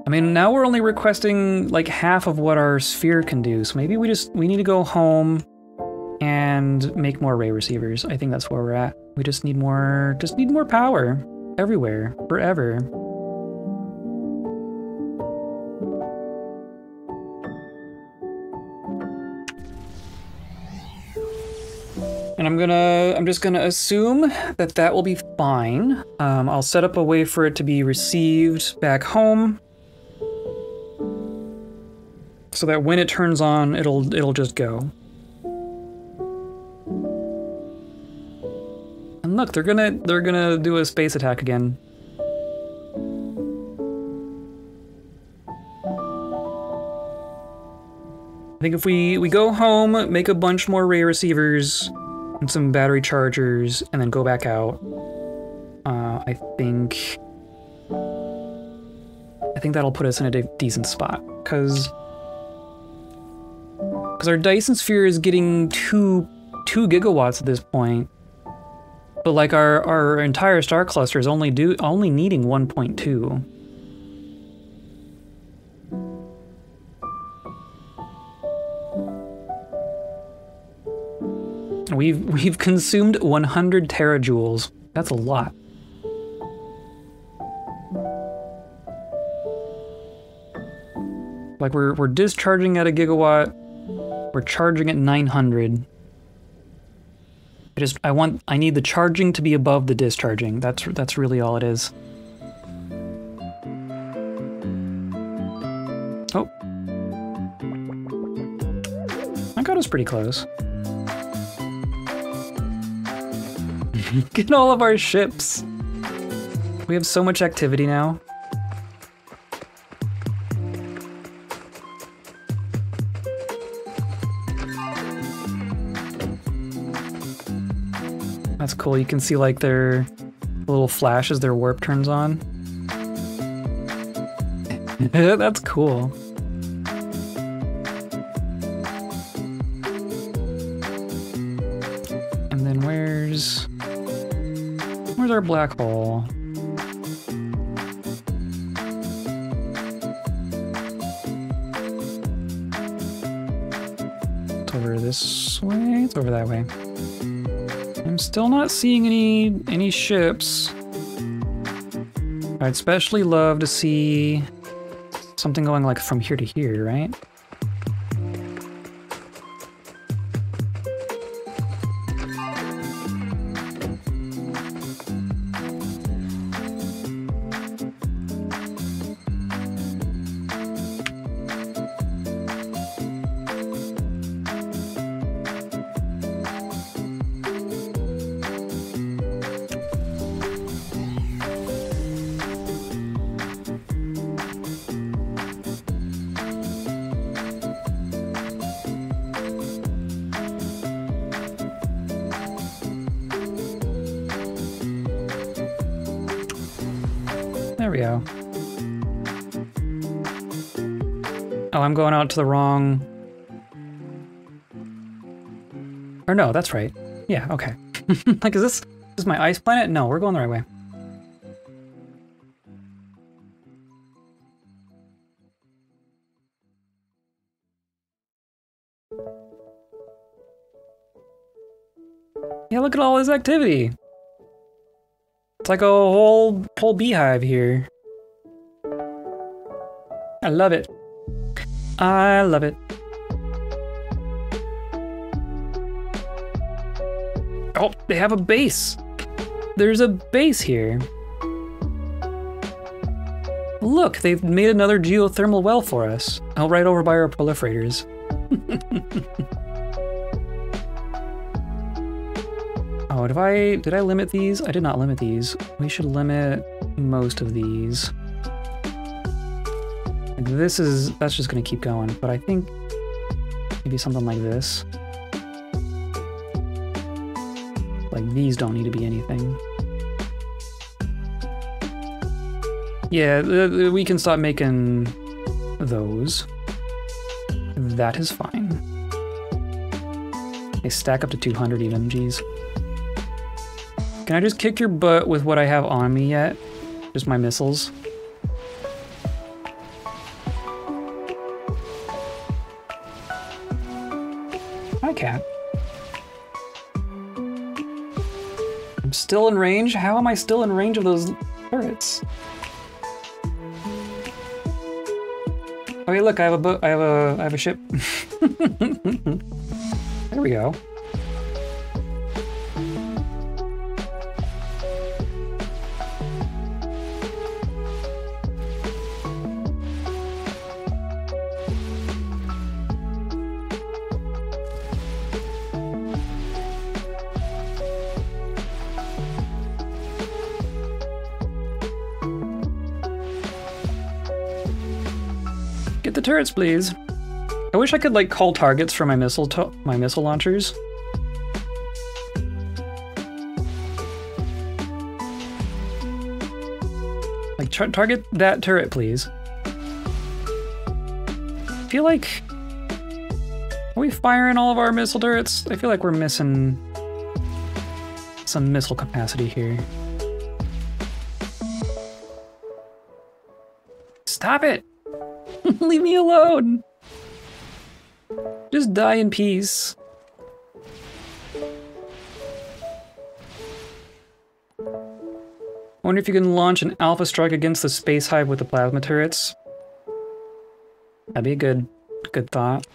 I mean, now we're only requesting like half of what our sphere can do, so maybe we just, we need to go home and make more ray receivers. I think that's where we're at. We just need more, just need more power everywhere, forever. And I'm gonna, I'm just gonna assume that that will be fine. Um, I'll set up a way for it to be received back home so that when it turns on, it'll it'll just go. And look, they're gonna they're gonna do a space attack again. I think if we we go home, make a bunch more ray receivers and some battery chargers, and then go back out, uh, I think I think that'll put us in a de decent spot because because our Dyson sphere is getting two two gigawatts at this point. But like our, our entire star cluster is only do only needing 1.2. We've we've consumed 100 terajoules. That's a lot. Like we're we're discharging at a gigawatt, we're charging at 900. I just I want I need the charging to be above the discharging. That's that's really all it is. Oh. I got us pretty close. Get all of our ships. We have so much activity now. That's cool. You can see like their little flash as their warp turns on. That's cool. And then where's... Where's our black hole? It's over this way. It's over that way. I'm still not seeing any any ships. I'd especially love to see something going like from here to here, right? Going out to the wrong... Or no, that's right. Yeah, okay. like, is this, is my ice planet? No, we're going the right way. Yeah, look at all this activity. It's like a whole whole beehive here. I love it. I love it. Oh, they have a base. There's a base here. Look, they've made another geothermal well for us. Oh, right over by our proliferators. Oh, did I did I limit these? I did not limit these. We should limit most of these. This is that's just gonna keep going, but I think maybe something like this. Like these don't need to be anything. Yeah, uh, uh, we can stop making those. That is fine. They stack up to 200 even, geez. Can I just kick your butt with what I have on me yet? Just my missiles? Still in range? How am I still in range of those turrets? Okay, look, I have a boat. I have a. I have a ship. there we go. Turrets, please. I wish I could like call targets for my missile my missile launchers. Like target that turret, please. I feel like are we firing all of our missile turrets? I feel like we're missing some missile capacity here. Stop it! Leave me alone! Just die in peace. Wonder if you can launch an alpha strike against the space hive with the plasma turrets. That'd be a good, good thought.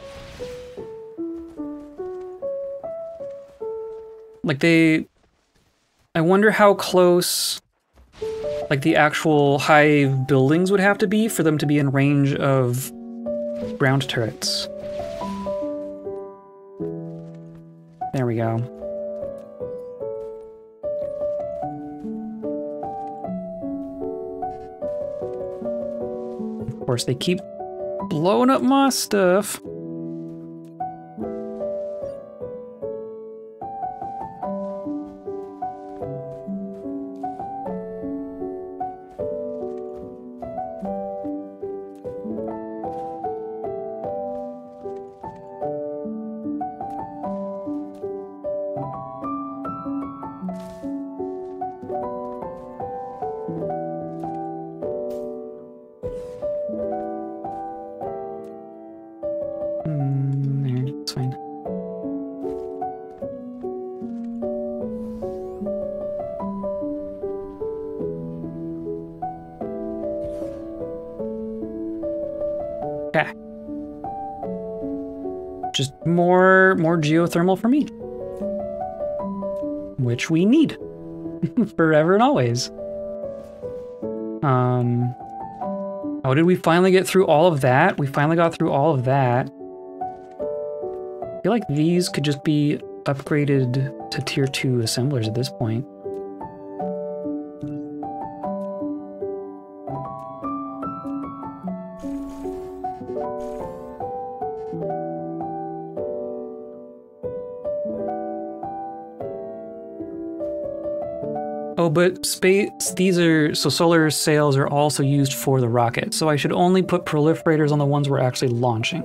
Like they, I wonder how close like the actual hive buildings would have to be for them to be in range of ground turrets. There we go. Of course, they keep blowing up my stuff. More geothermal for me. Which we need. Forever and always. Um Oh, did we finally get through all of that? We finally got through all of that. I feel like these could just be upgraded to tier 2 assemblers at this point. But space, these are, so solar sails are also used for the rocket. So I should only put proliferators on the ones we're actually launching.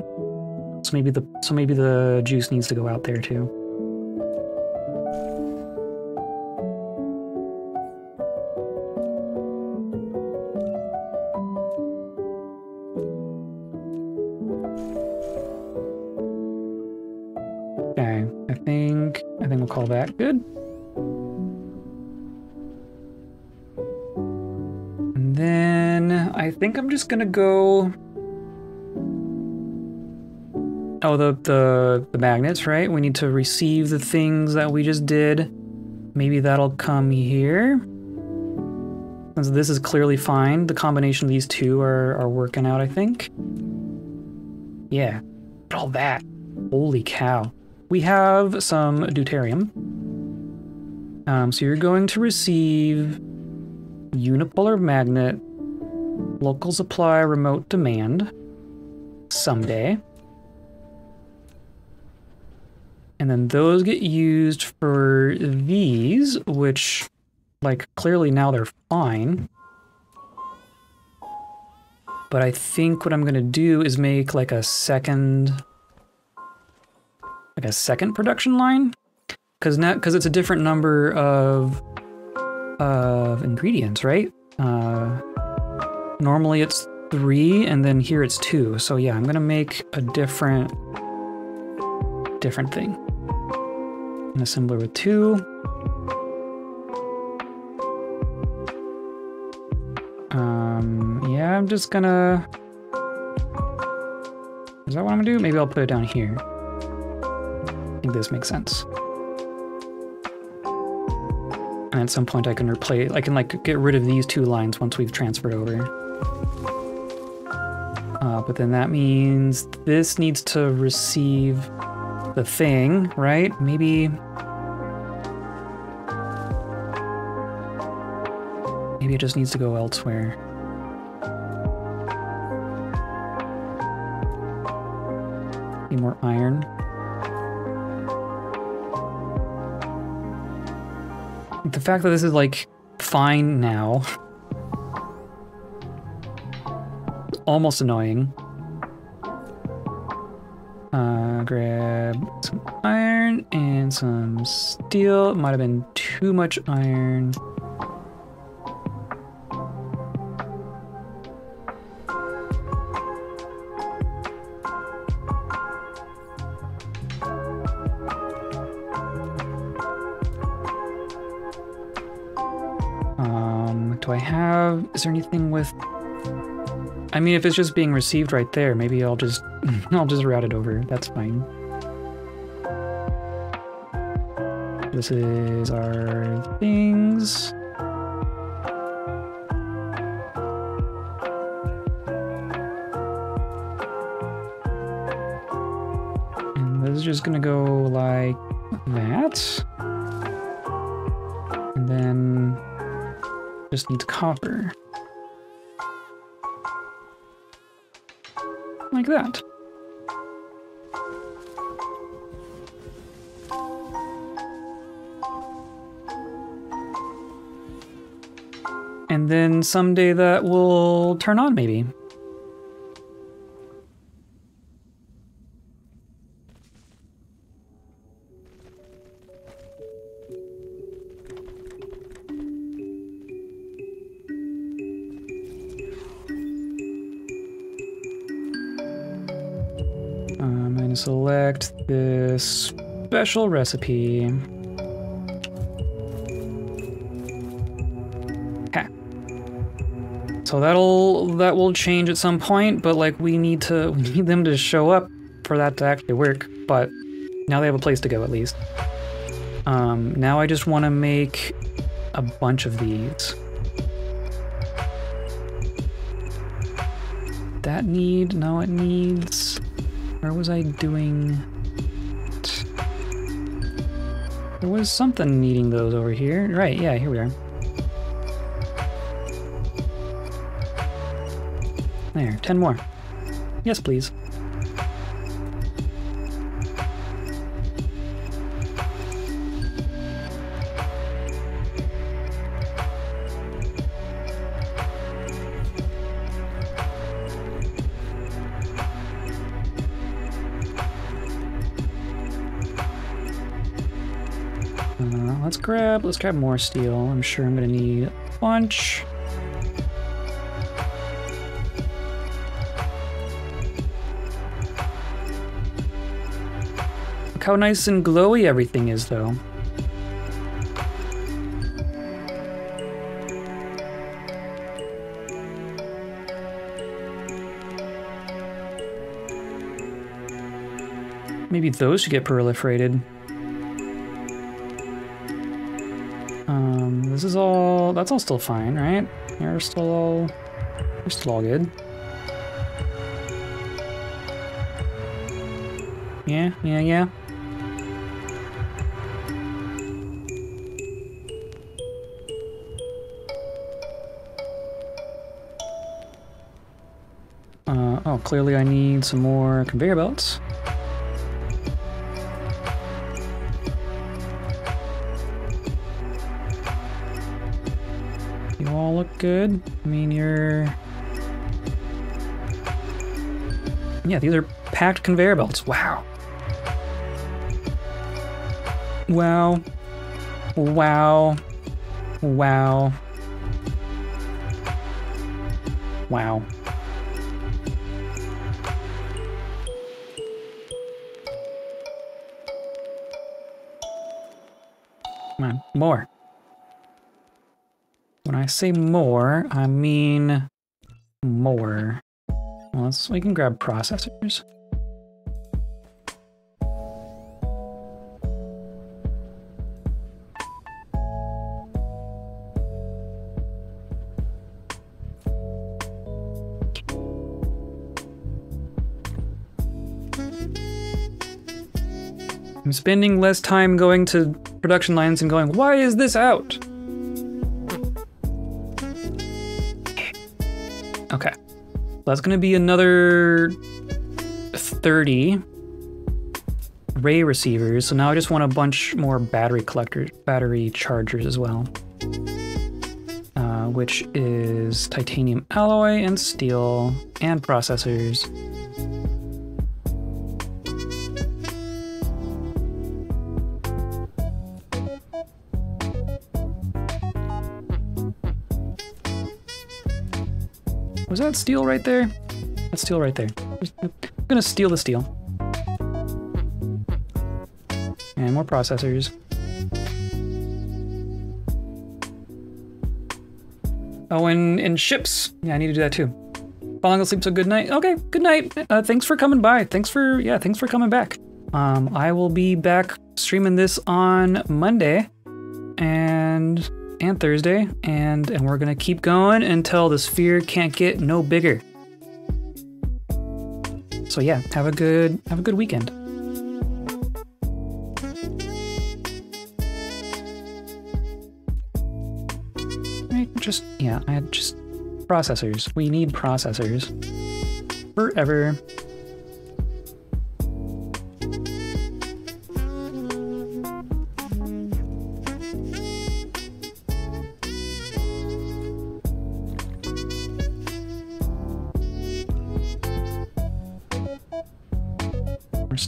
So maybe the, so maybe the juice needs to go out there too. Just gonna go. Oh, the the the magnets, right? We need to receive the things that we just did. Maybe that'll come here. Since this is clearly fine, the combination of these two are are working out. I think. Yeah, all that. Holy cow. We have some deuterium. Um, so you're going to receive unipolar magnet, local supply, remote demand someday. And then those get used for these, which, like, clearly now they're fine. But I think what I'm going to do is make, like, a second... Like a second production line? Because now, because it's a different number of of ingredients, right? Uh, normally it's three, and then here it's two. So yeah, I'm gonna make a different, different thing. An assembler with two. Um, yeah, I'm just gonna. Is that what I'm gonna do? Maybe I'll put it down here. I think this makes sense. And at some point I can replace, I can like get rid of these two lines once we've transferred over. Uh, but then that means this needs to receive the thing, right? Maybe... Maybe it just needs to go elsewhere. Need more iron. The fact that this is like fine now. Almost annoying. Uh, grab some iron and some steel. It might have been too much iron. Um, do I have, is there anything with, I mean, if it's just being received right there, maybe I'll just, I'll just route it over. That's fine. This is our things. And this is just gonna go like that. And then just needs copper. Like that. And then someday that will turn on, maybe. Select this special recipe. Okay. So that'll that will change at some point, but like we need to we need them to show up for that to actually work. But now they have a place to go at least. Um, now I just want to make a bunch of these. That need no, it needs. Where was I doing? There was something needing those over here. Right, yeah, here we are. There, 10 more. Yes, please. Grab, let's grab more steel. I'm sure I'm gonna need a bunch. Look how nice and glowy everything is, though. Maybe those should get proliferated. That's all still fine, right? You're still all, you're still all good. Yeah, yeah, yeah. Uh, oh, clearly I need some more conveyor belts. You all look good. I mean, you're... Yeah, these are packed conveyor belts. Wow. Wow. Wow. Wow. Wow. Come on, more. I say more, I mean more. Let's, we can grab processors. I'm spending less time going to production lines and going, why is this out? That's to be another 30 ray receivers. So now I just want a bunch more battery collectors, battery chargers as well. Uh, which is titanium alloy and steel and processors. Was that steel right there? That's steel right there. I'm gonna steal the steel. And more processors. Oh, and, and ships. Yeah, I need to do that too. Falling asleep, so good night. Okay, good night. Uh, thanks for coming by. Thanks for, yeah, thanks for coming back. Um, I will be back streaming this on Monday and and Thursday, and and we're gonna keep going until the sphere can't get no bigger. So yeah, have a good have a good weekend. Just yeah, I just processors. We need processors forever.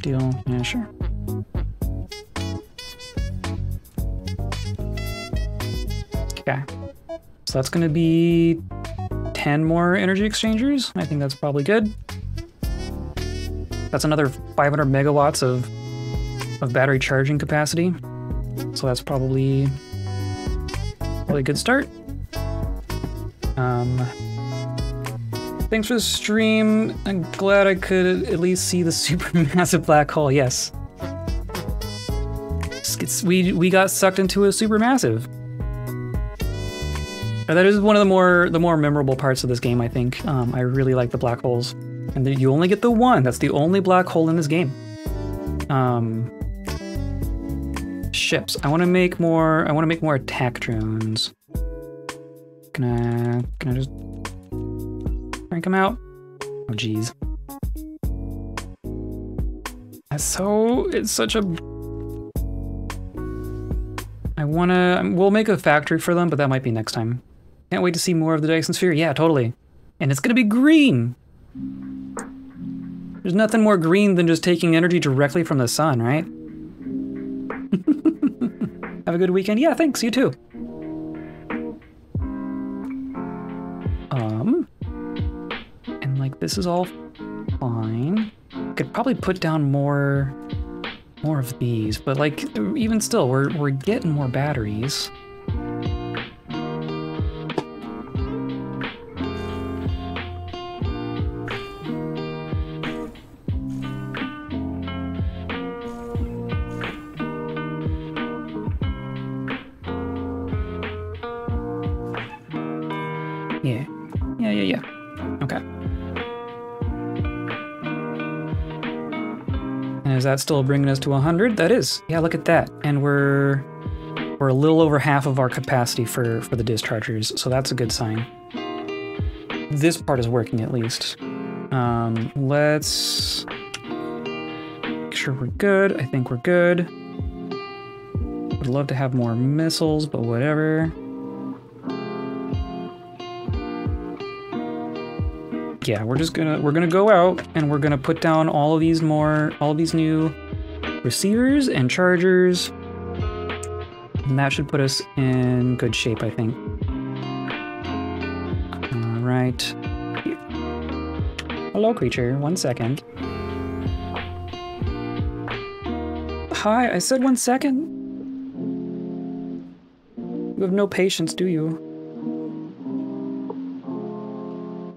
Steel, yeah, sure. Okay. So that's gonna be 10 more energy exchangers. I think that's probably good. That's another 500 megawatts of, of battery charging capacity. So that's probably, probably a good start. Um, Thanks for the stream. I'm glad I could at least see the supermassive black hole. Yes. It's, we we got sucked into a supermassive. That is one of the more the more memorable parts of this game. I think um, I really like the black holes, and you only get the one. That's the only black hole in this game. Um, ships. I want to make more. I want to make more attack drones. Can I? Can I just crank them out? Oh, geez. So. It's such a. I wanna. We'll make a factory for them, but that might be next time. Can't wait to see more of the Dyson Sphere. Yeah, totally. And it's gonna be green. There's nothing more green than just taking energy directly from the sun, right? Have a good weekend. Yeah, thanks. You too. Um, like this is all fine. Could probably put down more, more of these, but like even still, we're we're getting more batteries. That still bringing us to 100? That is. Yeah, look at that. And we're we're a little over half of our capacity for for the dischargers, so that's a good sign. This part is working at least. Um, let's make sure we're good. I think we're good. Would love to have more missiles, but whatever. Yeah, we're just gonna we're gonna go out and we're gonna put down all of these more all these new receivers and chargers. And that should put us in good shape, I think. All right. Hello, creature. One second. Hi, I said one second. You have no patience, do you?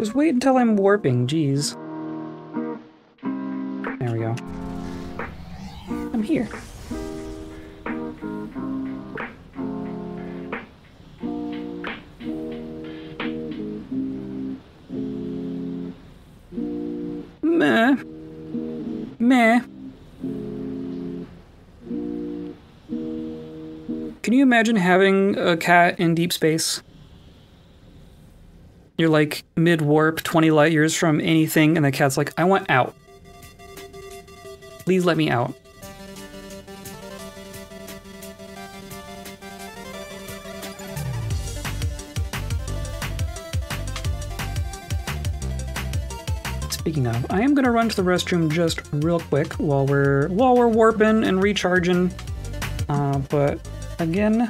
Just wait until I'm warping, jeez. There we go. I'm here. Meh. Meh. Can you imagine having a cat in deep space? You're like mid warp, 20 light years from anything, and the cat's like, I want out. Please let me out. Speaking of, I am gonna run to the restroom just real quick while we're while we're warping and recharging. Uh, but again,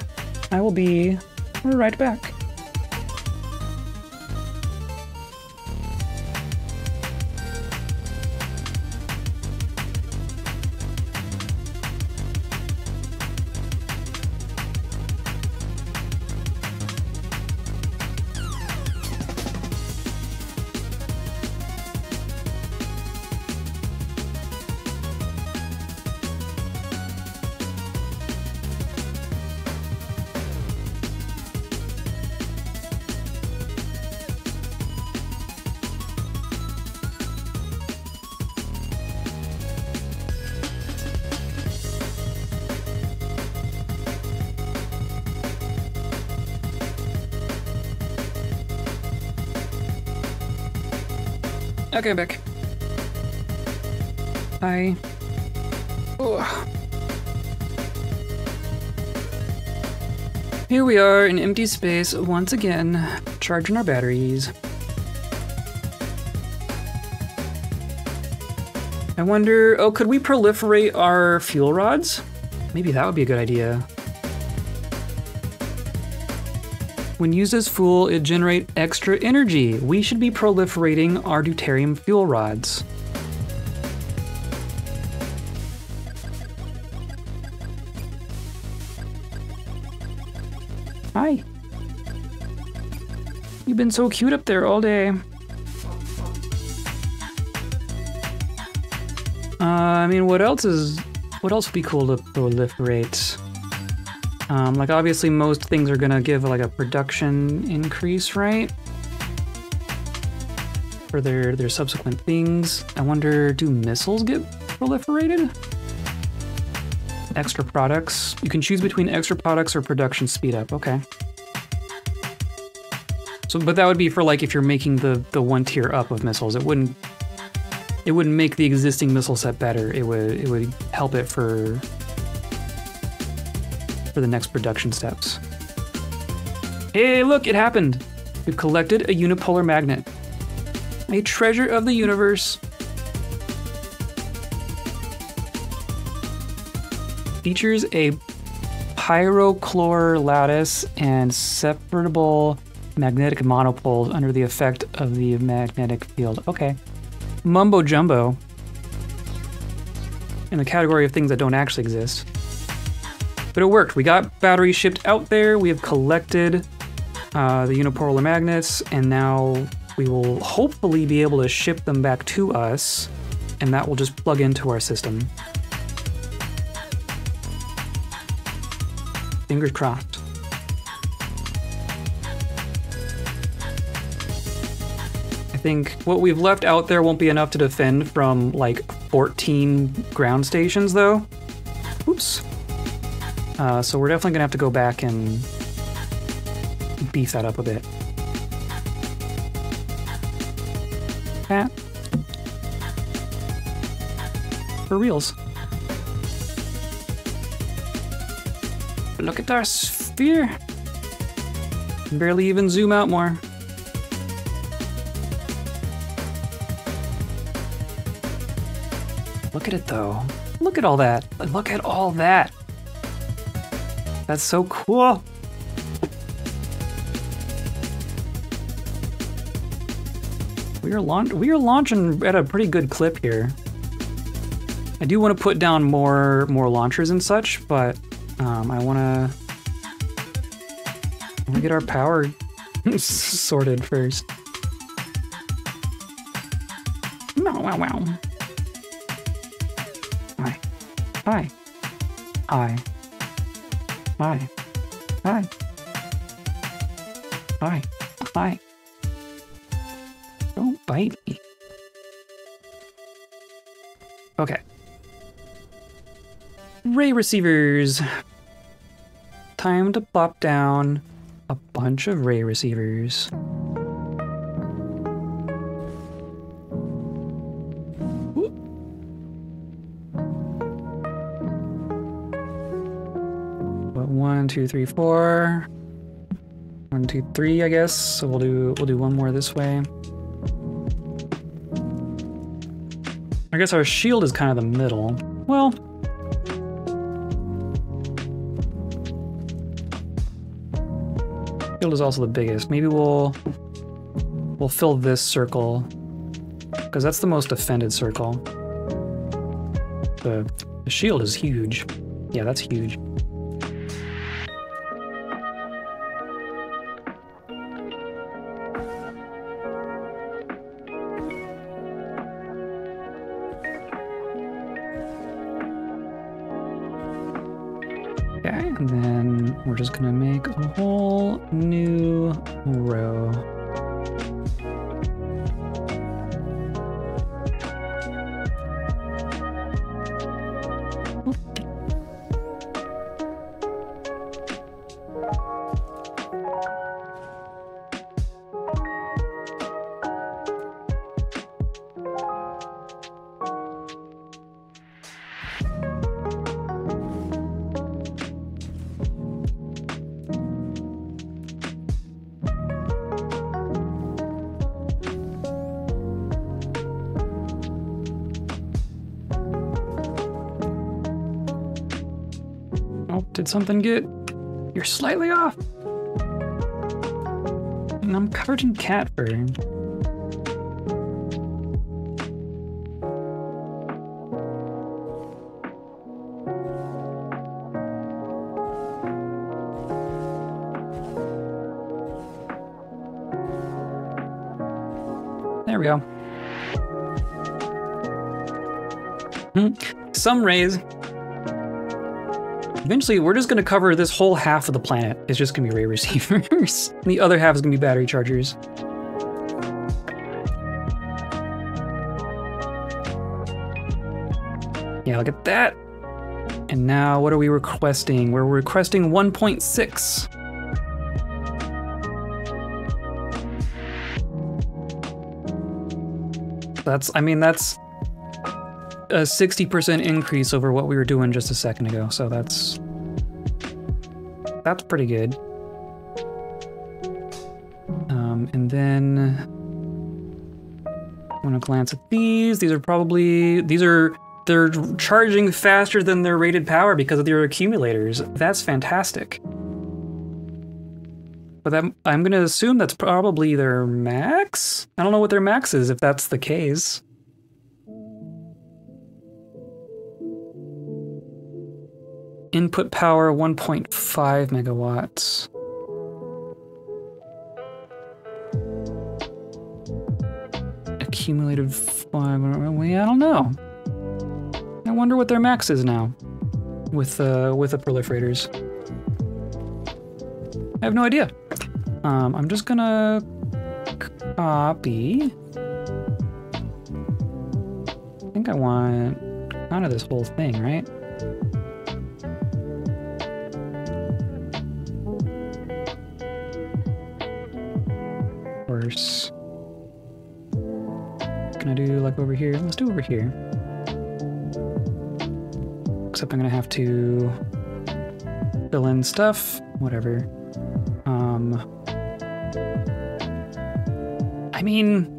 I will be right back. Okay, back. Ugh. Here we are in empty space once again, charging our batteries. I wonder, oh, could we proliferate our fuel rods? Maybe that would be a good idea. when used as fuel, it generate extra energy. We should be proliferating our deuterium fuel rods. Hi. You've been so cute up there all day. Uh, I mean, what else is... What else would be cool to proliferate? Um, like obviously most things are gonna give like a production increase, right? For their their subsequent things. I wonder, do missiles get proliferated? Extra products. You can choose between extra products or production speed up. Okay. So, but that would be for like if you're making the the one tier up of missiles. It wouldn't it wouldn't make the existing missile set better. It would it would help it for for the next production steps. Hey, look, it happened. We've collected a unipolar magnet. A treasure of the universe. Features a pyrochlore lattice and separable magnetic monopoles under the effect of the magnetic field. Okay. Mumbo jumbo. In the category of things that don't actually exist. But it worked. We got batteries shipped out there. We have collected uh, the unipolar magnets, and now we will hopefully be able to ship them back to us, and that will just plug into our system. Fingers crossed. I think what we've left out there won't be enough to defend from like 14 ground stations, though. Oops. Uh, so we're definitely gonna have to go back and beef that up a bit. For reals. Look at our sphere. Barely even zoom out more. Look at it though. Look at all that. Look at all that. That's so cool. We are launch we are launching at a pretty good clip here. I do want to put down more more launchers and such, but um, I want to get our power sorted first. Wow, wow, wow. Hi. Hi. Hi. Hi. Bye. Bye. Bye. Don't bite me. Okay. Ray receivers. Time to plop down a bunch of ray receivers. One, two, three, four. One, two, three, I guess. So we'll do we'll do one more this way. I guess our shield is kind of the middle. Well, shield is also the biggest. Maybe we'll we'll fill this circle because that's the most defended circle. The, the shield is huge. Yeah, that's huge. Make a whole new row. Did something get? You're slightly off. And I'm covered in cat fur. There we go. Hmm. Some rays. Eventually, we're just gonna cover this whole half of the planet. It's just gonna be ray receivers. the other half is gonna be battery chargers. Yeah, look at that. And now what are we requesting? We're requesting 1.6. That's, I mean, that's a 60% increase over what we were doing just a second ago. So that's, that's pretty good. Um, and then I want to glance at these. These are probably, these are, they're charging faster than their rated power because of their accumulators. That's fantastic. But I'm going to assume that's probably their max? I don't know what their max is if that's the case. Input power 1.5 megawatts. Accumulated five, I don't know. I wonder what their max is now with uh, with the proliferators. I have no idea. Um, I'm just gonna copy. I think I want kind of this whole thing, right? Can I do like over here? Let's do over here. Except I'm gonna have to fill in stuff, whatever. Um, I mean,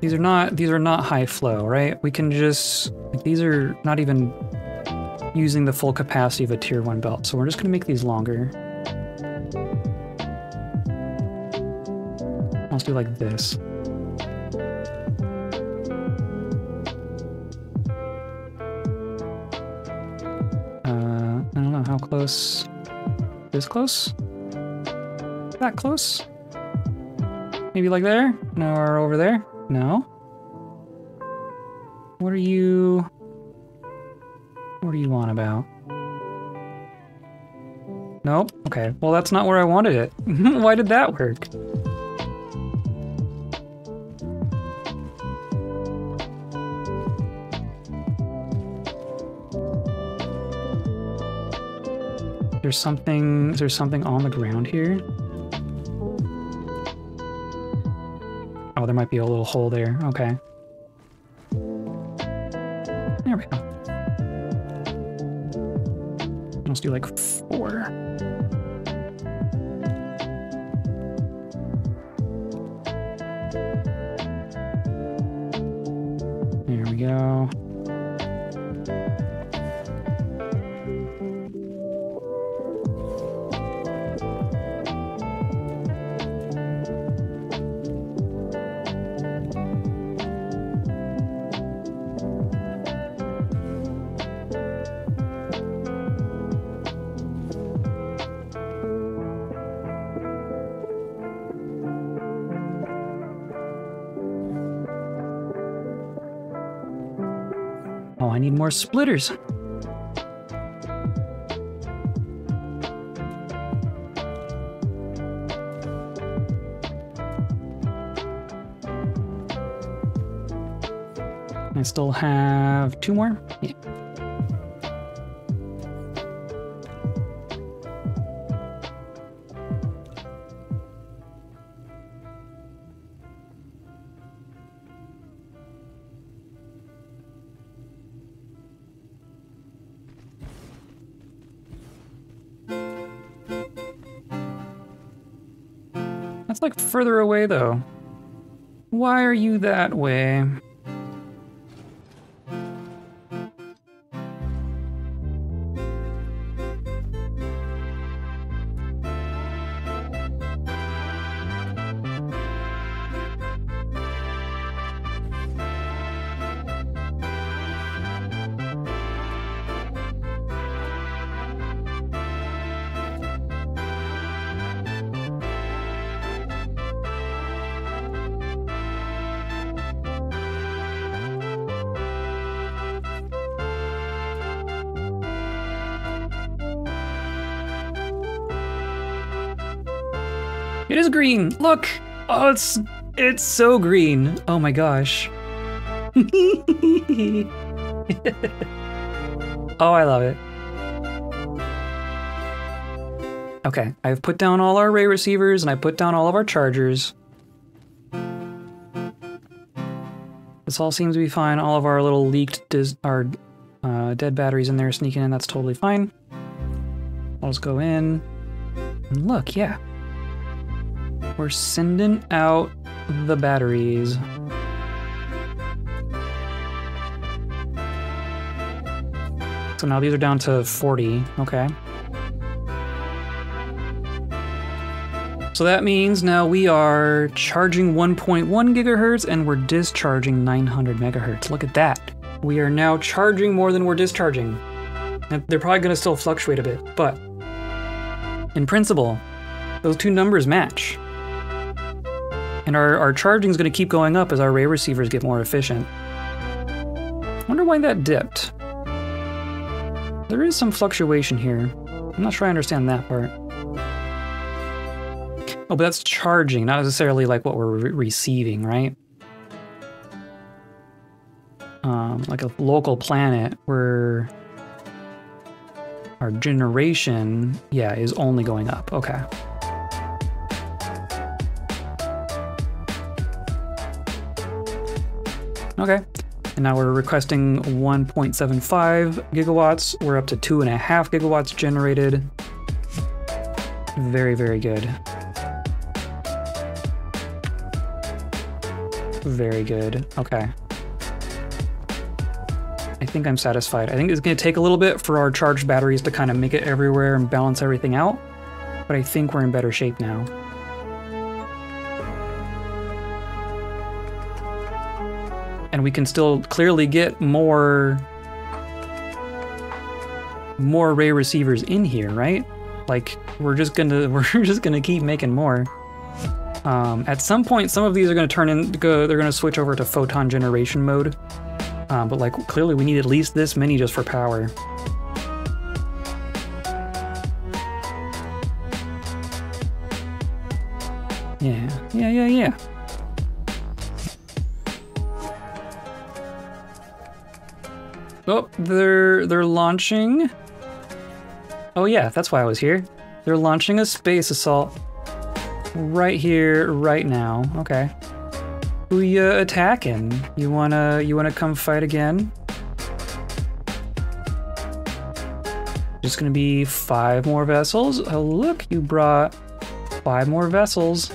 these are not these are not high flow, right? We can just like, these are not even using the full capacity of a tier one belt, so we're just gonna make these longer. Like this. Uh, I don't know how close. This close? That close? Maybe like there? No, or over there? No. What are you... What are you on about? Nope. Okay. Well, that's not where I wanted it. Why did that work? There's something, is there something on the ground here? Oh, there might be a little hole there. Okay. There we go. Let's do like four. More splitters. I still have two more. Yeah. Further away though. Why are you that way? It is green. Look. Oh, it's it's so green. Oh my gosh. oh, I love it. Okay, I've put down all our ray receivers and I put down all of our chargers. This all seems to be fine. All of our little leaked dis our uh, dead batteries in there sneaking in. That's totally fine. I'll just go in. And look, yeah. We're sending out the batteries. So now these are down to 40. Okay. So that means now we are charging 1.1 gigahertz and we're discharging 900 megahertz. Look at that. We are now charging more than we're discharging. They're probably going to still fluctuate a bit, but in principle, those two numbers match. And our, our charging is going to keep going up as our ray receivers get more efficient. wonder why that dipped. There is some fluctuation here. I'm not sure I understand that part. Oh, but that's charging, not necessarily like what we're re receiving, right? Um, like a local planet where our generation, yeah, is only going up. Okay. Okay. And now we're requesting 1.75 gigawatts. We're up to two and a half gigawatts generated. Very, very good. Very good. Okay. I think I'm satisfied. I think it's going to take a little bit for our charged batteries to kind of make it everywhere and balance everything out, but I think we're in better shape now. And we can still clearly get more more ray receivers in here, right? Like we're just gonna we're just gonna keep making more. Um, at some point, some of these are to turn in, go, they're to switch over to photon generation mode. Um, but like clearly we need at least this many just for power. Yeah, yeah, yeah, yeah. Oh, they're they're launching. Oh yeah, that's why I was here. They're launching a space assault. Right here, right now. Okay. Who you attacking? You wanna you wanna come fight again? Just gonna be five more vessels. Oh look, you brought five more vessels.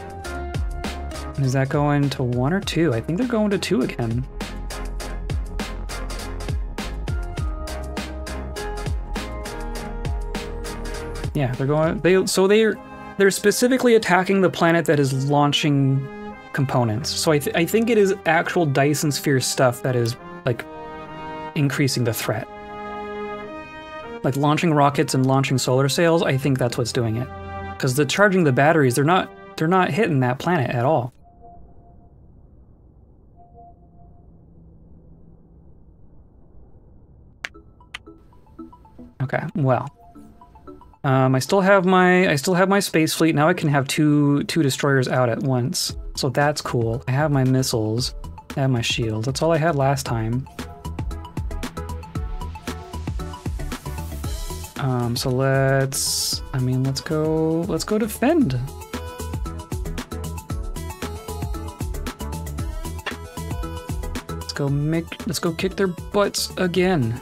Is that going to one or two? I think they're going to two again. Yeah, they're going. They so they're they're specifically attacking the planet that is launching components. So I, th I think it is actual Dyson Sphere stuff that is like increasing the threat. Like launching rockets and launching solar sails. I think that's what's doing it. Because the charging the batteries, they're not they're not hitting that planet at all. Okay, well. Um, I still have my I still have my space fleet. Now I can have two two destroyers out at once. So that's cool. I have my missiles. I have my shields. That's all I had last time. Um, so let's I mean let's go let's go defend. Let's go make let's go kick their butts again.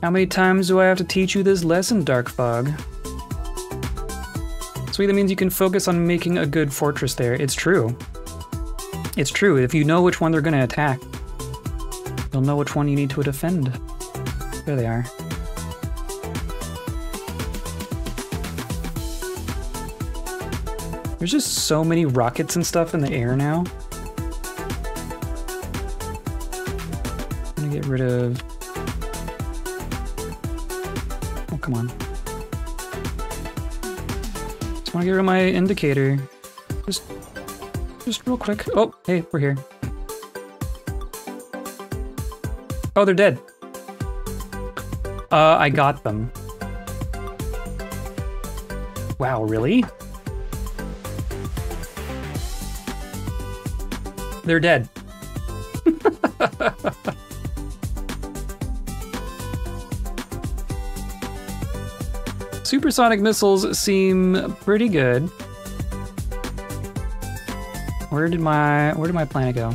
How many times do I have to teach you this lesson, Dark Fog? Sweet, that means you can focus on making a good fortress there. It's true. It's true. If you know which one they're going to attack, you'll know which one you need to defend. There they are. There's just so many rockets and stuff in the air now. I'm gonna get rid of Come on. Just want to get rid of my indicator. Just, just real quick. Oh, hey, we're here. Oh, they're dead. Uh, I got them. Wow, really? They're dead. Supersonic missiles seem pretty good. Where did my where did my planet go?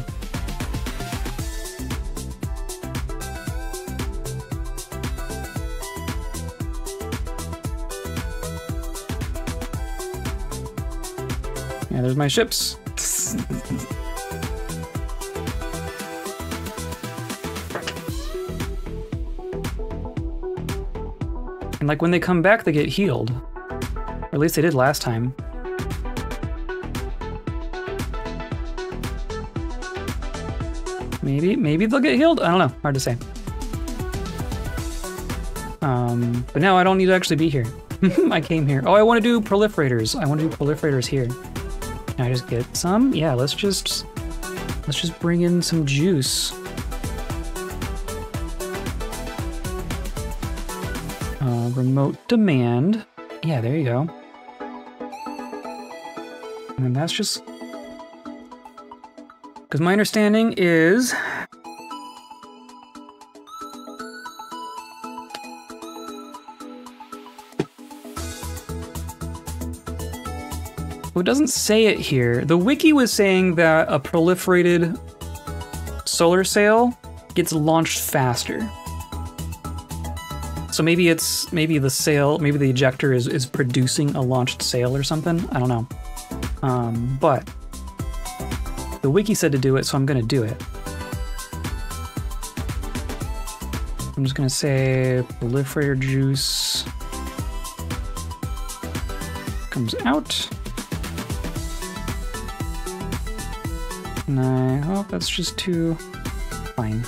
Yeah, there's my ships. and like when they come back, they get healed. Or at least they did last time. Maybe, maybe they'll get healed? I don't know. Hard to say. Um, but now I don't need to actually be here. I came here. Oh, I want to do proliferators. I want to do proliferators here. Can I just get some? Yeah, let's just let's just bring in some juice. Remote demand. Yeah, there you go. And that's just because my understanding is Well, it doesn't say it here. The wiki was saying that a proliferated solar sail gets launched faster. So maybe it's maybe the sail, maybe the ejector is is producing a launched sail or something. I don't know. Um, but the wiki said to do it, so I'm gonna do it. I'm just gonna say proliferator juice comes out. And I hope that's just too fine.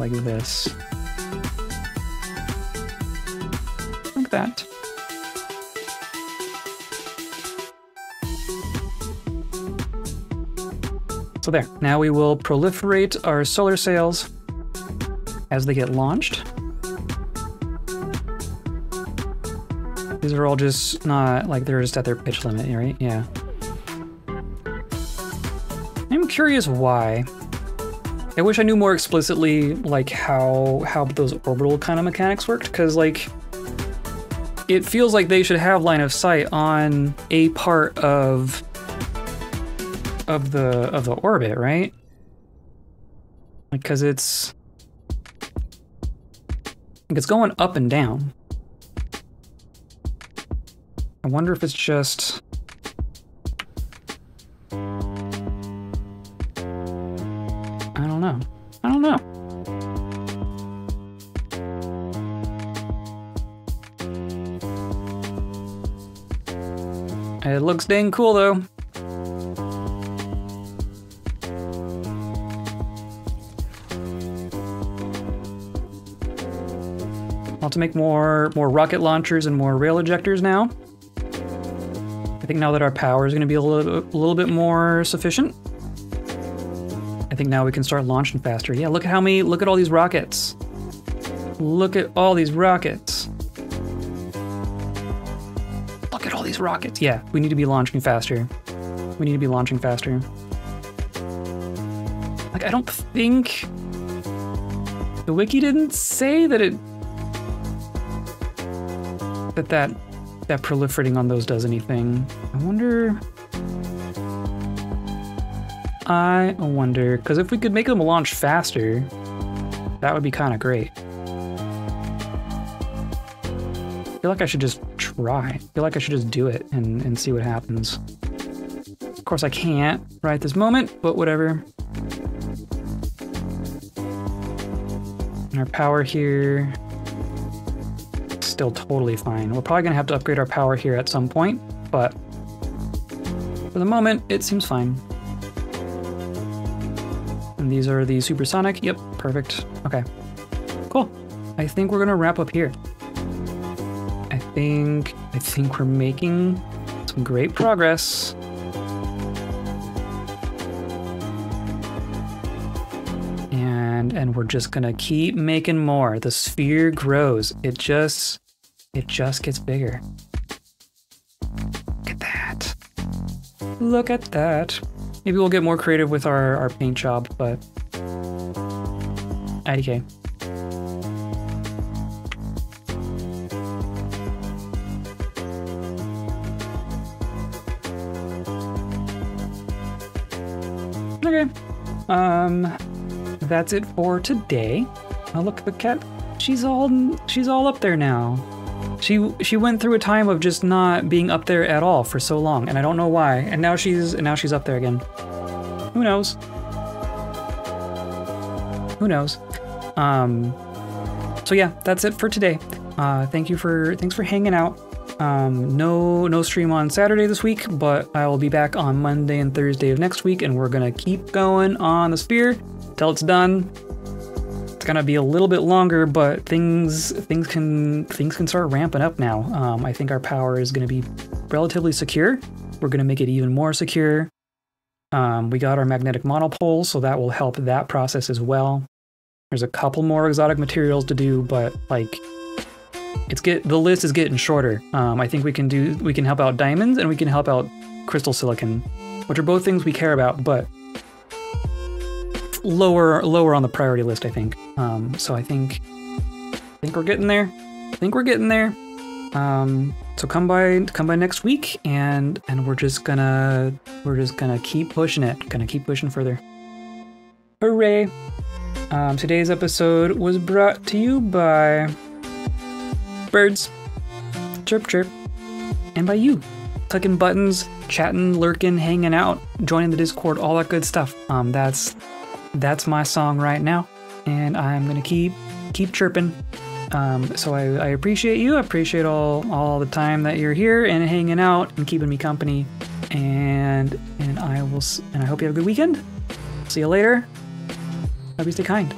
Like this. Like that. So there, now we will proliferate our solar sails as they get launched. These are all just not like they're just at their pitch limit, right? Yeah. I'm curious why. I wish I knew more explicitly like how how those orbital kind of mechanics worked, because like it feels like they should have line of sight on a part of of the of the orbit, right? Like, cause it's like it's going up and down. I wonder if it's just It looks dang cool though. Want to make more more rocket launchers and more rail ejectors now. I think now that our power is going to be a little, a little bit more sufficient, I think now we can start launching faster. Yeah, look at how many, look at all these rockets. Look at all these rockets. Rockets. Yeah, we need to be launching faster. We need to be launching faster. Like, I don't think the wiki didn't say that it that that that proliferating on those does anything. I wonder. I wonder because if we could make them launch faster, that would be kind of great. I feel like I should just try. I feel like I should just do it and, and see what happens. Of course, I can't right this moment, but whatever. And our power here still totally fine. We're probably gonna have to upgrade our power here at some point, but for the moment, it seems fine. And these are the supersonic. Yep, perfect. Okay, cool. I think we're gonna wrap up here. I think I think we're making some great progress. And and we're just gonna keep making more. The sphere grows. It just it just gets bigger. Look at that. Look at that. Maybe we'll get more creative with our, our paint job, but IDK. Um, that's it for today. Oh, look, the cat. She's all she's all up there now. She she went through a time of just not being up there at all for so long, and I don't know why. And now she's and now she's up there again. Who knows? Who knows? Um. So yeah, that's it for today. Uh, thank you for thanks for hanging out. Um, no no stream on Saturday this week, but I will be back on Monday and Thursday of next week, and we're gonna keep going on the sphere till it's done. It's gonna be a little bit longer, but things things can things can start ramping up now. Um, I think our power is gonna be relatively secure. We're gonna make it even more secure. Um, we got our magnetic monopole, so that will help that process as well. There's a couple more exotic materials to do, but like it's get the list is getting shorter. Um, I think we can do we can help out diamonds and we can help out crystal silicon, which are both things we care about, but lower lower on the priority list. I think. Um, so I think I think we're getting there. I think we're getting there. Um, so come by come by next week and and we're just gonna we're just gonna keep pushing it. Gonna keep pushing further. Hooray! Um, today's episode was brought to you by birds, chirp chirp, and by you, clicking buttons, chatting, lurking, hanging out, joining the Discord, all that good stuff. Um, that's that's my song right now, and I'm gonna keep keep chirping. Um, so I, I appreciate you. I appreciate all all the time that you're here and hanging out and keeping me company. And and I will and I hope you have a good weekend. See you later. Hope you stay kind.